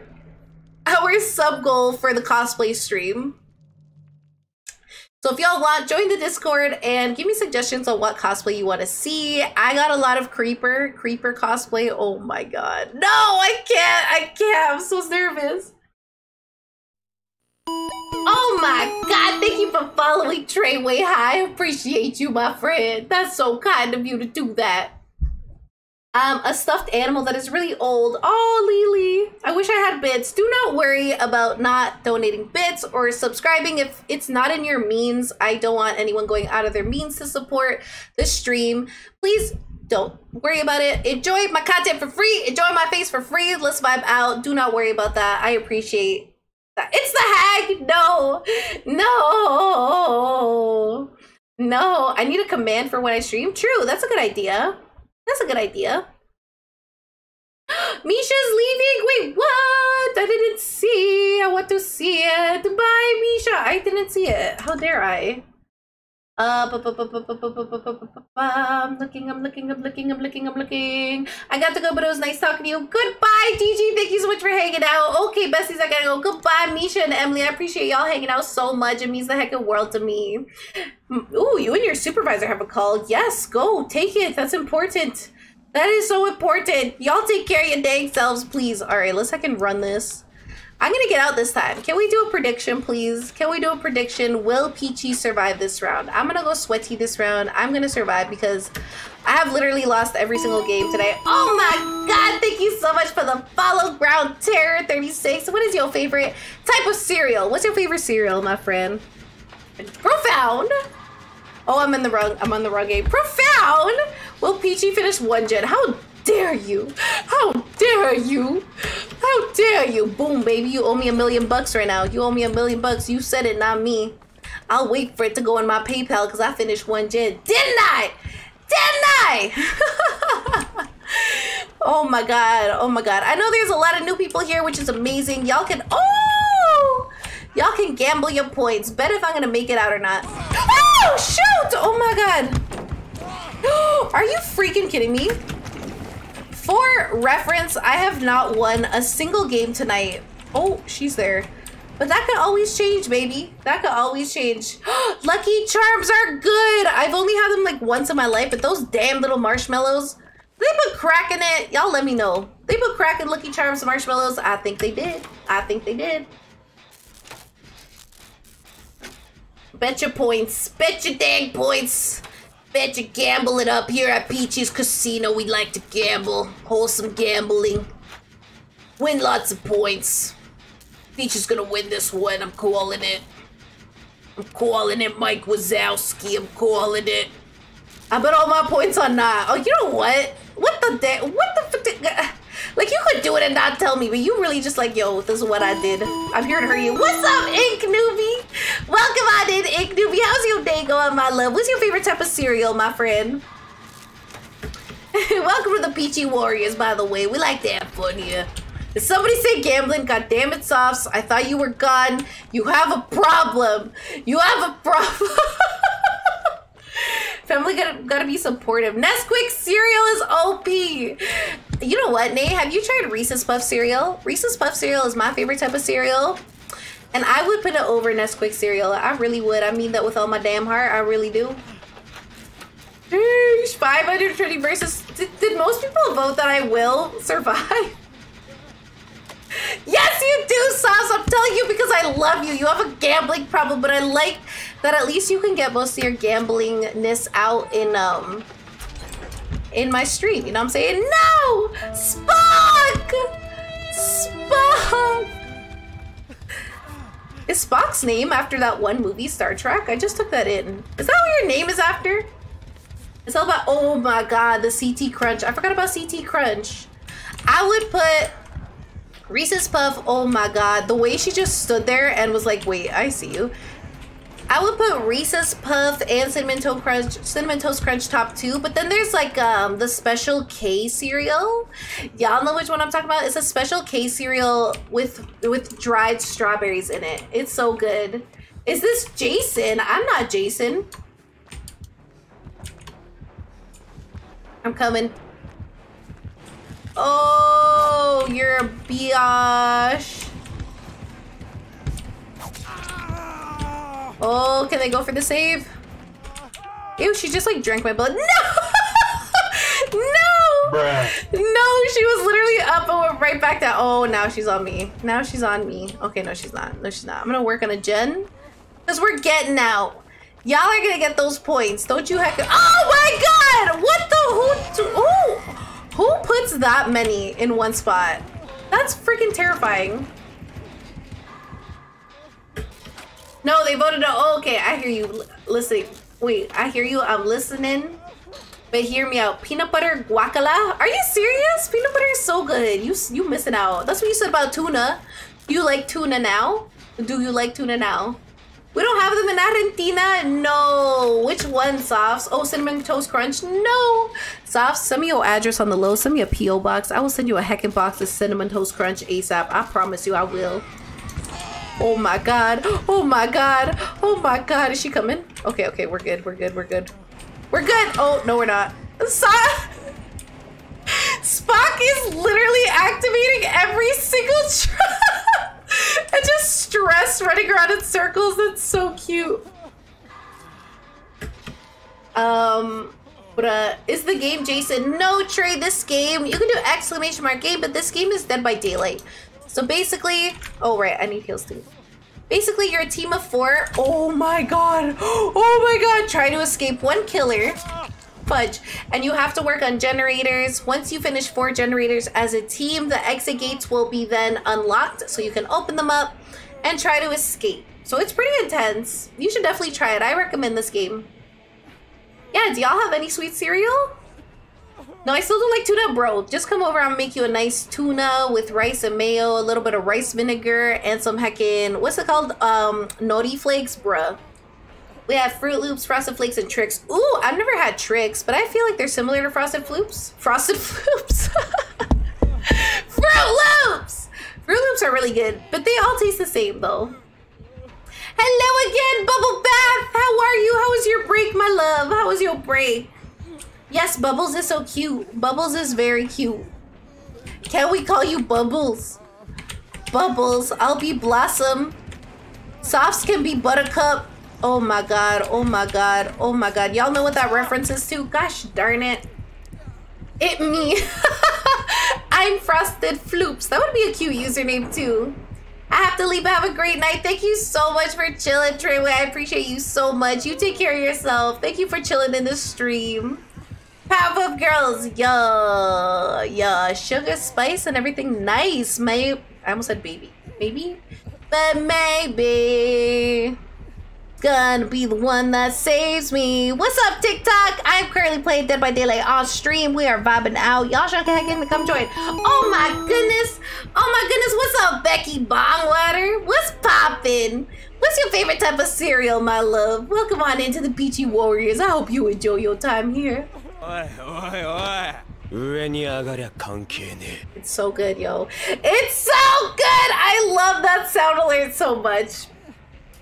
our sub goal for the cosplay stream. So if y'all want, join the Discord and give me suggestions on what cosplay you want to see. I got a lot of Creeper, Creeper cosplay. Oh my god. No, I can't. I can't. I'm so nervous. Oh my god, thank you for following Treyway High. I appreciate you, my friend. That's so kind of you to do that. Um, a stuffed animal that is really old. Oh, Lily. I wish I had bits. Do not worry about not donating bits or subscribing if it's not in your means. I don't want anyone going out of their means to support the stream. Please don't worry about it. Enjoy my content for free. Enjoy my face for free. Let's vibe out. Do not worry about that. I appreciate that. It's the hag. No, no, no. I need a command for when I stream. True. That's a good idea. That's a good idea. *gasps* Misha's leaving. Wait, what? I didn't see. I want to see it. Bye, Misha. I didn't see it. How dare I? Uh, I'm looking, I'm looking, I'm looking, I'm looking, I'm looking. I got to go, but it was nice talking to you. Goodbye, DG. Thank you so much for hanging out. Okay, besties, I gotta go. Goodbye, Misha and Emily. I appreciate y'all hanging out so much. It means the heck of world to me. Ooh, you and your supervisor have a call. Yes, go. Take it. That's important. That is so important. Y'all take care of your dang selves, please. All right, let's I can run this. I'm gonna get out this time. Can we do a prediction, please? Can we do a prediction? Will Peachy survive this round? I'm gonna go sweaty this round. I'm gonna survive because I have literally lost every single game today. Oh my god, thank you so much for the follow ground terror 36. What is your favorite type of cereal? What's your favorite cereal, my friend? Profound. Oh, I'm in the wrong, I'm on the wrong game. Profound. Will Peachy finish one gen? How dare you? How dare you? How dare you? Boom, baby. You owe me a million bucks right now. You owe me a million bucks. You said it, not me. I'll wait for it to go in my PayPal because I finished one gen. Didn't I? Didn't I? *laughs* oh my god. Oh my god. I know there's a lot of new people here, which is amazing. Y'all can. Oh! Y'all can gamble your points. Bet if I'm gonna make it out or not. Oh, shoot! Oh my god. *gasps* Are you freaking kidding me? For reference, I have not won a single game tonight. Oh, she's there. But that could always change, baby. That could always change. *gasps* Lucky Charms are good. I've only had them like once in my life, but those damn little marshmallows, they put crack in it. Y'all let me know. They put crack in Lucky Charms marshmallows. I think they did. I think they did. Bet your points. Bet your dang points. Bet you gamble it up here at Peachy's Casino. We like to gamble. Wholesome gambling. Win lots of points. Peachy's gonna win this one. I'm calling it. I'm calling it Mike Wazowski. I'm calling it. I bet all my points on that. Oh, you know what? What the da- What the? Like, you could do it and not tell me, but you really just like, yo, this is what I did. I'm here to hurt you. What's up, Ink Newbie? Welcome on in, Ink Newbie. How's your day going, my love? What's your favorite type of cereal, my friend? *laughs* Welcome to the Peachy Warriors, by the way. We like to have fun here. Did somebody say gambling? God damn it, Softs. I thought you were gone. You have a problem. You have a problem. *laughs* *laughs* Family gotta, gotta be supportive. Nesquik cereal is OP. You know what, Nate? Have you tried Reese's Puff cereal? Reese's Puff cereal is my favorite type of cereal. And I would put it over Nesquik cereal. I really would. I mean that with all my damn heart. I really do. 520 versus... Did, did most people vote that I will survive? *laughs* Yes, you do, Sauce. I'm telling you because I love you. You have a gambling problem, but I like that at least you can get most of your gamblingness out in um in my stream. You know what I'm saying? No! Spock! Spock! Is Spock's name after that one movie, Star Trek? I just took that in. Is that what your name is after? It's all about, oh my god, the CT Crunch. I forgot about CT Crunch. I would put Reese's Puff, oh my god. The way she just stood there and was like, wait, I see you. I would put Reese's Puff and Cinnamon Toast Crunch, Cinnamon Toast Crunch top two, but then there's like um the Special K cereal. Y'all know which one I'm talking about? It's a Special K cereal with with dried strawberries in it. It's so good. Is this Jason? I'm not Jason. I'm coming. Oh, you're a biatch. Oh, can they go for the save? Ew, she just like drank my blood. *laughs* No! no! Bruh. No, she was literally up and went right back down. Oh, now she's on me. Now she's on me. Okay, no, she's not. No, she's not. I'm gonna work on a gen. Because we're getting out. Y'all are gonna get those points. Don't you heck- Oh my god! What the- who- who puts that many in one spot? That's freaking terrifying. No, they voted no. Oh, okay, I hear you. Listen, wait, I hear you. I'm listening. But hear me out. Peanut butter guacala? Are you serious? Peanut butter is so good. You you missing out. That's what you said about tuna. You like tuna now? Do you like tuna now? We don't have them in Argentina. No. Which one, Softs? Oh, cinnamon toast crunch. No. Softs, send me your address on the low. Send me a PO box. I will send you a heckin' box of cinnamon toast crunch ASAP. I promise you, I will. Oh my god. Oh my god. Oh my god. Is she coming? Okay, okay, we're good. We're good. We're good. We're good. Oh, no, we're not. So- Spock is literally activating every single. *laughs* *laughs* and just stress running around in circles. That's so cute. Um, but uh, is the game Jason? No, Trey. This game you can do exclamation mark game, but this game is Dead by Daylight. So basically, oh right, I need heals too. Basically, you're a team of four. Oh my god! *gasps* Oh my god! Try to escape one killer. Fudge. And you have to work on generators. Once you finish four generators as a team, the exit gates will be then unlocked, so you can open them up and try to escape. So it's pretty intense. You should definitely try it. I recommend this game. Yeah, do y'all have any sweet cereal? No, I still don't like tuna, bro. Just come over. I'll make you a nice tuna with rice and mayo, a little bit of rice vinegar, and some heckin' what's it called? Um, nori flakes, bruh. We have Froot Loops, Frosted Flakes, and Trix. Ooh, I've never had Trix, but I feel like they're similar to Frosted Floops. Frosted *laughs* Floops. *laughs* Froot Loops! Froot Loops are really good, but they all taste the same though. Hello again, Bubble Bath! How are you? How was your break, my love? How was your break? Yes, Bubbles is so cute. Bubbles is very cute. Can we call you Bubbles? Bubbles, I'll be Blossom. Softs can be Buttercup. Oh my god, oh my god, oh my god. Y'all know what that reference is to? Gosh darn it. It me. *laughs* I'm Frosted Floops. That would be a cute username too. I have to leave. Have a great night. Thank you so much for chilling, Treyway. I appreciate you so much. You take care of yourself. Thank you for chilling in the stream. Powerpuff Girls, yeah, yeah, sugar, spice, and everything nice. May I almost said baby, maybe, but maybe gonna be the one that saves me. What's up, TikTok? I am currently playing Dead by Daylight on stream. We are vibing out. Y'all should get to come join. Oh my goodness. Oh my goodness. What's up, Becky Bongwater? What's popping? What's your favorite type of cereal, my love? Welcome on into the Peachy Warriors. I hope you enjoy your time here. It's so good, yo. It's so good! I love that sound alert so much.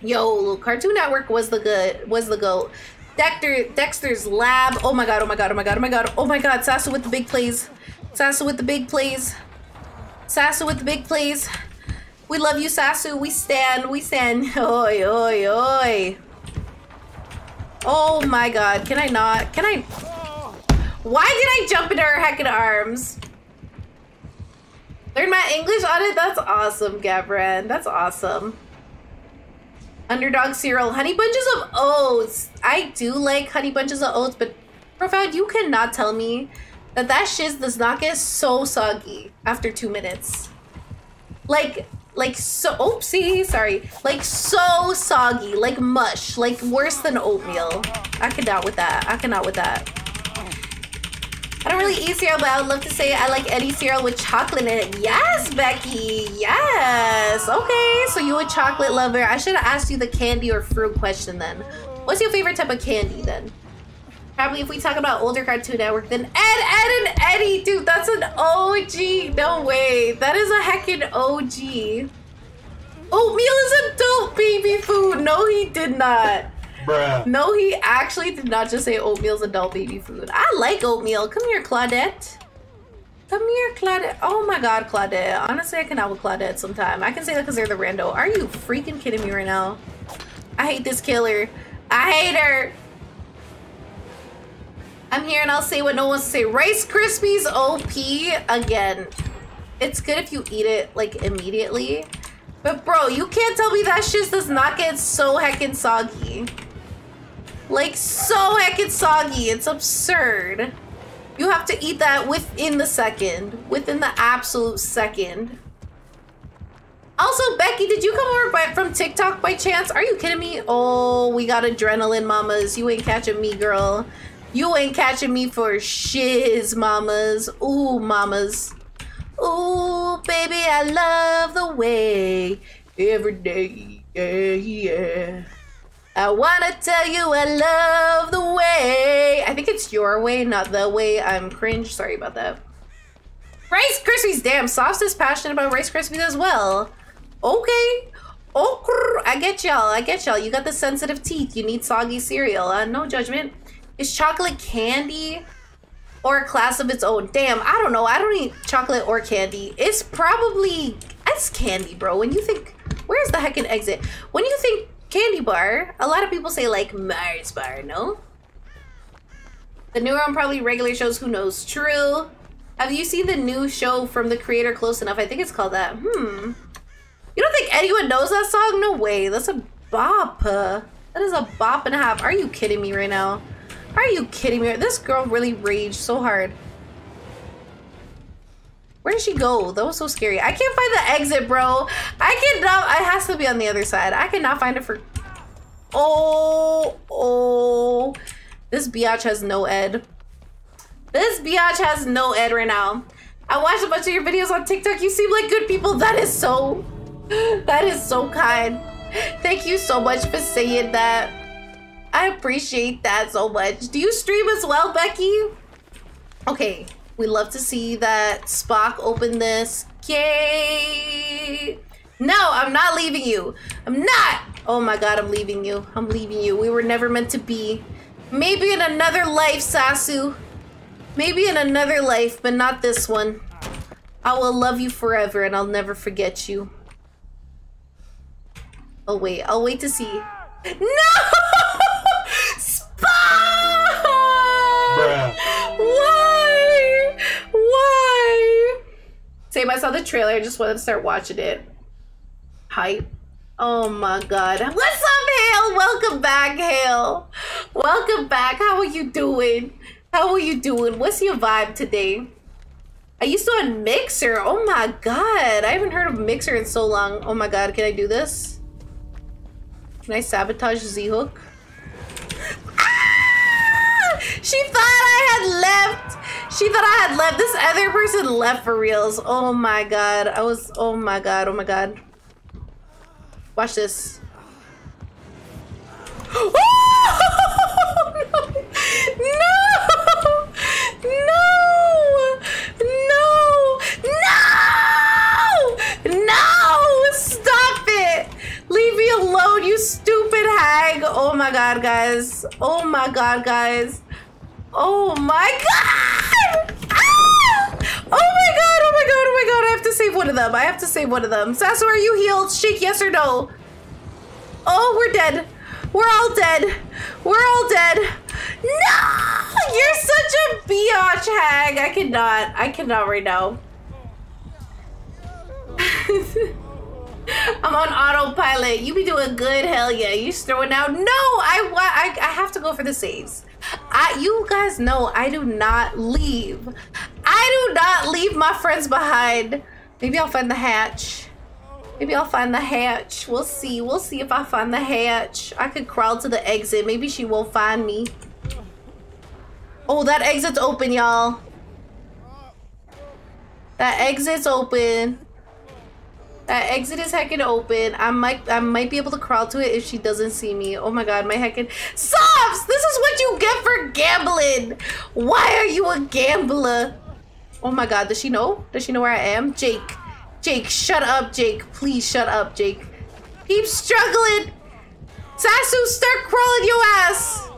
Yo, Cartoon Network was the good was the goat. Dexter Dexter's Lab. Oh my god, oh my god, oh my god, oh my god, oh my god. Sasu with the big plays. Sasu with the big plays. Sasu with the big plays. We love you, Sasu. We stand. We stand. *laughs* Oi, oi, oi. Oh my god. Can I not? Can I? Why did I jump into her heckin' arms? Learn my English on it? That's awesome, Gabran. That's awesome. Underdog cereal. Honey bunches of oats. I do like honey bunches of oats, but Profound, you cannot tell me that that shiz does not get so soggy after two minutes. Like, like so, oopsie, sorry. Like so soggy, like mush, like worse than oatmeal. I cannot with that. I cannot with that. I don't really eat cereal, but I would love to say I like any cereal with chocolate in it. Yes, Becky. Yes. Okay, so you a chocolate lover. I should have asked you the candy or fruit question then. What's your favorite type of candy then? Probably if we talk about older Cartoon Network, then Ed, Ed, and Eddie. Dude, that's an OG. No way. That is a heckin' OG. Oatmeal is adult baby food. No, he did not. Bruh. No, he actually did not just say oatmeal's adult baby food. I like oatmeal. Come here, Claudette. Come here, Claudette. Oh my god, Claudette. Honestly, I can out with Claudette sometime. I can say that because they're the rando. Are you freaking kidding me right now? I hate this killer. I hate her. I'm here and I'll say what no one wants to say. Rice Krispies OP again. It's good if you eat it like immediately. But bro, you can't tell me that shit does not get so heckin' soggy. Like so heckin' soggy. It's absurd. You have to eat that within the second. Within the absolute second. Also, Becky, did you come over by, from TikTok by chance? Are you kidding me? Oh, we got adrenaline, mamas. You ain't catching me, girl. You ain't catching me for shiz, mamas. Ooh, mamas. Ooh, baby, I love the way every day, yeah, yeah. I wanna tell you I love the way. I think it's your way, not the way. I'm cringe. Sorry about that. Rice Krispies, damn, Sauce is passionate about Rice Krispies as well. Okay. Oh, I get y'all. I get y'all. You got the sensitive teeth. You need soggy cereal. Uh, no judgment. Is chocolate candy or a class of its own? Damn, I don't know. I don't eat chocolate or candy. It's probably it's candy, bro. When you think, where's the heckin' exit? When you think candy bar, a lot of people say like Mars bar. No. The new one probably regular shows. Who knows? True. Have you seen the new show from the creator Close Enough? I think it's called that. Hmm. You don't think anyone knows that song? No way. That's a bop. That is a bop and a half. Are you kidding me right now? Are you kidding me? This girl really raged so hard. Where did she go? That was so scary. I can't find the exit, bro. I cannot. It has to be on the other side. I cannot find it for. Oh, oh. This biatch has no ed. This biatch has no ed right now. I watched a bunch of your videos on TikTok. You seem like good people. That is so. *gasps* That is so kind. Thank you so much for saying that. I appreciate that so much. Do you stream as well, Becky? Okay, we love to see that Spock open this. Yay! No, I'm not leaving you. I'm not. Oh my god, I'm leaving you. I'm leaving you. We were never meant to be. Maybe in another life, Sasu. Maybe in another life, but not this one. I will love you forever and I'll never forget you. Oh wait, I'll wait to see. No! Same, I saw the trailer. I just wanted to start watching it. Hype. Oh my god. What's up, Hale? Welcome back, Hale. Welcome back. How are you doing? How are you doing? What's your vibe today? I used to on Mixer. Oh my god. I haven't heard of Mixer in so long. Oh my god. Can I do this? Can I sabotage Z-Hook? Ah! She thought I had left. She thought I had left. This other person left for reals. Oh my god. I was. Oh my god. Oh my god. Watch this. *gasps* Oh, no! No! No! No! No! Stop it! Leave me alone, you stupid hag! Oh my god, guys. Oh my god, guys. Oh my god! One of them. I have to save one of them. Sasso, are you healed? Shake yes or no. Oh, we're dead. We're all dead. We're all dead. No! You're such a biatch hag. I cannot. I cannot right now. *laughs* I'm on autopilot. You be doing good, hell yeah. You throwing out. No, I. I, I have to go for the saves. I, you guys know I do not leave. I do not leave my friends behind. Maybe I'll find the hatch. Maybe I'll find the hatch. We'll see. We'll see if I find the hatch. I could crawl to the exit. Maybe she won't find me. Oh, that exit's open, y'all. That exit's open. That exit is heckin' open. I might I might be able to crawl to it if she doesn't see me. Oh my god, my heckin' Sobs! This is what you get for gambling! Why are you a gambler? Oh my god, does she know? Does she know where I am? Jake. Jake, shut up, Jake. Please shut up, Jake. Keep struggling! Sasu, start crawling your ass!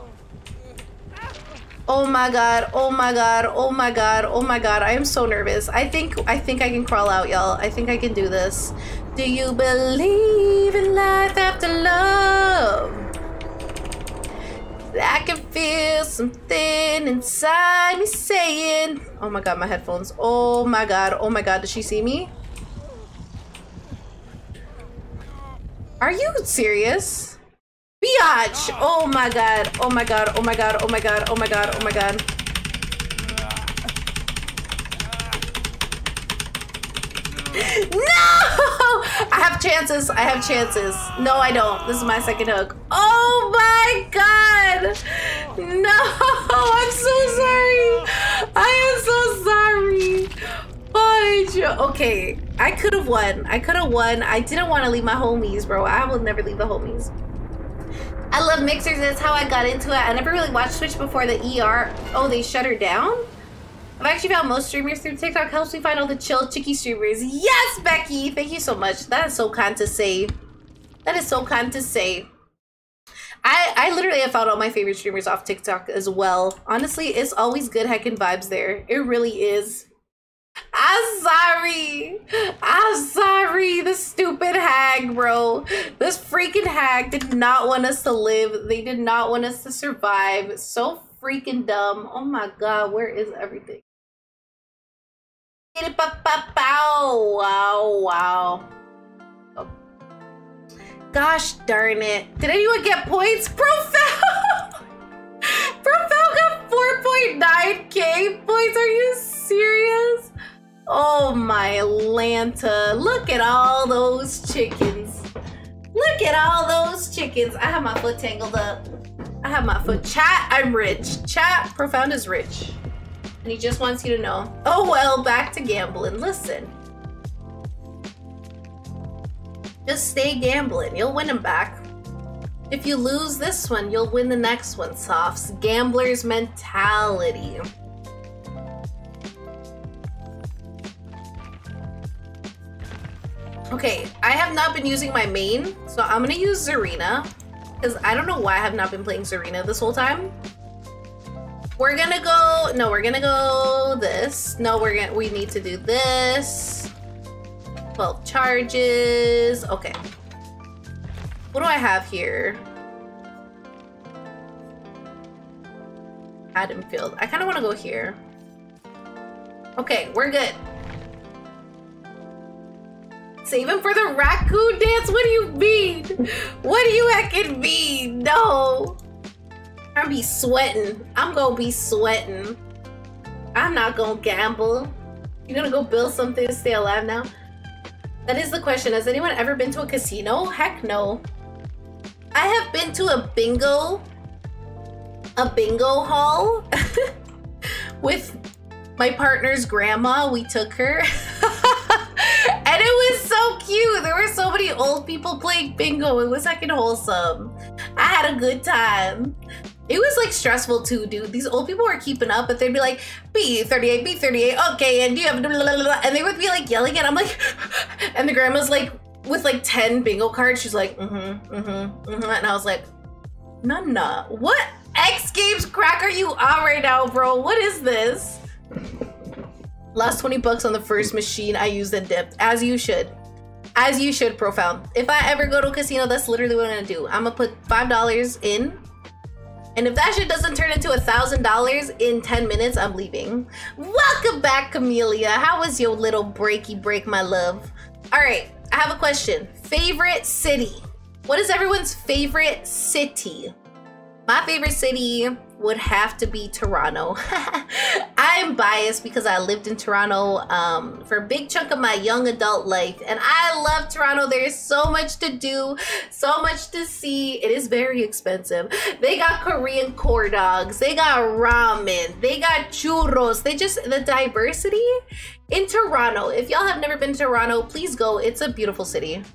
Oh my god, oh my god, oh my god, oh my god. I am so nervous. I think I think I can crawl out, y'all. I think I can do this. Do you believe in life after love? I can feel something inside me saying, Oh my god, my headphones. Oh my god, oh my god, does she see me? Are you serious? Biatch! Oh my god, oh my god, oh my god, oh my god, oh my god, oh my god. No! *laughs* I have chances, I have chances. No, I don't. This is my second hook. Oh my god! No! *laughs* I'm so sorry! I am so sorry! Okay. I could have won. I could have won. I didn't want to leave my homies, bro. I will never leave the homies. I love mixers. That's how I got into it. I never really watched Twitch before the ER. Oh, they shut her down? I've actually found most streamers through TikTok. Helps me find all the chill, chicky streamers. Yes, Becky! Thank you so much. That is so kind to say. That is so kind to say. I, I literally have found all my favorite streamers off TikTok as well. Honestly, it's always good heckin' vibes there. It really is. I'm sorry. I'm sorry. The stupid hag, bro. This freaking hag did not want us to live. They did not want us to survive. So freaking dumb. Oh my god, where is everything? Wow, wow. Gosh darn it. Did anyone get points? Profound! *laughs* Profound got 4.9k points. Are you serious? Oh my Lanta. Look at all those chickens. Look at all those chickens. I have my foot tangled up. I have my foot. Chat, I'm rich. Chat, Profound is rich. And he just wants you to know. Oh well, back to gambling. Listen. Just stay gambling. You'll win them back. If you lose this one, you'll win the next one, Softs. Gambler's mentality. Okay, I have not been using my main, so I'm gonna use Zarina. Because I don't know why I have not been playing Zarina this whole time. We're gonna go, no, we're gonna go this. No, we're gonna, we need to do this. 12 charges, okay. What do I have here? Haddonfield. I kind of want to go here. Okay, we're good. Save him for the raccoon dance? What do you mean? What do you heckin' mean? No. I'm be sweating. I'm gonna be sweating. I'm not gonna gamble. You're gonna go build something to stay alive now? That is the question. Has anyone ever been to a casino? Heck no. I have been to a bingo, a bingo hall *laughs* with my partner's grandma. We took her. *laughs* and it was so cute. There were so many old people playing bingo. It was fucking wholesome. I had a good time. It was like stressful too, dude. These old people were keeping up, but they'd be like, B38, B38, okay, and do you have blah, blah, blah, and they would be like yelling it. I'm like, *laughs* and the grandma's like with like 10 bingo cards, she's like, mm-hmm, mm-hmm, mm-hmm. And I was like, Nana, what X Games crack are you on right now, bro? What is this? Last 20 bucks on the first machine I used and dipped, as you should. As you should, Profound. If I ever go to a casino, that's literally what I'm gonna do. I'm gonna put $5 in, and if that shit doesn't turn into a $1,000 in 10 minutes, I'm leaving. Welcome back, Camelia. How was your little breaky break, my love? All right, I have a question. Favorite city? What is everyone's favorite city? My favorite city would have to be Toronto. *laughs* I am biased because I lived in Toronto um, for a big chunk of my young adult life, and I love Toronto. There is so much to do, so much to see. It is very expensive. They got Korean corn dogs, they got ramen, they got churros. They just the diversity in Toronto. If y'all have never been to Toronto, please go. It's a beautiful city.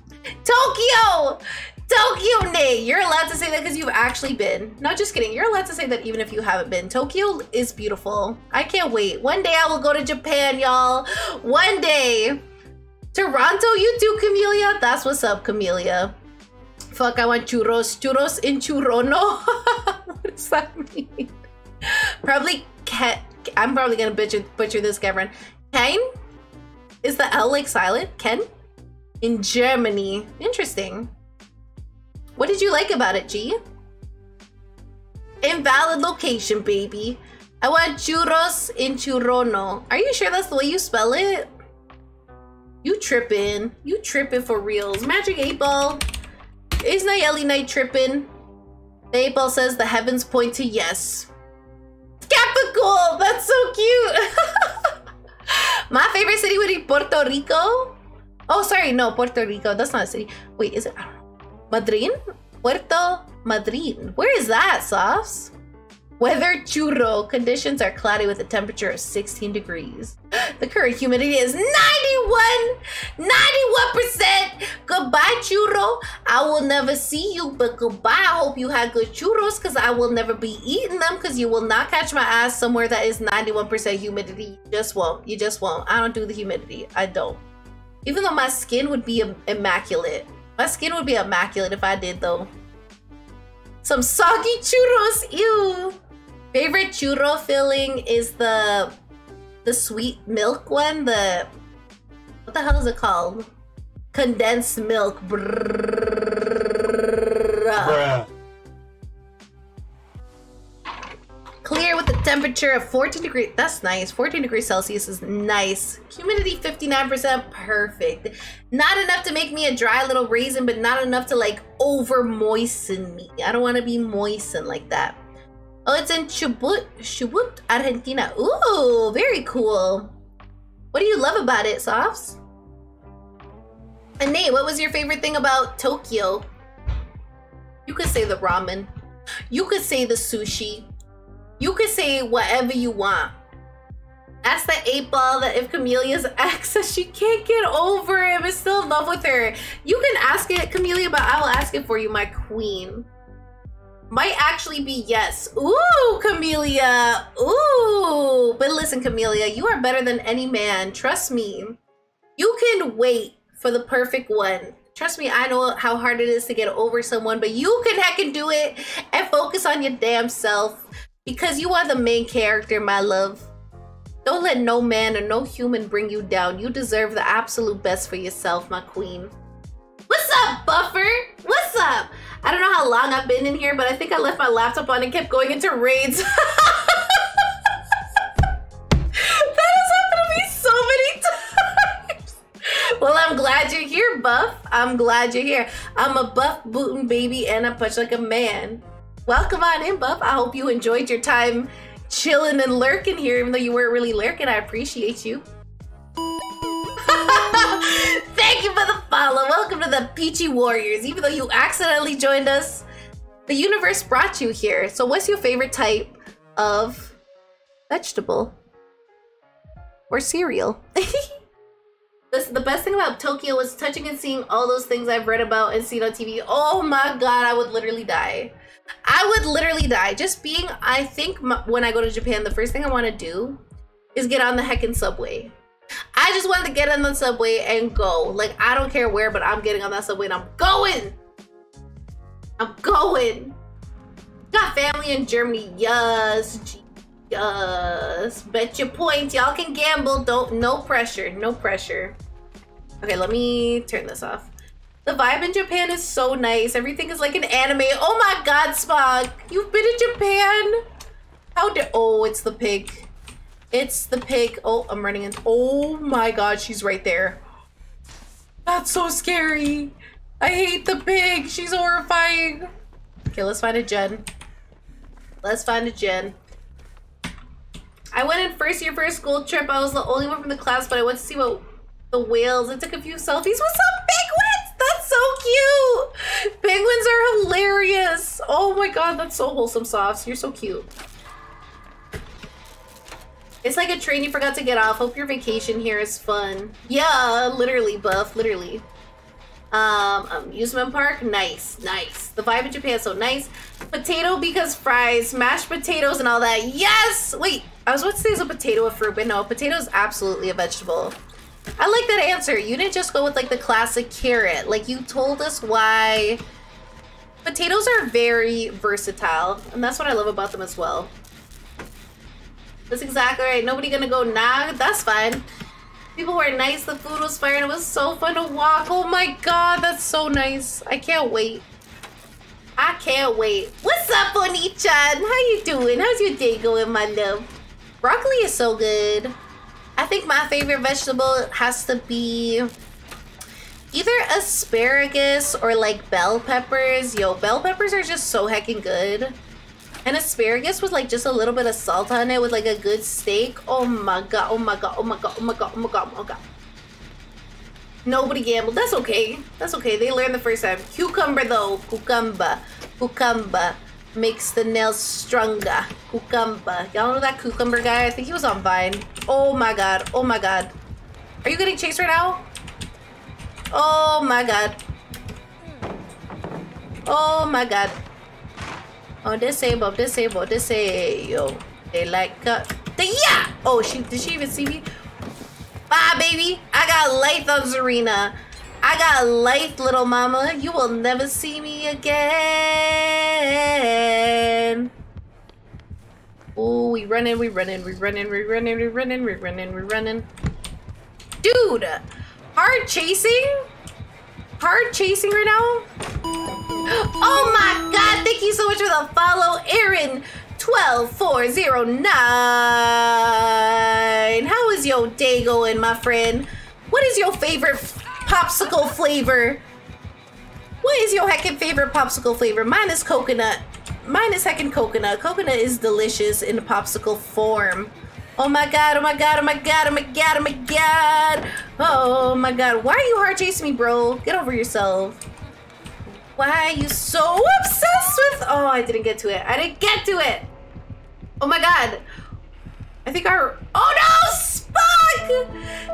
Tokyo! Tokyo Nay! You're allowed to say that because you've actually been. No, just kidding. You're allowed to say that even if you haven't been. Tokyo is beautiful. I can't wait. One day I will go to Japan, y'all. One day. Toronto, you too, Camellia? That's what's up, Camellia. Fuck, I want churros. Churros in churrono. *laughs* what does that mean? Probably Ken. I'm probably gonna butcher, butcher this, Gavin. Ken? Is the L like silent? Ken? In Germany. Interesting. What did you like about it, G? Invalid location, baby. I want churros in churrono. Are you sure that's the way you spell it? You tripping. You tripping for reals. Magic 8 Ball. Is Nayeli Night tripping? The 8 Ball says the heavens point to yes. Capicool! That's so cute! *laughs* My favorite city would be Puerto Rico. Oh, sorry, no, Puerto Rico. That's not a city. Wait, is it? Madrid? Puerto Madryn. Where is that, Softs? Weather churro. Conditions are cloudy with a temperature of 16 degrees. *gasps* The current humidity is 91! 91%! Goodbye, churro. I will never see you, but goodbye. I hope you had good churros because I will never be eating them because you will not catch my ass somewhere that is 91% humidity. You just won't. You just won't. I don't do the humidity. I don't. Even though my skin would be immaculate. My skin would be immaculate if I did though. Some soggy churros, ew. Favorite churro filling is the the sweet milk one. The what the hell is it called? Condensed milk. Bruh. Clear with a temperature of 14 degrees. That's nice. 14 degrees Celsius is nice. Humidity 59%. Perfect. Not enough to make me a dry little raisin, but not enough to like over moisten me. I don't want to be moistened like that. Oh, it's in Chubut, Chubut, Argentina. Ooh, very cool. What do you love about it, Softs? And Nate, what was your favorite thing about Tokyo? You could say the ramen. You could say the sushi. You could say whatever you want. That's the eight ball that if Camellia's ex says *laughs* she can't get over him, is still in love with her. You can ask it, Camellia, but I will ask it for you, my queen. Might actually be yes. Ooh, Camellia. Ooh. But listen, Camellia, you are better than any man. Trust me. You can wait for the perfect one. Trust me, I know how hard it is to get over someone, but you can heckin' do it and focus on your damn self. Because you are the main character, my love. Don't let no man or no human bring you down. You deserve the absolute best for yourself, my queen. What's up, Buffer? What's up? I don't know how long I've been in here, but I think I left my laptop on and kept going into raids. *laughs* that has happened to me so many times. Well, I'm glad you're here, Buff. I'm glad you're here. I'm a buff booting baby and I punch like a man. Welcome on in, Buff. I hope you enjoyed your time chilling and lurking here, even though you weren't really lurking. I appreciate you. *laughs* Thank you for the follow. Welcome to the Peachy Warriors. Even though you accidentally joined us, the universe brought you here. So, what's your favorite type of vegetable or cereal? *laughs* this, the best thing about Tokyo was touching and seeing all those things I've read about and seen on TV. Oh my god, I would literally die. I would literally die. Just being, I think when I go to Japan, the first thing I want to do is get on the heckin' subway. I just want to get on the subway and go. Like, I don't care where, but I'm getting on that subway and I'm going. I'm going. Got family in Germany. Yes. Yes. Bet your points. Y'all can gamble. Don't, no pressure. No pressure. Okay, let me turn this off. The vibe in Japan is so nice. Everything is like an anime. Oh my god, Spock. You've been in Japan? How did, oh, it's the pig. It's the pig. Oh, I'm running into, oh my god, she's right there. That's so scary. I hate the pig. She's horrifying. Okay, let's find a gen. Let's find a gen. I went in first year for a school trip. I was the only one from the class, but I went to see what the whales. I took a few selfies with some penguins. That's so cute. Penguins are hilarious. Oh my god, that's so wholesome, Softs. You're so cute. It's like a train you forgot to get off. Hope your vacation here is fun. Yeah, literally, buff, literally. Um, amusement park, nice, nice. The vibe in Japan so nice. Potato because fries, mashed potatoes and all that. Yes! Wait, I was about to say is a potato a fruit, but no, potato is absolutely a vegetable. I like that answer. You didn't just go with like the classic carrot. Like you told us why. Potatoes are very versatile, and that's what I love about them as well. That's exactly right. Nobody gonna go, nah, that's fine. People were nice, the food was fire, and it was so fun to walk. Oh my god, that's so nice. I can't wait. I can't wait. What's up, Oni-chan? How you doing? How's your day going, my love? Broccoli is so good. I think my favorite vegetable has to be either asparagus or like bell peppers. Yo, bell peppers are just so heckin' good. And asparagus with like just a little bit of salt on it with like a good steak. Oh my god, oh my god, oh my god, oh my god, oh my god, oh my god. Nobody gambled. That's okay. That's okay. They learned the first time. Cucumber though. Cucumber. Cucumber. Makes the nails stronger. Cucumber. Y'all know that cucumber guy? I think he was on Vine. Oh my god. Oh my god. Are you getting chased right now? Oh my god. Oh my god. Oh, disable, disable, disable. They like uh, the yeah. Oh, she did she even see me? Bye, baby. I got life on Zarina. I got life, little mama. You will never see me again. Oh, we running, we running, we running, we running, we running, we running, we running. Dude, hard chasing? Hard chasing right now? Oh my god, thank you so much for the follow, Aaron. 12409. How is your day going, my friend? What is your favorite popsicle flavor? What is your heckin' favorite popsicle flavor? Mine is coconut. Mine is heckin' coconut. Coconut is delicious in the popsicle form. Oh my god, oh my god, oh my god, oh my god, oh my god. Oh my god. Why are you hard chasing me, bro? Get over yourself. Why are you so obsessed with... Oh, I didn't get to it. I didn't get to it. Oh my god. I think our... Oh no! Spock!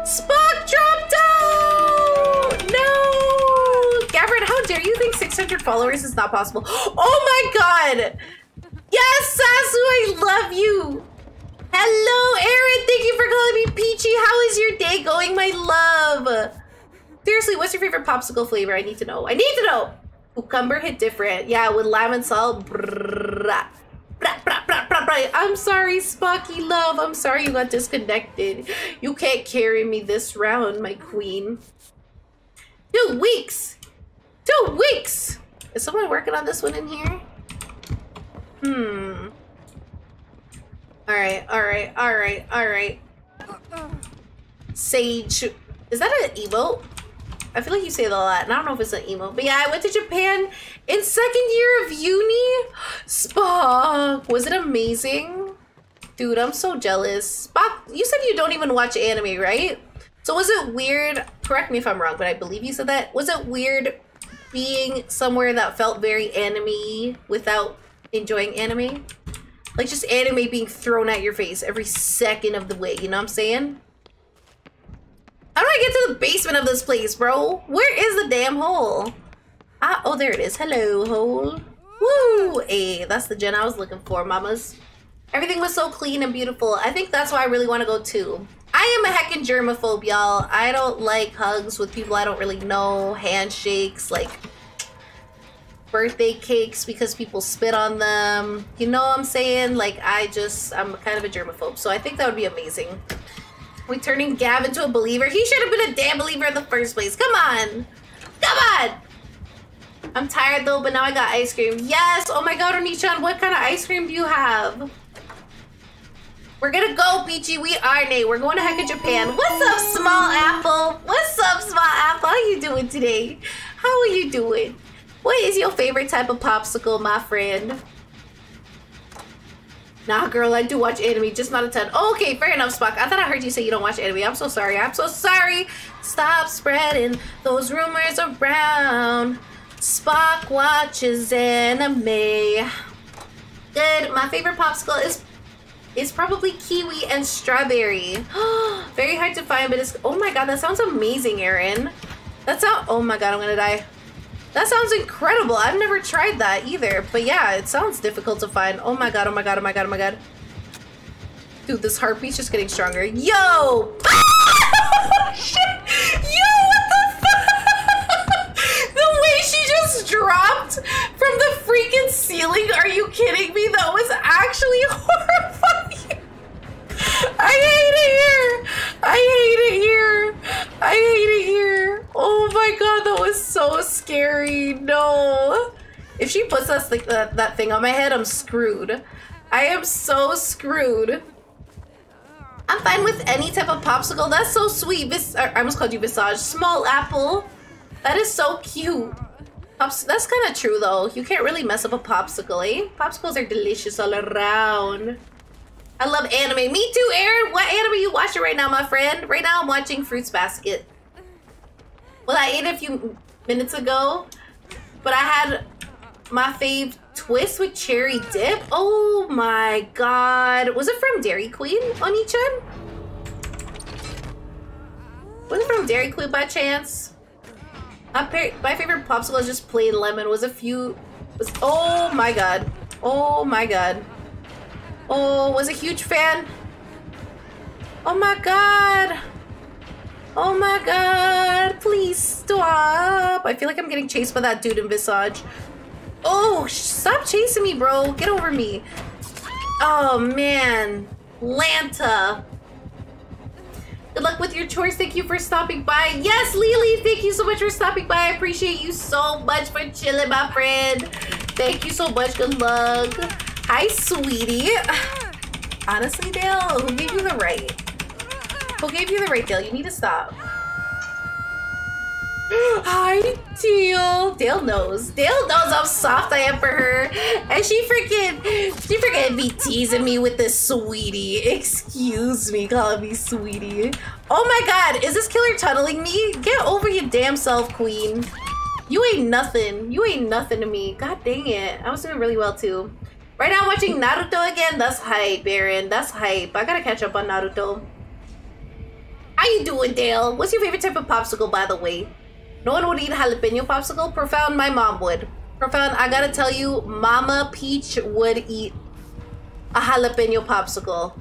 Spock dropped out! No! Gavin, how dare you think 600 followers is not possible? *gasps* Oh my god! Yes, Sasu, I love you! Hello, Aaron! Thank you for calling me Peachy! How is your day going, my love? Seriously, what's your favorite popsicle flavor? I need to know. I need to know! Cucumber hit different. Yeah, with lime and salt. I'm sorry, Spocky love. I'm sorry you got disconnected. You can't carry me this round, my queen. Two weeks. Two weeks. Is someone working on this one in here? Hmm. All right, all right, all right, all right. Sage. Is that an emote? I feel like you say that a lot, and I don't know if it's an emo. But yeah, I went to Japan in second year of uni. Spock, was it amazing? Dude, I'm so jealous. Spock, you said you don't even watch anime, right? So was it weird, correct me if I'm wrong, but I believe you said that. Was it weird being somewhere that felt very anime without enjoying anime? Like just anime being thrown at your face every second of the way, you know what I'm saying? How do I get to the basement of this place, bro? Where is the damn hole? Ah, oh, there it is. Hello, hole. Woo! Hey, that's the gen I was looking for, mamas. Everything was so clean and beautiful. I think that's why I really want to go too. I am a heckin' germaphobe, y'all. I don't like hugs with people I don't really know, handshakes, like birthday cakes because people spit on them. You know what I'm saying? Like, I just, I'm kind of a germaphobe. So I think that would be amazing. We turning Gav into a believer? He should have been a damn believer in the first place. Come on. Come on. I'm tired though, but now I got ice cream. Yes. Oh my god, Onichan, what kind of ice cream do you have? We're gonna go, Peachy. We are Nate. We're going to heck of Japan. What's up, Small Apple? What's up, Small Apple? How you doing today? How are you doing? What is your favorite type of popsicle, my friend? Nah, girl, I do watch anime, just not a ton. Okay, fair enough, Spock. I thought I heard you say you don't watch anime. I'm so sorry. I'm so sorry. Stop spreading those rumors around. Spock watches anime. Good. My favorite popsicle is is probably kiwi and strawberry. *gasps* Very hard to find, but it's oh my god, that sounds amazing, Aaron. That's sound oh my god, I'm gonna die. That sounds incredible. I've never tried that either. But yeah, it sounds difficult to find. Oh my god, oh my god, oh my god, oh my god. Dude, this heartbeat's just getting stronger. Yo! *laughs* Shit! Yo, what the fuck? *laughs* the way she just dropped from the freaking ceiling. Are you kidding me? That was actually *laughs* horrifying. I hate it here. I hate it here. I hate it here. Oh my god, that was so scary. No. If she puts that, like, that, that thing on my head, I'm screwed. I am so screwed. I'm fine with any type of popsicle. That's so sweet. Vis I almost called you Visage. Small apple. That is so cute. Pops that's kind of true though. You can't really mess up a popsicle, eh? Popsicles are delicious all around. I love anime. Me too, Aaron. What anime you watching right now, my friend? Right now I'm watching Fruits Basket. Well, I ate a few minutes ago, but I had my fave twist with cherry dip. Oh my god. Was it from Dairy Queen, Oni-chan? Was it from Dairy Queen by chance? My, my favorite popsicle is just plain lemon. Was a few... Was, oh my god. Oh my god. Oh, was a huge fan. Oh my god. Oh my god. Please stop. I feel like I'm getting chased by that dude in Visage. Oh, stop chasing me, bro. Get over me. Oh, man. Lanta. Good luck with your chores. Thank you for stopping by. Yes, Lily, thank you so much for stopping by. I appreciate you so much for chilling, my friend. Thank you so much. Good luck. Hi, sweetie. Honestly, Dale, who gave you the right? Who gave you the right, Dale? You need to stop. Hi, Dale. Dale knows. Dale knows how soft I am for her. And she freaking, she freaking be teasing me with this sweetie. Excuse me, calling me sweetie. Oh my god, is this killer tunneling me? Get over your damn self, queen. You ain't nothing. You ain't nothing to me. God dang it. I was doing really well too. Right now, I'm watching Naruto again. That's hype, Baron. That's hype. I gotta catch up on Naruto. How you doing, Dale? What's your favorite type of popsicle, by the way? No one would eat jalapeno popsicle. Profound, my mom would. Profound, I gotta tell you, Mama Peach would eat a jalapeno popsicle.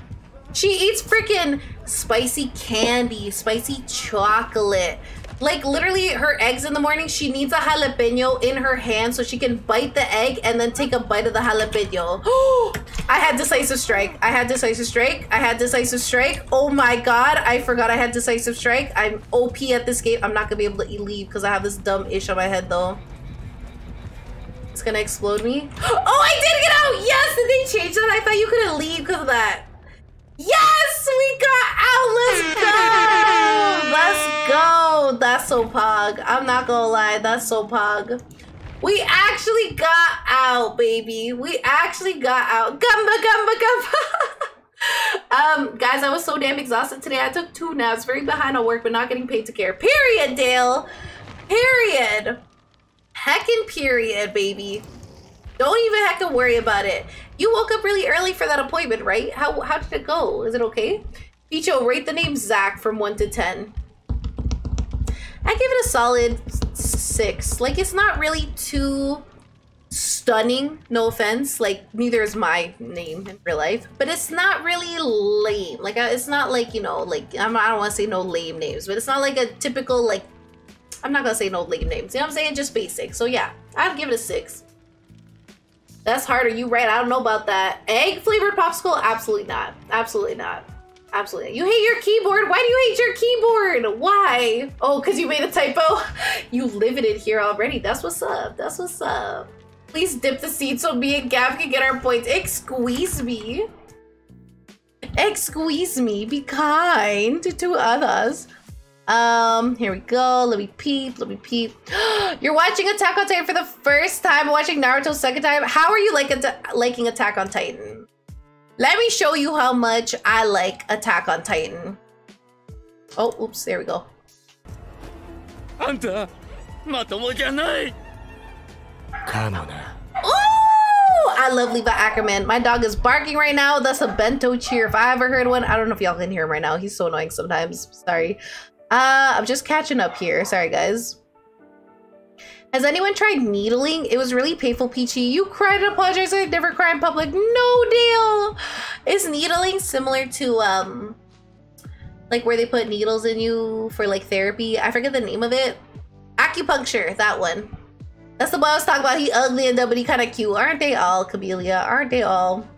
She eats freaking spicy candy, spicy chocolate. Like literally her eggs in the morning, she needs a jalapeno in her hand so she can bite the egg and then take a bite of the jalapeno. *gasps* I had decisive strike. I had decisive strike. I had decisive strike. Oh my god, I forgot I had decisive strike. I'm OP at this game. I'm not gonna be able to leave because I have this dumb ish on my head though. It's gonna explode me. *gasps* Oh, I did get out! Yes, did they change that? I thought you couldn't leave because of that. Yes, we got out. Let's go. Let's go. That's so pog. I'm not gonna lie. That's so pog. We actually got out, baby. We actually got out. Gumba, gumba, gumba. *laughs* um, guys, I was so damn exhausted today. I took two naps, very behind on work, but not getting paid to care. Period, Dale. Period. Heckin' period, baby. Don't even have to worry about it. You woke up really early for that appointment, right? How, how did it go? Is it okay? Picho, rate the name Zach from 1 to 10. I give it a solid 6. Like, it's not really too stunning, no offense. Like, neither is my name in real life. But it's not really lame. Like, it's not like, you know, like, I'm, I don't want to say no lame names. But it's not like a typical, like, I'm not going to say no lame names. You know what I'm saying? Just basic. So, yeah, I'd give it a 6. That's harder. You right. I don't know about that. Egg flavored popsicle? Absolutely not. Absolutely not. Absolutely. You hate your keyboard. Why do you hate your keyboard? Why? Oh, because you made a typo? *laughs* You live it here already. That's what's up. That's what's up. Please dip the seed so me and Gab can get our points. Excuse me. Excuse me. Be kind to others. Um, here we go. Let me peep. Let me peep. *gasps* You're watching Attack on Titan for the first time, watching Naruto second time. How are you liking Attack on Titan? Let me show you how much I like Attack on Titan. Oh, oops. There we go. Anta, matomo janai. Ooh, I love Levi Ackerman. My dog is barking right now. That's a bento cheer if I ever heard one. I don't know if y'all can hear him right now. He's so annoying sometimes. Sorry. Uh, I'm just catching up here. Sorry, guys. Has anyone tried needling? It was really painful, Peachy. You cried and apologized. I never cry in public. No deal. Is needling similar to um, like where they put needles in you for like therapy? I forget the name of it. Acupuncture. That one. That's the boy I was talking about. He ugly and dumb, but he kind of cute. Aren't they all, Camellia? Aren't they all?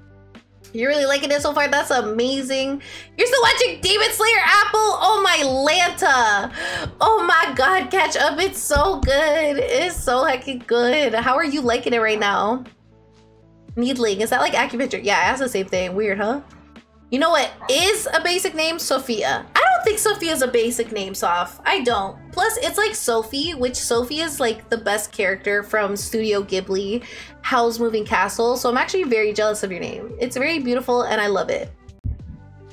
You're really liking it so far? That's amazing. You're still watching Demon Slayer Apple? Oh my Lanta. Oh my god, catch up. It's so good. It's so heckin' good. How are you liking it right now? Needling. Is that like acupuncture? Yeah, that's the same thing. Weird, huh? You know what is a basic name? Sophia. I don't think Sophia is a basic name, Soph. I don't. Plus, it's like Sophie, which Sophie is like the best character from Studio Ghibli, Howl's Moving Castle. So I'm actually very jealous of your name. It's very beautiful and I love it.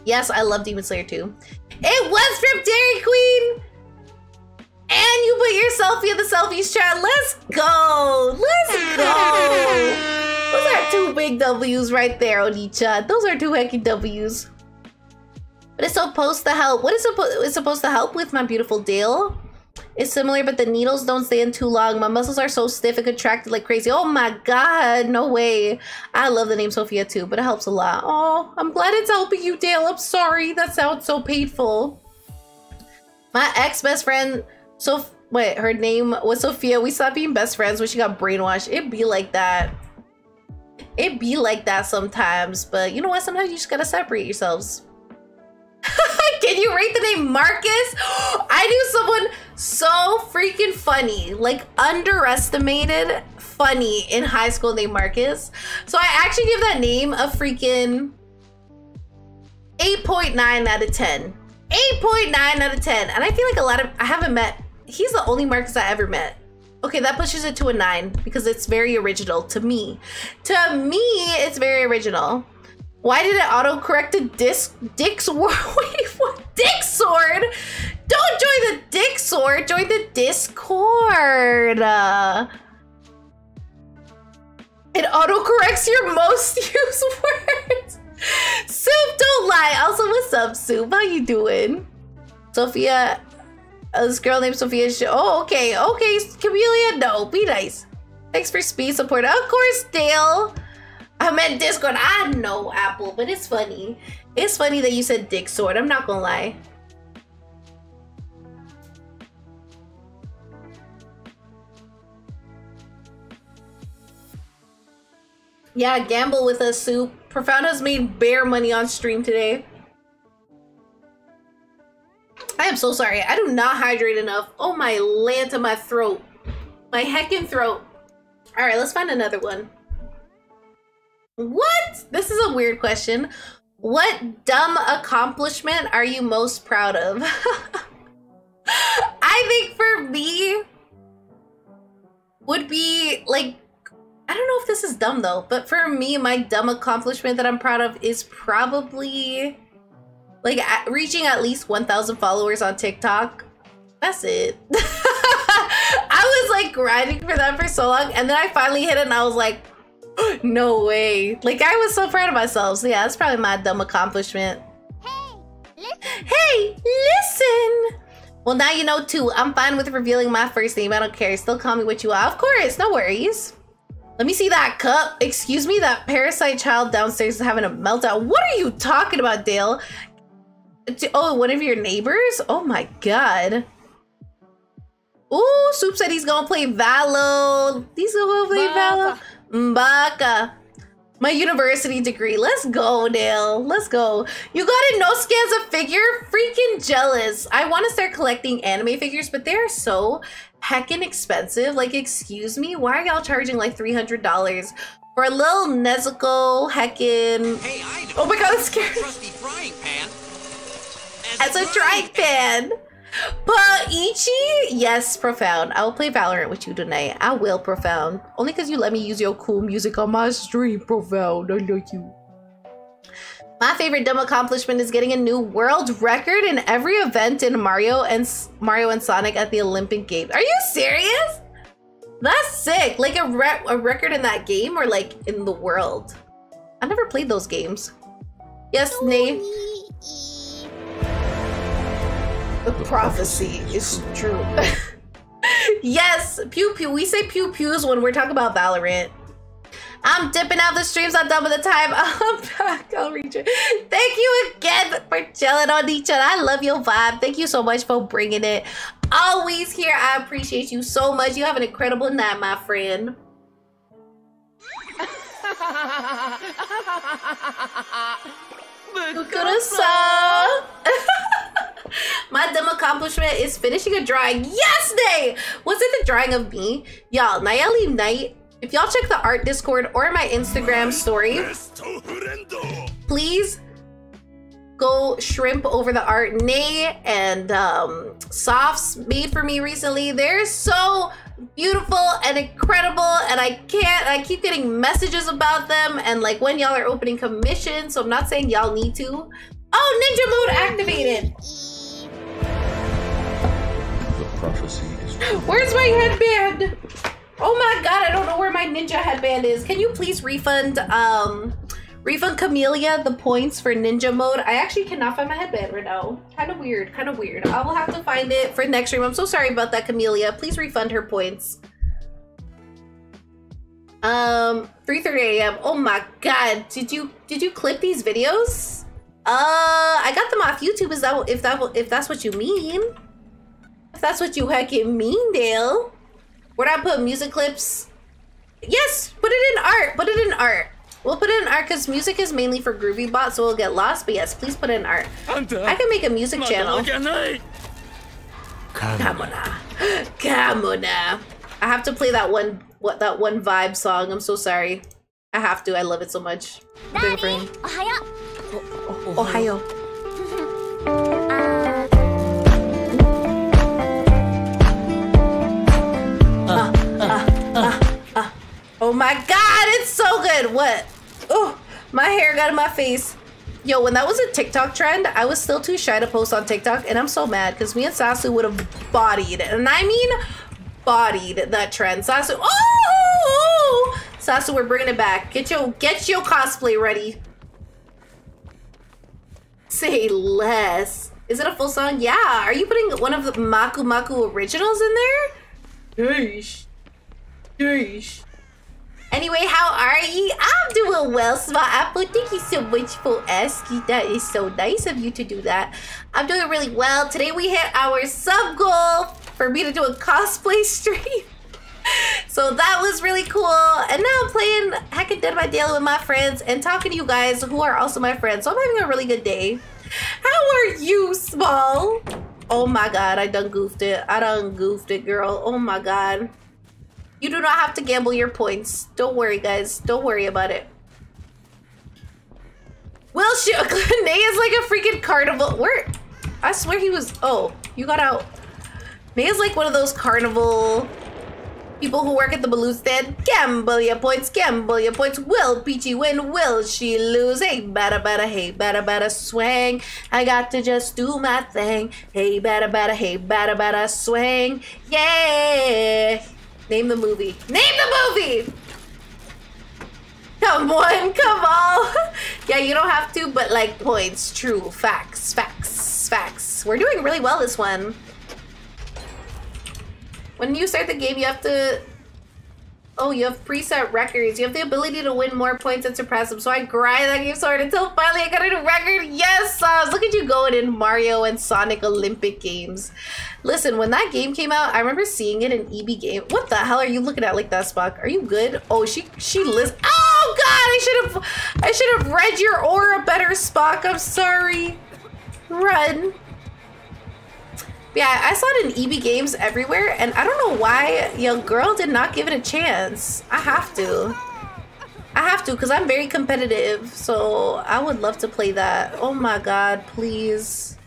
Yes, I love Demon Slayer too. It was from Dairy Queen! And you put your selfie in the selfies chat. Let's go! Let's go! Those are two big W's right there, Onicha. Those are two hecky W's. But it's supposed to help. What is it supposed to help with, my beautiful Dale? It's similar, but the needles don't stay in too long. My muscles are so stiff and contracted like crazy. Oh my god, no way. I love the name Sophia too, but it helps a lot. Oh, I'm glad it's helping you, Dale. I'm sorry. That sounds so painful. My ex-best friend, so wait, her name was Sophia. We stopped being best friends when she got brainwashed. It'd be like that it be like that sometimes, but you know what? Sometimes you just gotta separate yourselves. *laughs* Can you rate the name Marcus? *gasps* I knew someone so freaking funny, like underestimated funny in high school named Marcus. So I actually give that name a freaking 8.9 out of 10. 8.9 out of 10. And I feel like a lot of, I haven't met, he's the only Marcus I ever met. Okay, that pushes it to a nine because it's very original to me. To me, it's very original. Why did it autocorrect to disc dick sword? *laughs* Wait? Dick sword? Don't join the dick sword. Join the Discord. Uh, it autocorrects your most *laughs* used words. Soup, don't lie. Also, what's up, Soup? How you doing? Sophia uh, this girl named Sophia. oh, okay, okay, Camellia. No, be nice. Thanks for speed support. Of course, Dale. I meant Discord. I know Apple, but it's funny. It's funny that you said Dick Sword. I'm not gonna lie. Yeah, gamble with us, Soup. Profound has made bear money on stream today. I am so sorry. I do not hydrate enough. Oh my land to my throat. My heckin' throat. All right, let's find another one. What? This is a weird question. What dumb accomplishment are you most proud of? *laughs* I think for me would be like I don't know if this is dumb though, but for me my dumb accomplishment that I'm proud of is probably like at, reaching at least 1,000 followers on TikTok. That's it. *laughs* I was like grinding for that for so long, and then I finally hit it, and I was like, *gasps* no way. Like I was so proud of myself. So yeah, that's probably my dumb accomplishment. Hey, listen. Hey, listen. Well, now you know too. I'm fine with revealing my first name. I don't care. Still call me what you are. Of course, no worries. Let me see that cup. Excuse me, that parasite child downstairs is having a meltdown. What are you talking about, Dale? Oh, one of your neighbors? Oh my god. Ooh, Soup said he's gonna play Valo. He's gonna play Valo. Mbaka. My university degree. Let's go, Dale. Let's go. You got a Inosuke as a figure? Freaking jealous. I want to start collecting anime figures, but they're so heckin' expensive. Like, excuse me? Why are y'all charging like $300 for a little Nezuko heckin'... Hey, I oh my god, I'm scared. As a trike fan. Paichi? Yes, Profound. I will play Valorant with you tonight. I will, Profound. Only because you let me use your cool music on my stream, Profound. I like you. My favorite dumb accomplishment is getting a new world record in every event in Mario and Mario and Sonic at the Olympic Games. Are you serious? That's sick. Like a, re a record in that game or like in the world? I never played those games. Yes, name. The prophecy is true. *laughs* yes, pew pew. We say pew pews when we're talking about Valorant. I'm dipping out the streams. I'm done with the time. *laughs* I'm back. I'll reach it. Thank you again for chilling on each other. I love your vibe. Thank you so much for bringing it. Always here. I appreciate you so much. You have an incredible night, my friend. *laughs* *laughs* My dumb accomplishment is finishing a drawing yesterday. Was it the drawing of me? Y'all, Nayeli Knight if y'all check the art discord or my Instagram story, please go shrimp over the art Nay and um, Softs made for me recently. They're so beautiful and incredible and I can't, I keep getting messages about them and like when y'all are opening commissions, so I'm not saying y'all need to. Oh, ninja mode activated. Prophecy is *gasps* Where's my headband? Oh my god, I don't know where my ninja headband is. Can you please refund um refund Camellia the points for ninja mode? I actually cannot find my headband right now. Kind of weird, kind of weird. I will have to find it for next stream. I'm so sorry about that, Camellia. Please refund her points. Um, 3:30 a.m. Oh my god, did you did you clip these videos? Uh, I got them off YouTube. Is that if that if that's what you mean? If that's what you heckin' mean, Dale. Where'd I put music clips? Yes, put it in art. Put it in art. We'll put it in art because music is mainly for Groovy Bot, so we'll get lost. But yes, please put it in art. I can make a music channel. Come on, come on. I have to play that one, what that one vibe song. I'm so sorry. I have to. I love it so much. Ohio. Oh, Ohio. *laughs* Uh, uh. Oh my god, it's so good. What? Oh, my hair got in my face. Yo, when that was a TikTok trend, I was still too shy to post on TikTok, and I'm so mad because me and Sasu would have bodied, and I mean bodied that trend. Sasu, oh, Sasu, we're bringing it back. Get your get your cosplay ready. Say less. Is it a full song? Yeah. Are you putting one of the Maku Maku originals in there? Yeesh. Anyway, how are you? I'm doing well, Smart Apple. Thank you so much for asking. That is so nice of you to do that. I'm doing really well. Today we hit our sub goal for me to do a cosplay *laughs* stream. so that was really cool. And now I'm playing Hacking Dead by Daylight with my friends and talking to you guys who are also my friends. So I'm having a really good day. How are you, Small? Oh my god, I done goofed it. I done goofed it, girl. Oh my god. You do not have to gamble your points. Don't worry, guys. Don't worry about it. Will she? *laughs* Nate is like a freaking carnival. Where? I swear he was. Oh, you got out. Nate is like one of those carnival people who work at the balloon stand. Gamble your points, gamble your points. Will Peachy win? Will she lose? Hey, bada bada, hey, bada bada, swing. I got to just do my thing. Hey, bada bada, hey, bada bada, swing. Yeah. Name the movie. Name the movie! Come on, come on. *laughs* yeah, you don't have to, but like points. True. Facts, facts, facts. We're doing really well this one. When you start the game, you have to Oh, you have preset records. You have the ability to win more points and surpass them. So I grind that game so hard until finally I got a new record. Yes. Look at you going in Mario and Sonic Olympic games. Listen, when that game came out, I remember seeing it in EB game. What the hell are you looking at like that, Spock? Are you good? Oh, she she list. Oh God, I should have I should have read your aura better, Spock. I'm sorry. Run yeah, I saw it in EB Games everywhere, and I don't know why Young girl did not give it a chance. I have to. I have to, because I'm very competitive, so I would love to play that. Oh my god, please.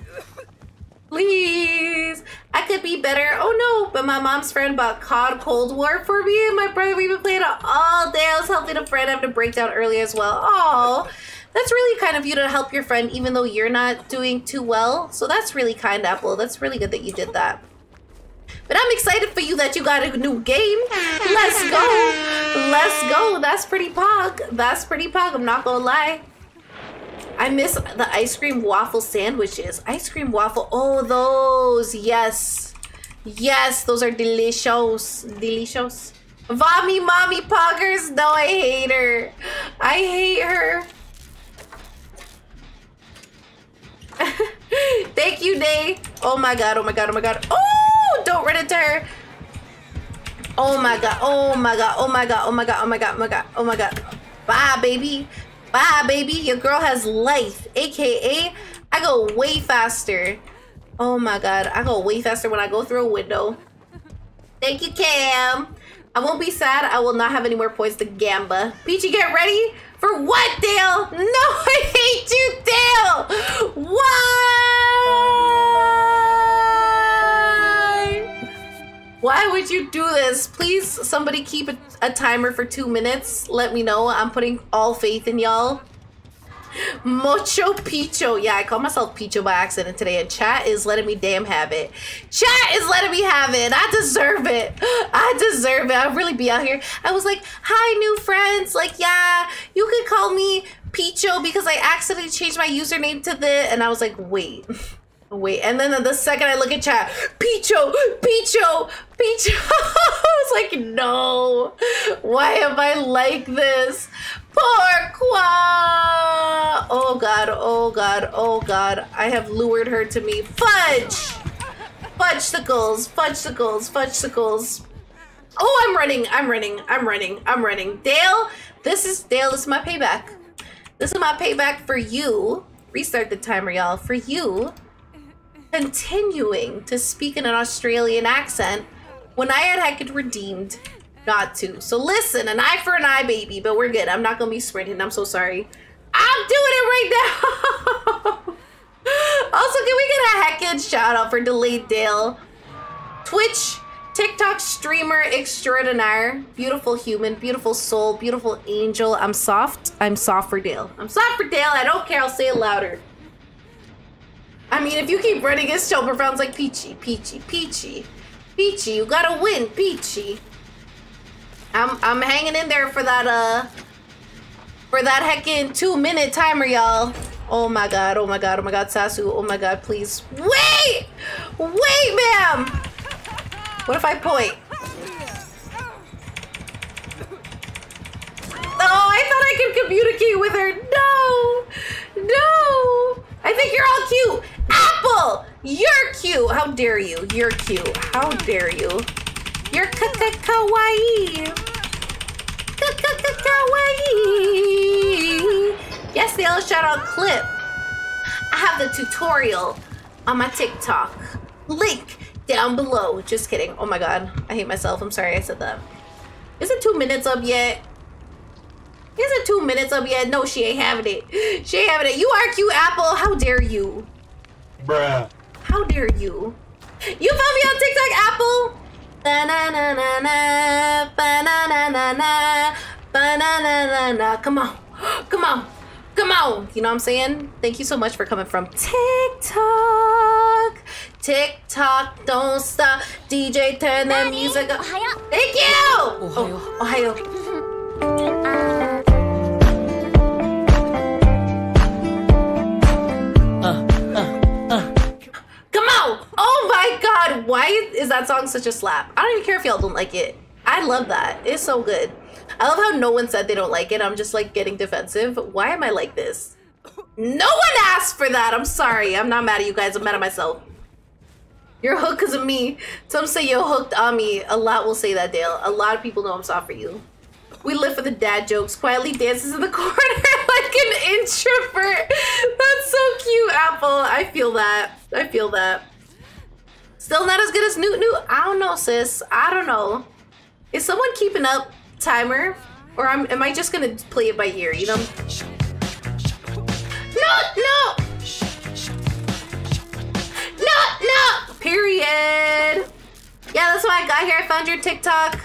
Please. I could be better. Oh no, but my mom's friend bought COD Cold War for me, and my brother, we've been playing it all day. I was helping a friend have to break down early as well. Oh. That's really kind of you to help your friend even though you're not doing too well. So that's really kind, Apple. That's really good that you did that. But I'm excited for you that you got a new game. Let's go. Let's go. That's pretty pog. That's pretty pog. I'm not gonna lie. I miss the ice cream waffle sandwiches. Ice cream waffle. Oh, those. Yes. Yes, those are delicious. Delicious. Vommy mommy poggers. No, I hate her. I hate her. *laughs* Thank you, Day. Oh my god, oh my god, oh my god. Oh, don't run into her. Oh my god, oh my god, oh my god, oh my god, oh my god, oh my god, oh my god. Bye, baby. Bye, baby. Your girl has life, aka I go way faster. Oh my god, I go way faster when I go through a window. Thank you, Cam. I won't be sad. I will not have any more points to Gamba. Peachy, get ready for what, Dale? No, *laughs* I hate you, Dale. Why? Why would you do this? Please, somebody keep a, a timer for two minutes. Let me know. I'm putting all faith in y'all. Mocho Picho. Yeah, I called myself Picho by accident today, and chat is letting me damn have it. Chat is letting me have it. I deserve it. I deserve it. I really be out here. I was like, hi, new friends. Like, yeah, you could call me Picho because I accidentally changed my username to the. And I was like, wait. *laughs* Wait, and then the second I look at chat, Picho, Picho, Picho. *laughs* I was like, no. Why am I like this? Pourquoi? Oh god, oh god, oh god. I have lured her to me. Fudge! Fudgesicles, fudgesicles, fudgesicles. Oh, I'm running, I'm running, I'm running, I'm running. Dale, this is Dale, this is my payback. This is my payback for you. Restart the timer, y'all. For you continuing to speak in an Australian accent when I had had redeemed not to. So listen, an eye for an eye, baby, but we're good. I'm not gonna be sprinting. I'm so sorry. I'm doing it right now. *laughs* also, can we get a heckin' shout out for Delayed Dale? Twitch, TikTok streamer extraordinaire, beautiful human, beautiful soul, beautiful angel. I'm soft. I'm soft for Dale. I'm soft for Dale. I don't care. I'll say it louder. I mean, if you keep running, it's so profound. like Peachy, Peachy, Peachy, Peachy. You gotta win, Peachy. I'm I'm hanging in there for that uh for that heckin' two minute timer, y'all. Oh my god, oh my god, oh my god, Sasu, oh my god, please. Wait! Wait, ma'am! What if I point? Oh, I thought I could communicate with her. No! No! I think you're all cute. Apple! You're cute. How dare you? You're cute. How dare you? You're kawaii. Kawaii. Yes, the shout out clip. I have the tutorial on my TikTok. Link down below. Just kidding. Oh my god. I hate myself. I'm sorry I said that. Is it two minutes up yet? Is it two minutes up yet? No, she ain't having it. She ain't having it. You are cute, Apple. How dare you? Bruh. How dare you? You found me on TikTok, Apple. Ba-na-na-na-na, ba-na-na-na-na, ba-na-na-na-na. Come on, come on, come on. You know what I'm saying? Thank you so much for coming from TikTok. TikTok, don't stop. DJ, turn that music up. Thank you. Oh, Ohio. *laughs* Oh my god, why is that song such a slap? I don't even care if y'all don't like it. I love that. It's so good. I love how no one said they don't like it. I'm just like getting defensive. Why am I like this? No one asked for that. I'm sorry. I'm not mad at you guys. I'm mad at myself. You're hooked because of me. Some say you're hooked on me. A lot will say that, Dale. A lot of people know I'm soft for you. We live for the dad jokes. Quietly dances in the *laughs* corner like an introvert. That's so cute, Apple. I feel that. I feel that. Still not as good as Newt Newt. I don't know, sis. I don't know. Is someone keeping up timer? Or am, am I just gonna play it by ear, you know? No, no! No, no! Period. Yeah, that's why I got here. I found your TikTok.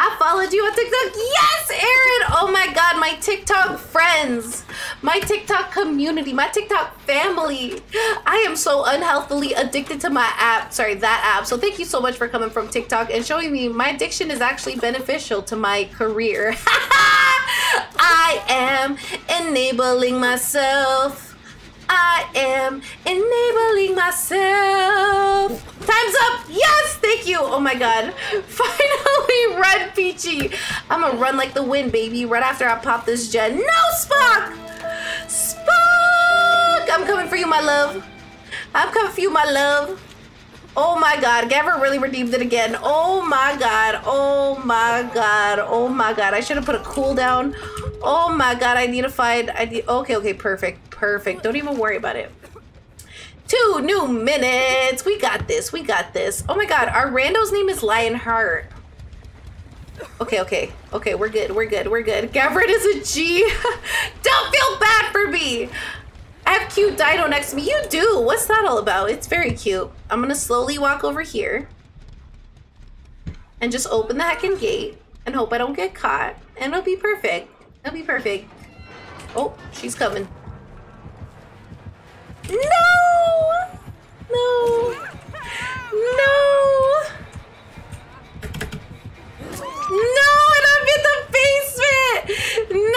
I followed you on TikTok. Yes, Aaron. Oh my God, my TikTok friends. my TikTok community, my TikTok family. I am so unhealthily addicted to my app. Sorry, that app. So thank you so much for coming from TikTok and showing me my addiction is actually beneficial to my career. *laughs* I am enabling myself. I am enabling myself. Time's up. Yes, thank you. Oh my god. *laughs* Finally, *laughs* run, Peachy. I'm gonna run like the wind, baby. Right after I pop this gen. No, Spock. Spock. I'm coming for you, my love. I'm coming for you, my love. Oh my god, Gavin really redeemed it again. Oh my god. Oh my god. Oh my god. I should have put a cooldown. Oh my god, I need to find I need okay, okay, perfect. Perfect. Don't even worry about it. Two new minutes. We got this. We got this. Oh my god, our rando's name is Lionheart. Okay, okay. Okay, we're good. We're good. We're good. Gavin is a G. *laughs* Don't feel bad for me. I have cute Dino next to me. You do. What's that all about? It's very cute. I'm gonna slowly walk over here and just open the heckin' gate and hope I don't get caught. And it'll be perfect. It'll be perfect. Oh, she's coming. No! No! No! No! And I'm in the basement! *laughs*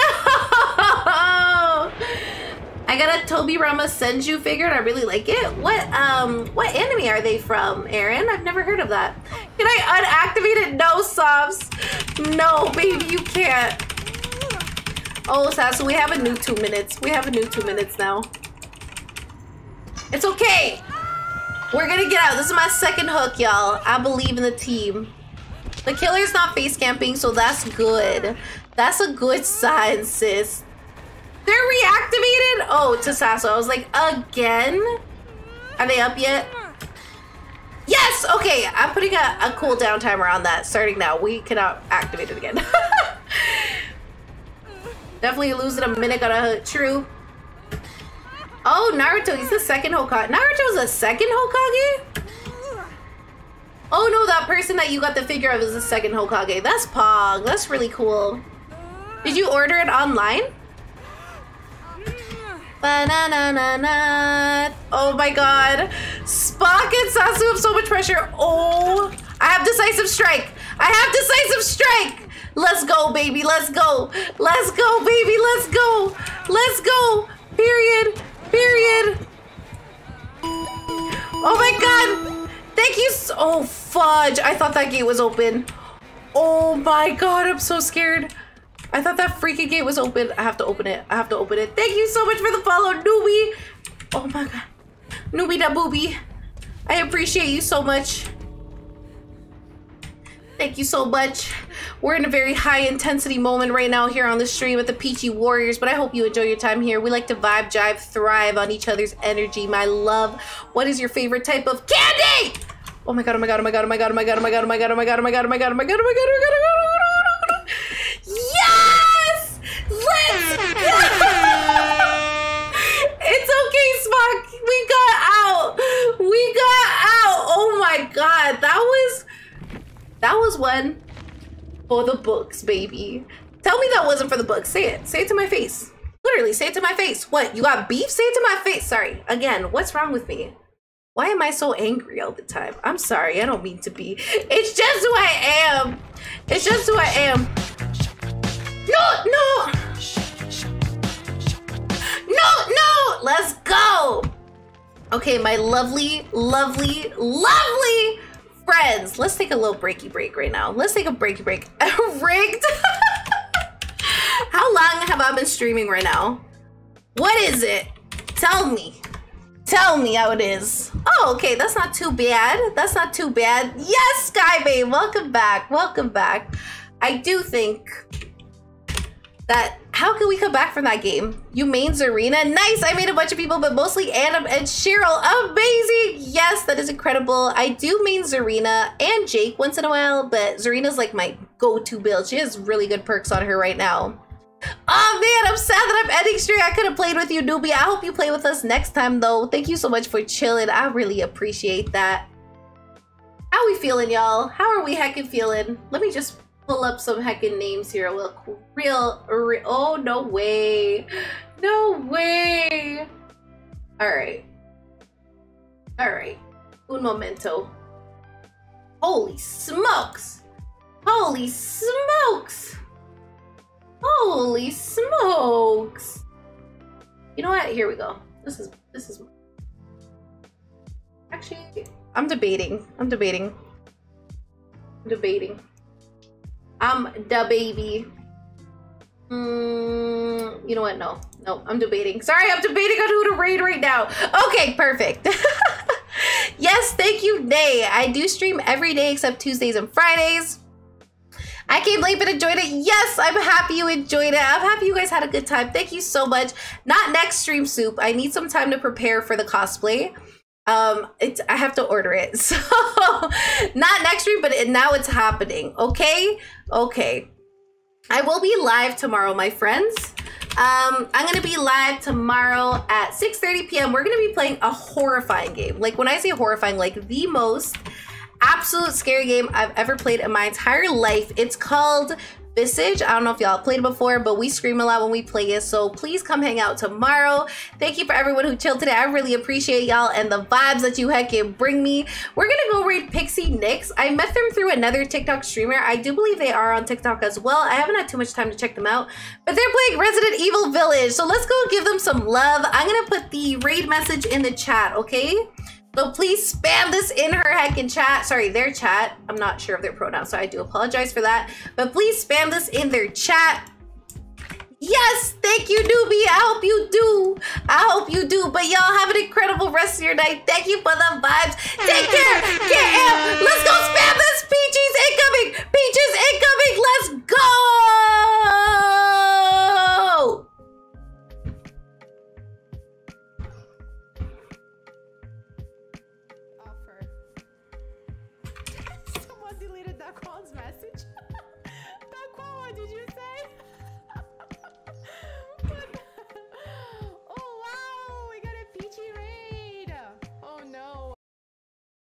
No! I got a Tobirama Senju figure and I really like it. What um what anime are they from, Aaron? I've never heard of that. Can I unactivate it? No sobs. No, baby, you can't. Oh, Sasu, we have a new two minutes. We have a new two minutes now. It's okay. We're gonna get out. This is my second hook, y'all. I believe in the team. The killer's not face camping, so that's good. That's a good sign, sis. They're reactivated? Oh, to Sasso. I was like, again? Are they up yet? Yes! Okay, I'm putting a, a cooldown timer on that starting now. We cannot activate it again. *laughs* Definitely losing a minute, gotta true. Oh, Naruto, he's the second Hokage. Naruto's the second Hokage? Oh no, that person that you got the figure of is the second Hokage. That's Pog. That's really cool. Did you order it online? Ba-na-na-na-na. Oh my god. Spock and Sasu have so much pressure. Oh, I have decisive strike. I have decisive strike. Let's go, baby. Let's go. Let's go, baby. Let's go. Let's go. Period. Period. Oh my god. Thank you. So oh, fudge. I thought that gate was open. Oh my god. I'm so scared. I thought that freaking gate was open. I have to open it. I have to open it. Thank you so much for the follow, Newbie. Oh my god. Newbie da booby. I appreciate you so much. Thank you so much. We're in a very high intensity moment right now here on the stream with the Peachy Warriors, but I hope you enjoy your time here. We like to vibe, jive, thrive on each other's energy. My love, what is your favorite type of candy? Oh my god, oh my god, oh my god, oh my god, oh my god, oh my god, oh my god, oh my god, oh my god, oh my god, oh my god, oh my god, oh my god, oh my god, oh my god. Yes! Let's It's okay, Spock. We got out. We got out. Oh my god. That was that was one for the books, baby. Tell me that wasn't for the books. Say it. Say it to my face. Literally, say it to my face. What? You got beef? Say it to my face. Sorry. Again, what's wrong with me? Why am I so angry all the time? I'm sorry. I don't mean to be. It's just who I am. It's just who I am. No, no. No, no. Let's go. Okay, my lovely, lovely, lovely friends. Let's take a little breaky break right now. Let's take a breaky break. *laughs* Rigged. *laughs* How long have I been streaming right now? What is it? Tell me. Tell me how it is. Oh, okay. That's not too bad. That's not too bad. Yes, Sky Babe. Welcome back. Welcome back. I do think that how can we come back from that game? You main Zarina. Nice. I made a bunch of people, but mostly Adam and Cheryl. Amazing. Yes, that is incredible. I do main Zarina and Jake once in a while, but Zarina's like my go-to build. She has really good perks on her right now. Oh man, I'm sad that I'm ending stream. I could have played with you, newbie. I hope you play with us next time though. Thank you so much for chilling. I really appreciate that. How we feeling, y'all? How are we heckin' feeling? Let me just pull up some heckin' names here. Look, real, real. Oh, no way. No way. All right. All right. Un momento. Holy smokes. Holy smokes. Holy smokes. You know what? Here we go. This is this is actually I'm debating. I'm debating. I'm debating. I'm the baby. Mm, you know what? No, no, I'm debating. Sorry, I'm debating on who to raid right now. Okay, perfect. *laughs* yes, thank you, Nay. I do stream every day except Tuesdays and Fridays. I came late but enjoyed it. Yes, I'm happy you enjoyed it. I'm happy you guys had a good time. Thank you so much. Not next stream soup. I need some time to prepare for the cosplay. Um, it's I have to order it. *laughs* So not next week but it, now it's happening. Okay, okay. I will be live tomorrow, my friends. Um, I'm gonna be live tomorrow at 6:30 p.m. We're gonna be playing a horrifying game. Like when I say horrifying, like the most absolute scary game I've ever played in my entire life. It's called Visage. I don't know if y'all played it before, but we scream a lot when we play it. So please come hang out tomorrow. Thank you for everyone who chilled today. I really appreciate y'all and the vibes that you can bring me. We're gonna go read Pixie Nix. I met them through another TikTok streamer. I do believe they are on TikTok as well. I haven't had too much time to check them out, but they're playing Resident Evil Village. So let's go give them some love. I'm gonna put the raid message in the chat, okay? So please spam this in her heckin' chat. Sorry, their chat. I'm not sure of their pronouns, so I do apologize for that. But please spam this in their chat. Yes, thank you, newbie. I hope you do. I hope you do. But y'all have an incredible rest of your night. Thank you for the vibes. Take care. Get. Let's go spam this. Peaches incoming. Peaches incoming. Let's go.